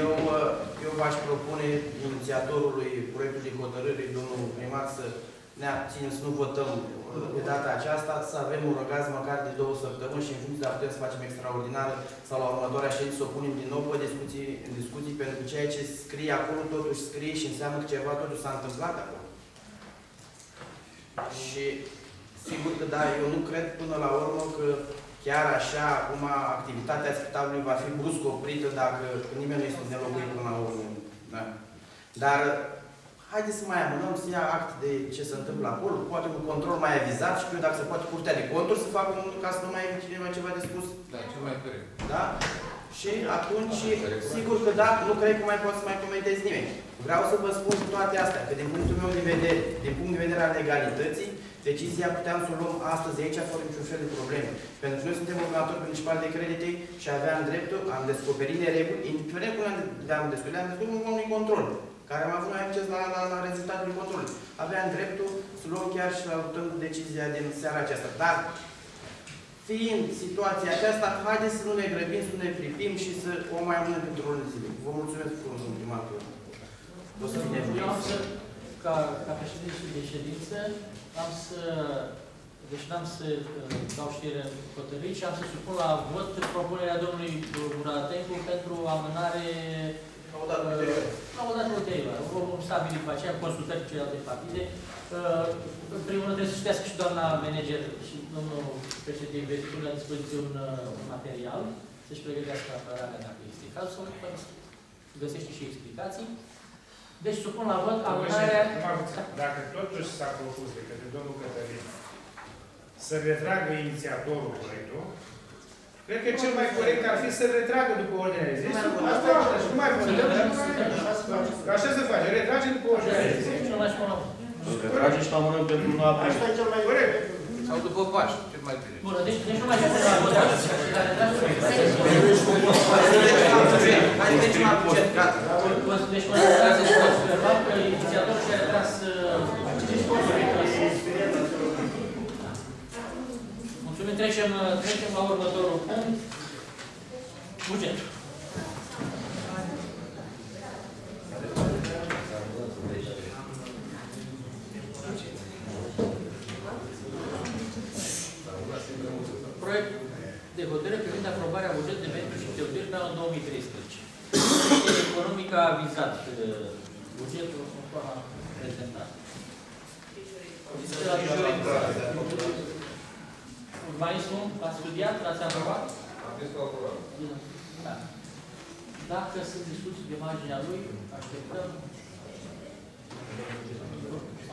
Eu, uh, eu v-aș propune inițiatorului proiectului hotărârii, domnul primar, să ne abținem, să nu votăm uh, de data aceasta, să avem un răgaz măcar de două săptămâni și în funcție de putem să facem extraordinară sau la următoarea ședință să o punem din nou pe discuții, în discuții, pentru că ceea ce scrie acolo totuși scrie și înseamnă că ceva totuși s-a întâmplat acolo. Și sigur că da, eu nu cred până la urmă că chiar așa, acum, activitatea spitalului va fi brusc oprită dacă nimeni nu este nelocuit până la urmă. Da? Dar haideți să mai amânăm, să ia act de ce se întâmplă acolo, poate un control mai avizat și eu dacă se poate curtea de conturi să facă un ca să nu mai aibă cineva ceva de spus. Da, cel mai corect. Da? Și atunci, sigur că da, nu cred că mai pot să mai comentez nimeni. Vreau să vă spun toate astea, că din punctul meu de vedere, din punct de vedere al legalității, decizia puteam să o luăm astăzi aici fără niciun fel de probleme. Pentru că noi suntem următori principal de credite și aveam dreptul, am descoperit nereguli, indiferent cum le-am descoperit, le-am descoperit în unui control, care am avut noi acces la, la, la rezultatul controlului. Aveam dreptul să luăm chiar și la decizia din seara aceasta. Dar fiind situația aceasta, haideți să nu ne grăbim, să nu ne pripim și să o mai amânăm pentru o zile. Vă mulțumesc frumos, domnul primar. Că O să fie Eu am să, ca, ca președinte de ședință, am să, deci n-am să uh, dau știre hotărâri și am să supun la vot propunerea domnului Muratencu pentru amânare la o dată ulterioară. La o dată ulterioară. Vom stabili după aceea consultări cu celelalte partide. Uh, În primul rând trebuie să știască și doamna manager și domnul președinte Investițiu la dispoziție un, uh, un material, să-și pregătească apărarea dacă este cazul, să găsește și explicații. Deci supun la vot amânarea... Dacă totuși s-a propus de către domnul Cătălin să retragă inițiatorul proiectul, cred că cel mai corect ar fi să retragă după ordinea de zi. Asta și nu mai votăm. Așa se face, retrage după ordinea de zi. Retrage și amânăm pentru luna aprilie. Asta e cel mai corect. Sau după Paști, cel mai bine. Bună, deci, deci nu mai supun la vot. Hai, trecem la buget, gata. Deci considerați verbal că inițiatorul și-a retras Mulțumim, trecem, trecem la următorul punct. Bugetul. Proiect de hotărâre privind aprobarea bugetului pentru și cheltuieli pe anul 2013. Comisia Economică a avizat uh, bugetul conform a prezentat. Urbanismul, l-ați studiat, l-ați aprobat? Am zis că aprobat. Da. Dacă sunt discuții pe marginea lui, așteptăm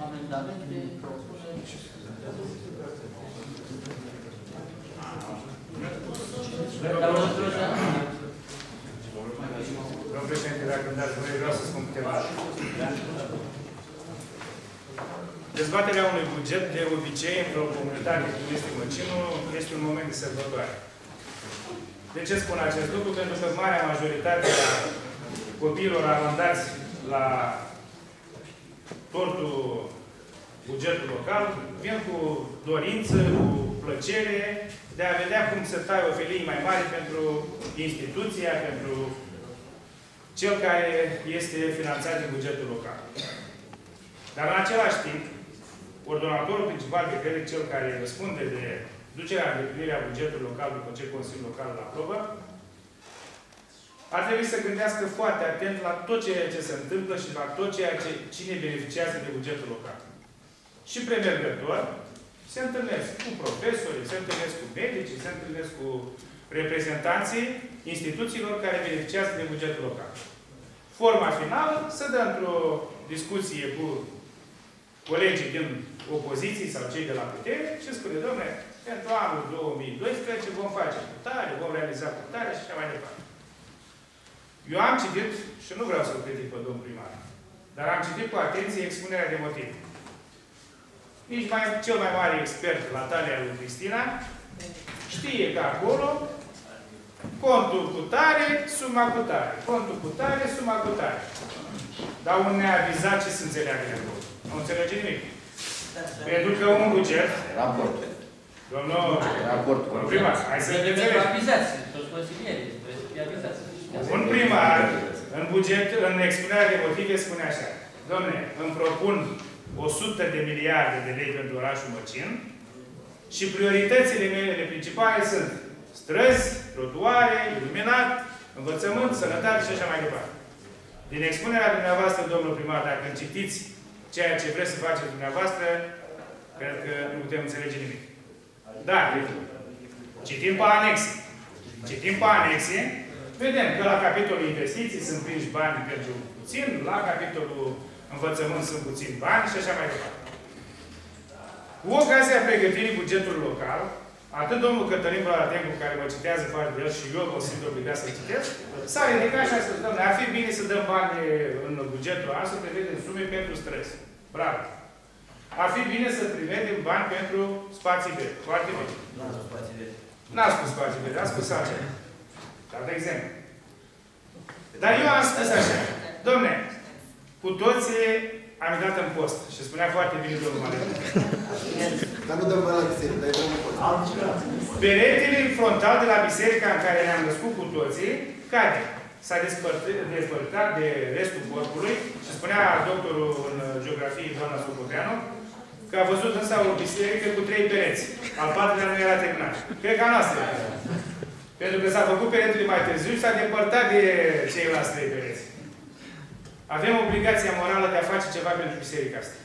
amendamente, propuneri. Dar următorul Domnul președinte, dacă îmi dați voie, vreau să spun câteva. Dezbaterea unui buget, de obicei, într-o comunitate cum este Măcinu, este un moment de sărbătoare. De ce spun acest lucru? Pentru că marea majoritate a copiilor arandați la tortul bugetul local vin cu dorință, cu plăcere de a vedea cum se taie o felie mai mare pentru instituția, pentru cel care este finanțat din bugetul local. Dar în același timp, coordonatorul principal de credit, cel care răspunde de ducerea în deplinire a bugetului local după ce Consiliul Local îl aprobă, ar trebui să gândească foarte atent la tot ceea ce se întâmplă și la tot ceea ce cine beneficiază de bugetul local. Și premergător se întâlnesc cu profesori, se se întâlnesc cu medici, se întâlnesc cu reprezentanții instituțiilor care beneficiază de bugetul local. Forma finală se dă într-o discuție cu colegii din opoziții sau cei de la putere și spune, domnule, pentru anul 2012 vom face putare, vom realiza putare și așa mai departe. Eu am citit, și nu vreau să-l critic pe domnul primar, dar am citit cu atenție expunerea de motive. Nici mai, cel mai mare expert la talia lui Cristina știe că acolo contul cu tare, suma cu tare. Contul cu tare, suma cu tare. Dar un neavizat ce să înțeleagă de acolo? Nu înțelege nimic. Pentru că un buget... Raport. Domnul... Raport. Domnul primar, hai să Trebuie înțelegem. avizați, toți consilierii, trebuie să fie avizați. Un primar, în buget, în expunerea de motive, spune așa. Domne, îmi propun 100 de miliarde de lei pentru orașul Măcin și prioritățile mele principale sunt străzi, trotuare, iluminat, învățământ, sănătate și așa mai departe. Din expunerea dumneavoastră, domnul primar, dacă îmi citiți ceea ce vreți să faceți dumneavoastră, cred că nu putem înțelege nimic. Dar, citim pe anexe. Citim pe anexe, vedem că la capitolul investiții sunt prinși bani pentru puțin, la capitolul învățământ sunt puțini bani și așa mai departe. Cu ocazia pregătirii bugetului local, atât domnul Cătălin Blaratencu, care mă citează foarte des și eu mă simt obligat să citesc, s-a ridicat și a spus, domnule, ar fi bine să dăm bani în bugetul ăsta, să prevedem sume pentru stres. Bravo! Ar fi bine să prevedem bani pentru spații verzi. Foarte bine. N-a spus spații verzi, a spus altceva. Dar de exemplu. Dar eu am spus așa, domne, cu toții am dat în post. Și spunea foarte bine domnul Mare. Dar nu dăm bani la biserică, dar dăm în post. Peretele frontal de la biserica în care ne-am născut cu toții, cade. S-a despărtat de restul corpului și spunea doctorul în geografie, doamna Socoteanu, că a văzut însă o biserică cu trei pereți. Al patrulea nu era terminat. Cred că a noastră. Pentru că s-a făcut peretele mai târziu și s-a depărtat de ceilalți trei pereți. Avem obligația morală de a face ceva pentru biserica asta.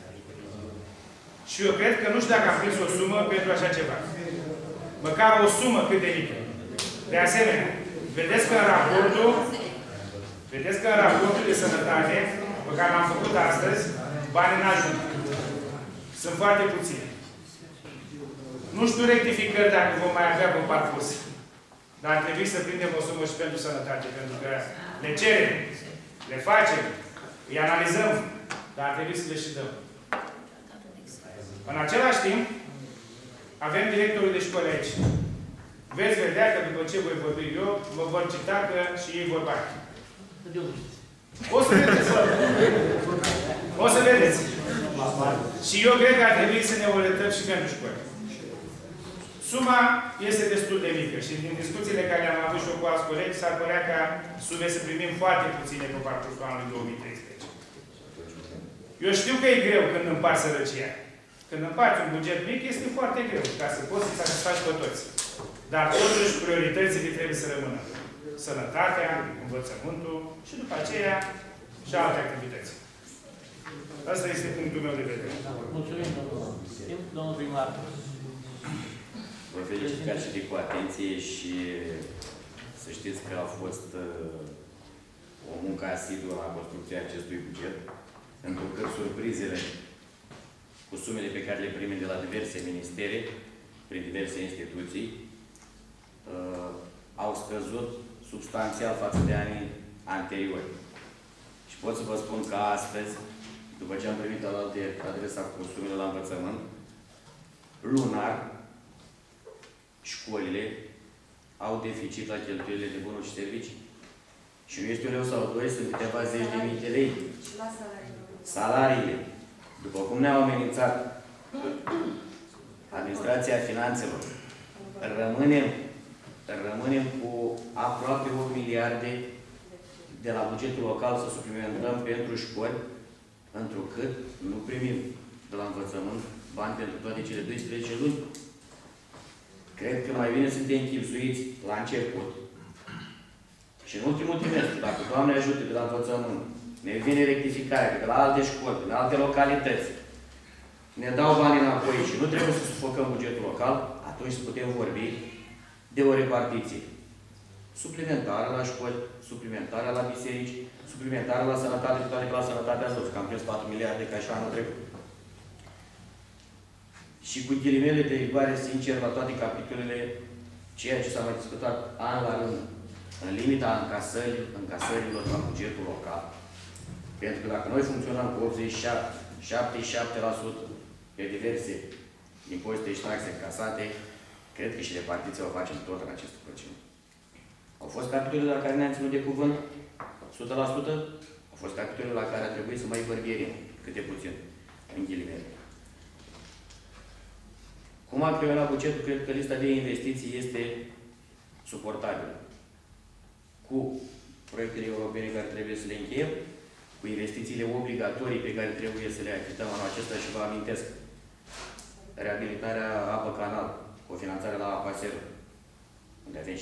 Și eu cred că nu știu dacă am prins o sumă pentru așa ceva. Măcar o sumă cât de mică. De asemenea, vedeți că în raportul, vedeți că în raportul de sănătate, pe care l-am făcut astăzi, banii n-ajung. Sunt foarte puțini. Nu știu rectificări dacă vom mai avea pe parcurs. Dar ar trebui să prindem o sumă și pentru sănătate, pentru că le cerem, le facem, îi analizăm, dar ar trebui să le și dăm. În același timp, avem directorul de școli aici. Veți vedea că după ce voi vorbi eu, vă vor cita că și ei vor bani. O să vedeți. O să vedeți. Și eu cred că ar trebui să ne orientăm și pentru școli. Suma este destul de mică și din discuțiile care le-am avut și eu cu alți colegi, s-ar părea ca sume să primim foarte puține pe parcursul anului 2013. Eu știu că e greu când împarți sărăcia. Când împarți un buget mic, este foarte greu ca să poți să satisfaci pe toți. Dar totuși prioritățile trebuie să rămână. Sănătatea, învățământul și după aceea și alte activități. Asta este punctul meu de vedere. Mulțumim, domnul. Domnul primar. Vă felicit că ați citit cu atenție și să știți că a fost uh, o muncă asiduă la construcția acestui buget, pentru că surprizele cu sumele pe care le primim de la diverse ministere, prin diverse instituții, uh, au scăzut substanțial față de anii anteriori. Și pot să vă spun că astăzi, după ce am primit alte adresa cu sumele la învățământ, lunar, școlile au deficit la cheltuielile de bunuri și servicii. Și nu este un leu sau doi, sunt câteva zeci de mii de lei. Și la salarii. Salariile. După cum ne-au amenințat administrația finanțelor, rămânem, rămânem cu aproape 8 miliarde de la bugetul local să suplimentăm pentru școli, întrucât nu primim de la învățământ bani pentru toate cele 12 luni. Cred că mai bine suntem chipsuiți la început. Și în ultimul trimestru, dacă Doamne ajută de la învățământ, ne vine rectificare de la alte școli, de la alte localități, ne dau bani înapoi și nu trebuie să sufocăm bugetul local, atunci să putem vorbi de o repartiție suplimentară la școli, suplimentară la biserici, suplimentară la sănătate, cu toate că la sănătate a sus, că am prins 4 miliarde ca și anul trecut. Și cu ghilimele de rigoare, sincer, la toate capitolele, ceea ce s-a mai discutat an la rând, în limita încasării, încasărilor la bugetul local. Pentru că dacă noi funcționăm cu 87, 77% pe diverse impozite și taxe încasate, cred că și repartiția o facem tot în acest procent. Au fost capitole la care ne-am ținut de cuvânt 100%, au fost capitole la care a trebuit să mai bărbierim câte puțin, în ghilimele. Cum a creionat bugetul, cred că lista de investiții este suportabilă. Cu proiectele europene care trebuie să le încheiem, cu investițiile obligatorii pe care trebuie să le achităm anul acesta și vă amintesc reabilitarea apă-canal, cu finanțare la apa seră, unde avem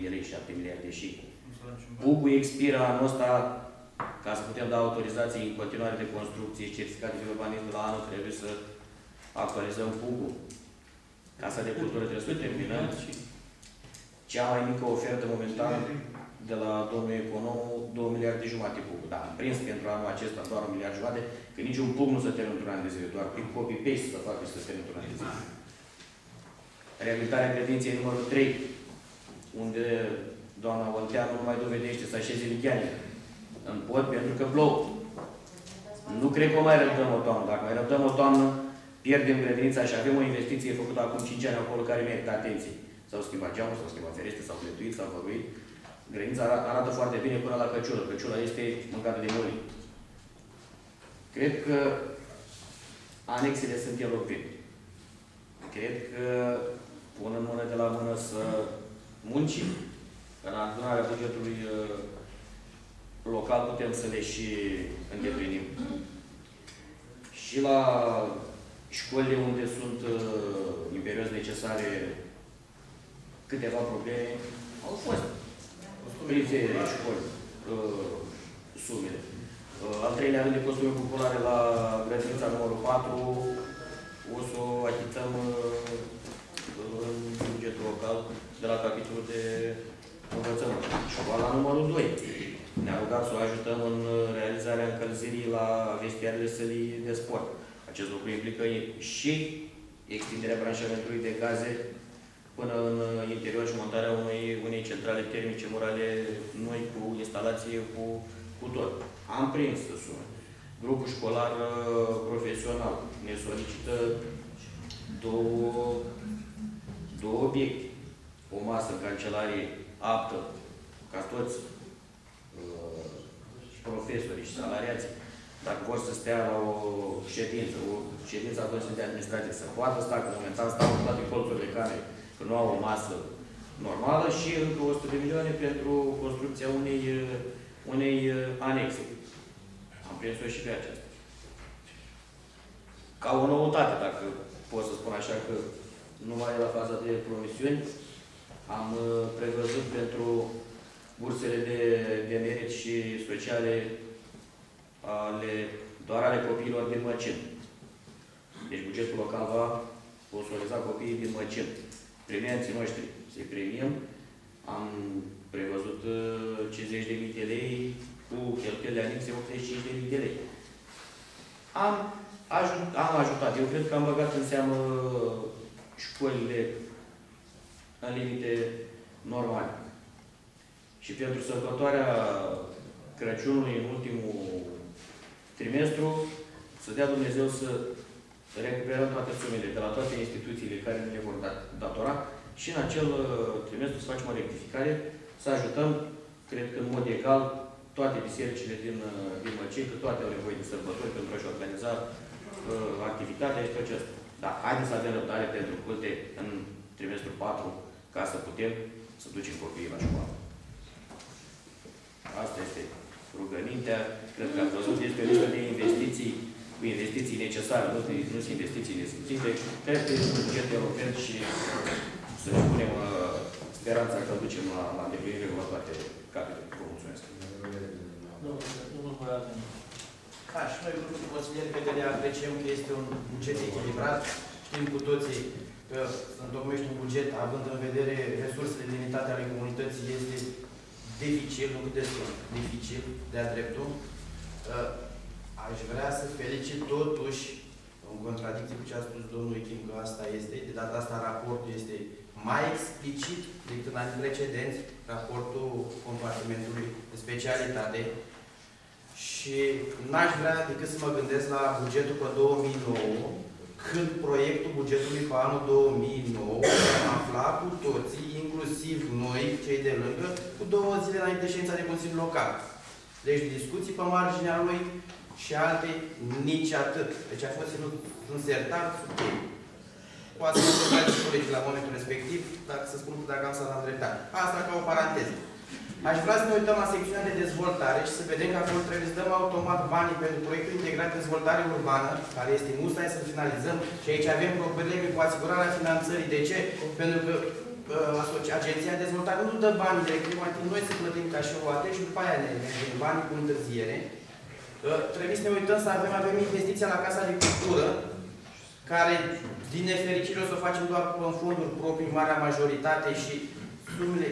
759.000 de lei, 7 miliarde și Bugul expiră anul ăsta ca să putem da autorizații în continuare de construcție, certificate de urbanism la anul, trebuie să actualizăm Bugul. Casa de cultură trebuie să terminăm. Cea mai mică ofertă momentan de la domnul econom, 2 miliarde jumate Bugul. Da, am prins pentru anul acesta doar 1 miliard jumate, că niciun Bug nu se termină într-un an de zile, doar prin copy-paste să facă și să termină într-un an de zile. Reabilitarea credinței numărul 3, unde doamna Olteanu nu mai dovedește să așeze ligheane în pod pentru că plouă. Nu cred că o mai răbdăm o toamnă. Dacă mai răbdăm o toamnă, pierdem grădinița și avem o investiție făcută acum 5 ani acolo care merită atenție. S-au schimbat geamuri, s-au schimbat fereste, s-au plătuit, s-au făcuit. Grădinița arată foarte bine până la căciulă. Căciula este mâncată de mori. Cred că anexele sunt elocvente. Cred că pun în mână de la mână să muncim. În adunarea bugetului uh, local putem să le și îndeplinim. Și la școlile unde sunt uh, imperios necesare câteva probleme, au fost prinse școli uh, sumele. Al treilea rând de costuri populare la grădinița numărul 4, o să o achităm în bugetul local de la capitolul de învățământ. Școala numărul 2. Ne-a rugat să o ajutăm în realizarea încălzirii la vestiarele sălii de sport. Acest lucru implică și extinderea branșamentului de gaze până în interior și montarea unei, unei centrale termice morale noi cu instalație cu, cu tot. Am prins sună. Grupul școlar uh, profesional ne solicită două, două obiecte. O masă în cancelarie aptă ca toți uh, profesorii și salariații, dacă vor să stea la o ședință, o ședință a Consiliului de Administrație, să poată sta, că momentan stau în toate colțurile camerei, că nu au o masă normală și încă 100 de milioane pentru construcția unei, unei anexe. Am prins-o și pe aceasta. Ca o noutate, dacă pot să spun așa că nu mai e la faza de promisiuni, am uh, prevăzut pentru bursele de, de merit și sociale ale, doar ale copiilor din Măcin. Deci bugetul local va sponsoriza copiii din Măcin. Premianții noștri să-i premiem. Am prevăzut 50.000 uh, de lei cu cheltuielile anexe 85.000 de lei. Am, ajut, am ajutat. Eu cred că am băgat în seamă școlile în limite normale. Și pentru sărbătoarea Crăciunului în ultimul trimestru, să dea Dumnezeu să recuperăm toate sumele de la toate instituțiile care ne le vor datora și în acel uh, trimestru să facem o rectificare, să ajutăm, cred că în mod egal, toate bisericile din, uh, din Măcin, că toate au nevoie de sărbători pentru a-și organiza uh, activitatea și tot acesta. Dar haideți să avem răbdare pentru culte în trimestrul 4 ca să putem să ducem copiii la școală. Asta este rugămintea. Cred că ați văzut, este o listă de investiții cu investiții necesare, nu, nu sunt investiții nesimțite. Cred că este un buget european și să ne punem uh, speranța că îl ducem la, la îndeplinire cu toate capitolele. Vă mulțumesc. Ca și noi, grupul de consilieri PDL, apreciem că este un buget echilibrat. Știm cu toții că să întocmești un buget având în vedere resursele limitate ale comunității este dificil, nu cât de sunt, dificil, de-a dreptul. Uh, Aș vrea să felicit totuși, în contradicție cu ce a spus domnul Kim, că asta este, de data asta raportul este mai explicit decât în anii precedenți, raportul compartimentului de specialitate. Și n-aș vrea decât să mă gândesc la bugetul pe 2009, când proiectul bugetului pe anul 2009 am aflat cu toții, inclusiv noi, cei de lângă, cu două zile înainte de ședința de Consiliu Local. Deci discuții pe marginea lui și alte nici atât. Deci a fost un sertar subtil. Poate să mă și colegii la momentul respectiv, dacă să spun dacă am să am dreptate. Asta ca o paranteză. Aș vrea să ne uităm la secțiunea de dezvoltare și să vedem că acolo trebuie să dăm automat banii pentru proiectul integrat de dezvoltare urbană, care este mustai să finalizăm și aici avem probleme cu asigurarea finanțării. De ce? Pentru că uh, Agenția de Dezvoltare nu dă banii direct, mai întâi noi să plătim ca și OAT și după aia ne mergem banii cu întârziere. Uh, trebuie să ne uităm să avem, avem investiția la Casa de Cultură, care, din nefericire, o să o facem doar în fonduri proprii, marea majoritate și sumele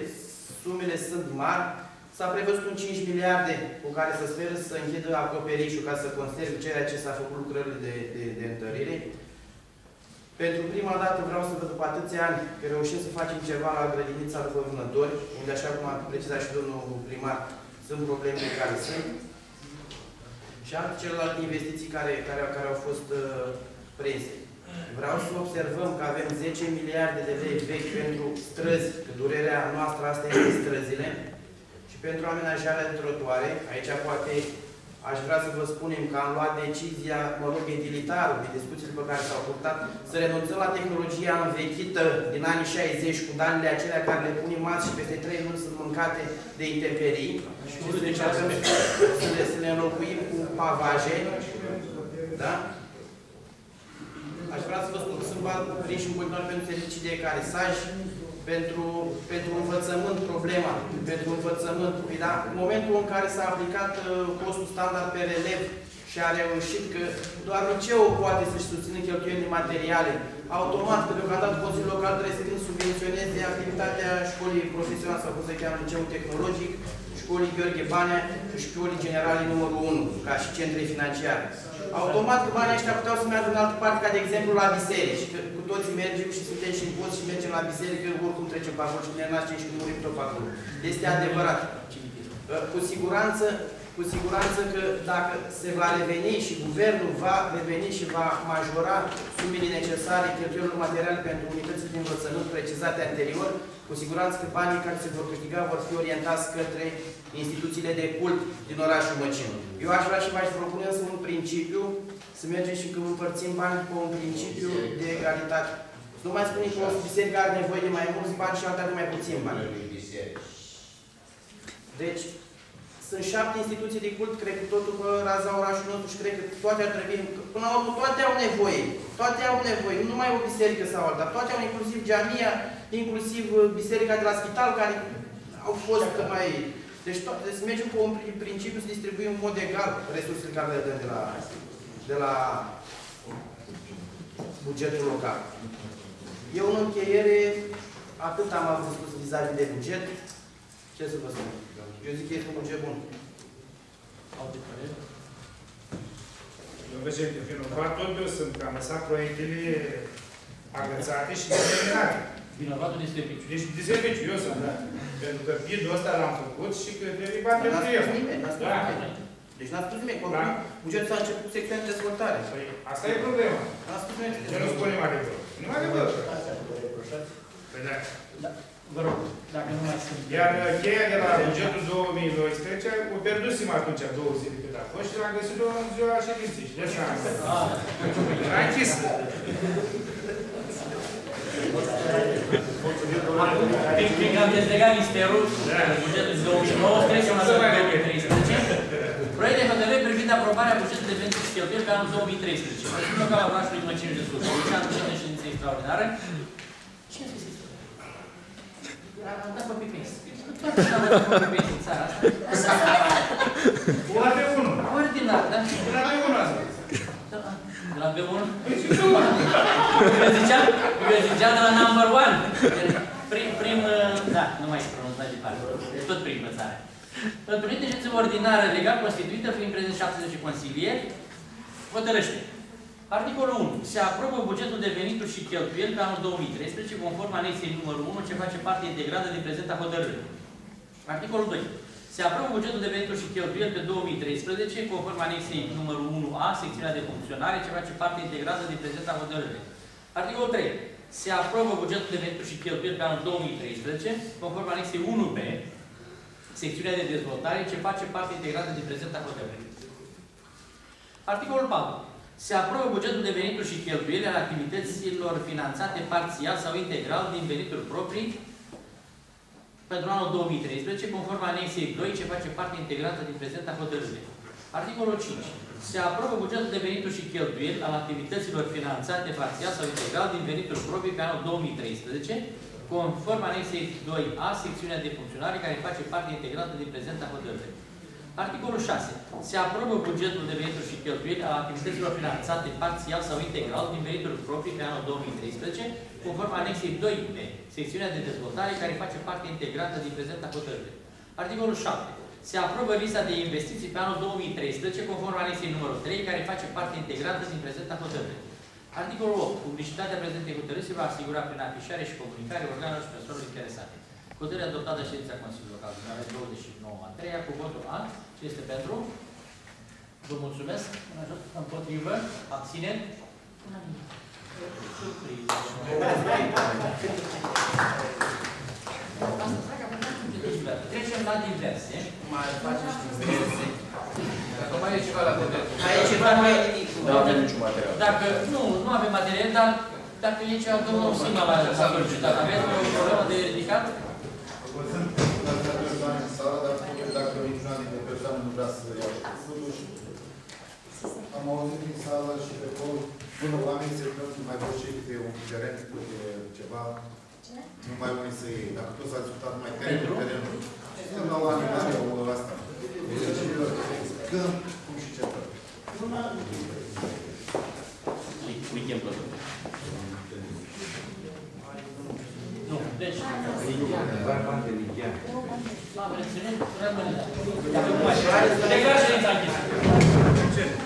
sumele sunt mari, s-a prevăzut un 5 miliarde cu care să speră să închidă acoperișul ca să conserve ceea ce s-a făcut lucrările de, de, de întărire. Pentru prima dată vreau să văd după atâția ani că reușim să facem ceva la grădinița după vânători, unde, așa cum a precizat și domnul primar, sunt probleme care sunt. Și alte celelalte investiții care, care, care au fost uh, prinse. Vreau să observăm că avem 10 miliarde de lei vechi pentru străzi, că durerea noastră asta este străzile, și pentru amenajarea de trotuare. Aici poate aș vrea să vă spunem că am luat decizia, mă rog, utilitarul, de discuțiile pe care s-au purtat, să renunțăm la tehnologia învechită din anii 60 cu danile acelea care le punem azi și peste 3 luni sunt mâncate de intemperii. Și deci avem să le, să le înlocuim cu pavaje. Da? aș vrea să vă spun că sunt bani și în continuare pentru servicii de caresaj, pentru, pentru învățământ problema, pentru învățământ. Păi, da, în momentul în care s-a aplicat uh, costul standard pe relev și a reușit că doar liceul poate să-și susțină cheltuielile materiale, automat că deocamdată Consiliul Local trebuie să subvenționeze activitatea școlii profesionale sau cum se cheamă liceul tehnologic, școlii Gheorghe Banea și școlii generale numărul 1, ca și centre financiare automat că banii ăștia puteau să meargă în altă parte, ca de exemplu la biserici. Că cu toții mergem și suntem și în post și mergem la biserică, oricum trecem pe acolo și ne naștem și murim tot pe acolo. Este adevărat. Cu siguranță, cu siguranță că dacă se va reveni și guvernul va reveni și va majora sumele necesare cheltuielor materiale pentru unitățile de învățământ precizate anterior, cu siguranță că banii care se vor câștiga vor fi orientați către instituțiile de cult din orașul Măcin. Eu aș vrea și v-aș propune să un principiu, să mergem și că împărțim bani cu un principiu de egalitate. Nu mai spunem că o biserică are nevoie de mai mulți bani și alta de mai puțin bani. Deci, sunt șapte instituții de cult, cred că totul pe raza orașului nostru și cred că toate ar trebui, până la urmă, toate au nevoie. Toate au nevoie, nu numai o biserică sau alta, toate au inclusiv Jamia, inclusiv uh, biserica de la spital, care au fost mai... Deci, toate, deci să mergem cu un principiu să distribuim în mod egal resursele care le dăm de la, de la bugetul local. Eu, în încheiere, atât am avut spus vis-a-vis de buget. Ce să vă spun? Eu zic că este un buget bun. Domnul președinte, vinovat tot eu sunt, că am lăsat proiectele agățate și determinate. Vinovatul de serviciu. Deci de serviciu, eu sunt, da. Pentru că bidul ăsta l-am făcut și că trebuie bani pentru el. Da. Deci n-a spus nimeni, da. bugetul s-a început secțiunea de dezvoltare. Păi, asta e problema. N-a spus nimeni. Ce nu spunem adevărul? Nu adevărul. Păi da. Da. Vă rog, dacă nu mai sunt... Iar cheia de la bugetul 2012, o pierdusem atunci două zile cât a fost și l-am găsit-o în ziua ședinței. Și de asta am... Era închis. Acum, că am dezlegat misterul bugetului 2019 și am lăsat 2013, proiect de hotărâre privind aprobarea bugetului de venituri și cheltuieli pe anul 2013. Consiliul Local al orașului Măcini de Sus, Lucian Dușan de ședință extraordinară. Ce a zis am dat pe pipins. Toate am dat pe pipins în țara asta. Ora pe 1. Ordinar, da? Ora pe 1 asta. De la B1? Eu ziceam, eu prezidențial de la number one. Prim, prim, da, nu mai pronunț mai departe. Tot prim pe țară. Întruită ședință ordinară legal constituită prin prezent 70 consilieri, hotărăște. Articolul 1. Se aprobă bugetul de venituri și cheltuieli pe anul 2013, conform anexei numărul 1, ce face parte integrată din prezenta hotărâre. Articolul 2. Se aprobă bugetul de venituri și cheltuieli pe 2013, conform anexei numărul 1A, secțiunea de funcționare, ce face parte integrată din prezenta hotărâre. Articolul 3. Se aprobă bugetul de venituri și cheltuieli pe anul 2013, conform anexei 1B, secțiunea de dezvoltare, ce face parte integrată din prezenta hotărâre. Articolul 4. Se aprobă bugetul de venituri și cheltuieli al activităților finanțate parțial sau integral din venituri proprii pentru anul 2013, conform anexei 2, ce face parte integrată din prezenta hotărâre. Articolul 5. Se aprobă bugetul de venituri și cheltuieli al activităților finanțate parțial sau integral din venituri proprii pe anul 2013, conform anexei 2A, secțiunea de funcționare, care face parte integrată din prezenta hotărâre. Articolul 6. Se aprobă bugetul de venituri și cheltuieli al activităților finanțate parțial sau integral din venituri proprii pe anul 2013, conform anexei 2B, secțiunea de dezvoltare, care face parte integrată din prezenta hotărâre. Articolul 7. Se aprobă lista de investiții pe anul 2013, conform anexei numărul 3, care face parte integrată din prezenta hotărâre. Articolul 8. Publicitatea prezentei hotărâri se va asigura prin afișare și comunicare organelor și persoanelor interesate. Hotărârea adoptată de ședința Consiliului Local din ora 29 a 3 cu votul A. Ce este pentru? Vă mulțumesc. Împotrivă? Abțineri? Surpriză. Trecem la diverse. Mai facem și diverse. Dacă mai e ceva la putere. Mai e ceva, mai e nimic. Nu avem niciun material. Dacă, nu, nu avem material, dar dacă e ceva, domnul Sima la a solicitat. Aveți o problemă de ridicat? Văzând că sunt atâtea persoane în sală, dar cred că dacă niciuna dintre persoane nu vrea să ia cuvântul și am auzit din sală și pe acolo, până oamenii se plâng, mai vor și pe un teren, pe ceva, nu mai unii să iei. Dacă toți ați discutat mai teren, terenul, stăm la oameni care au asta. Când, cum și ce fel. Weekend plăcut. Deci, deci... Am reținut rămâne. Declar ședința închisă.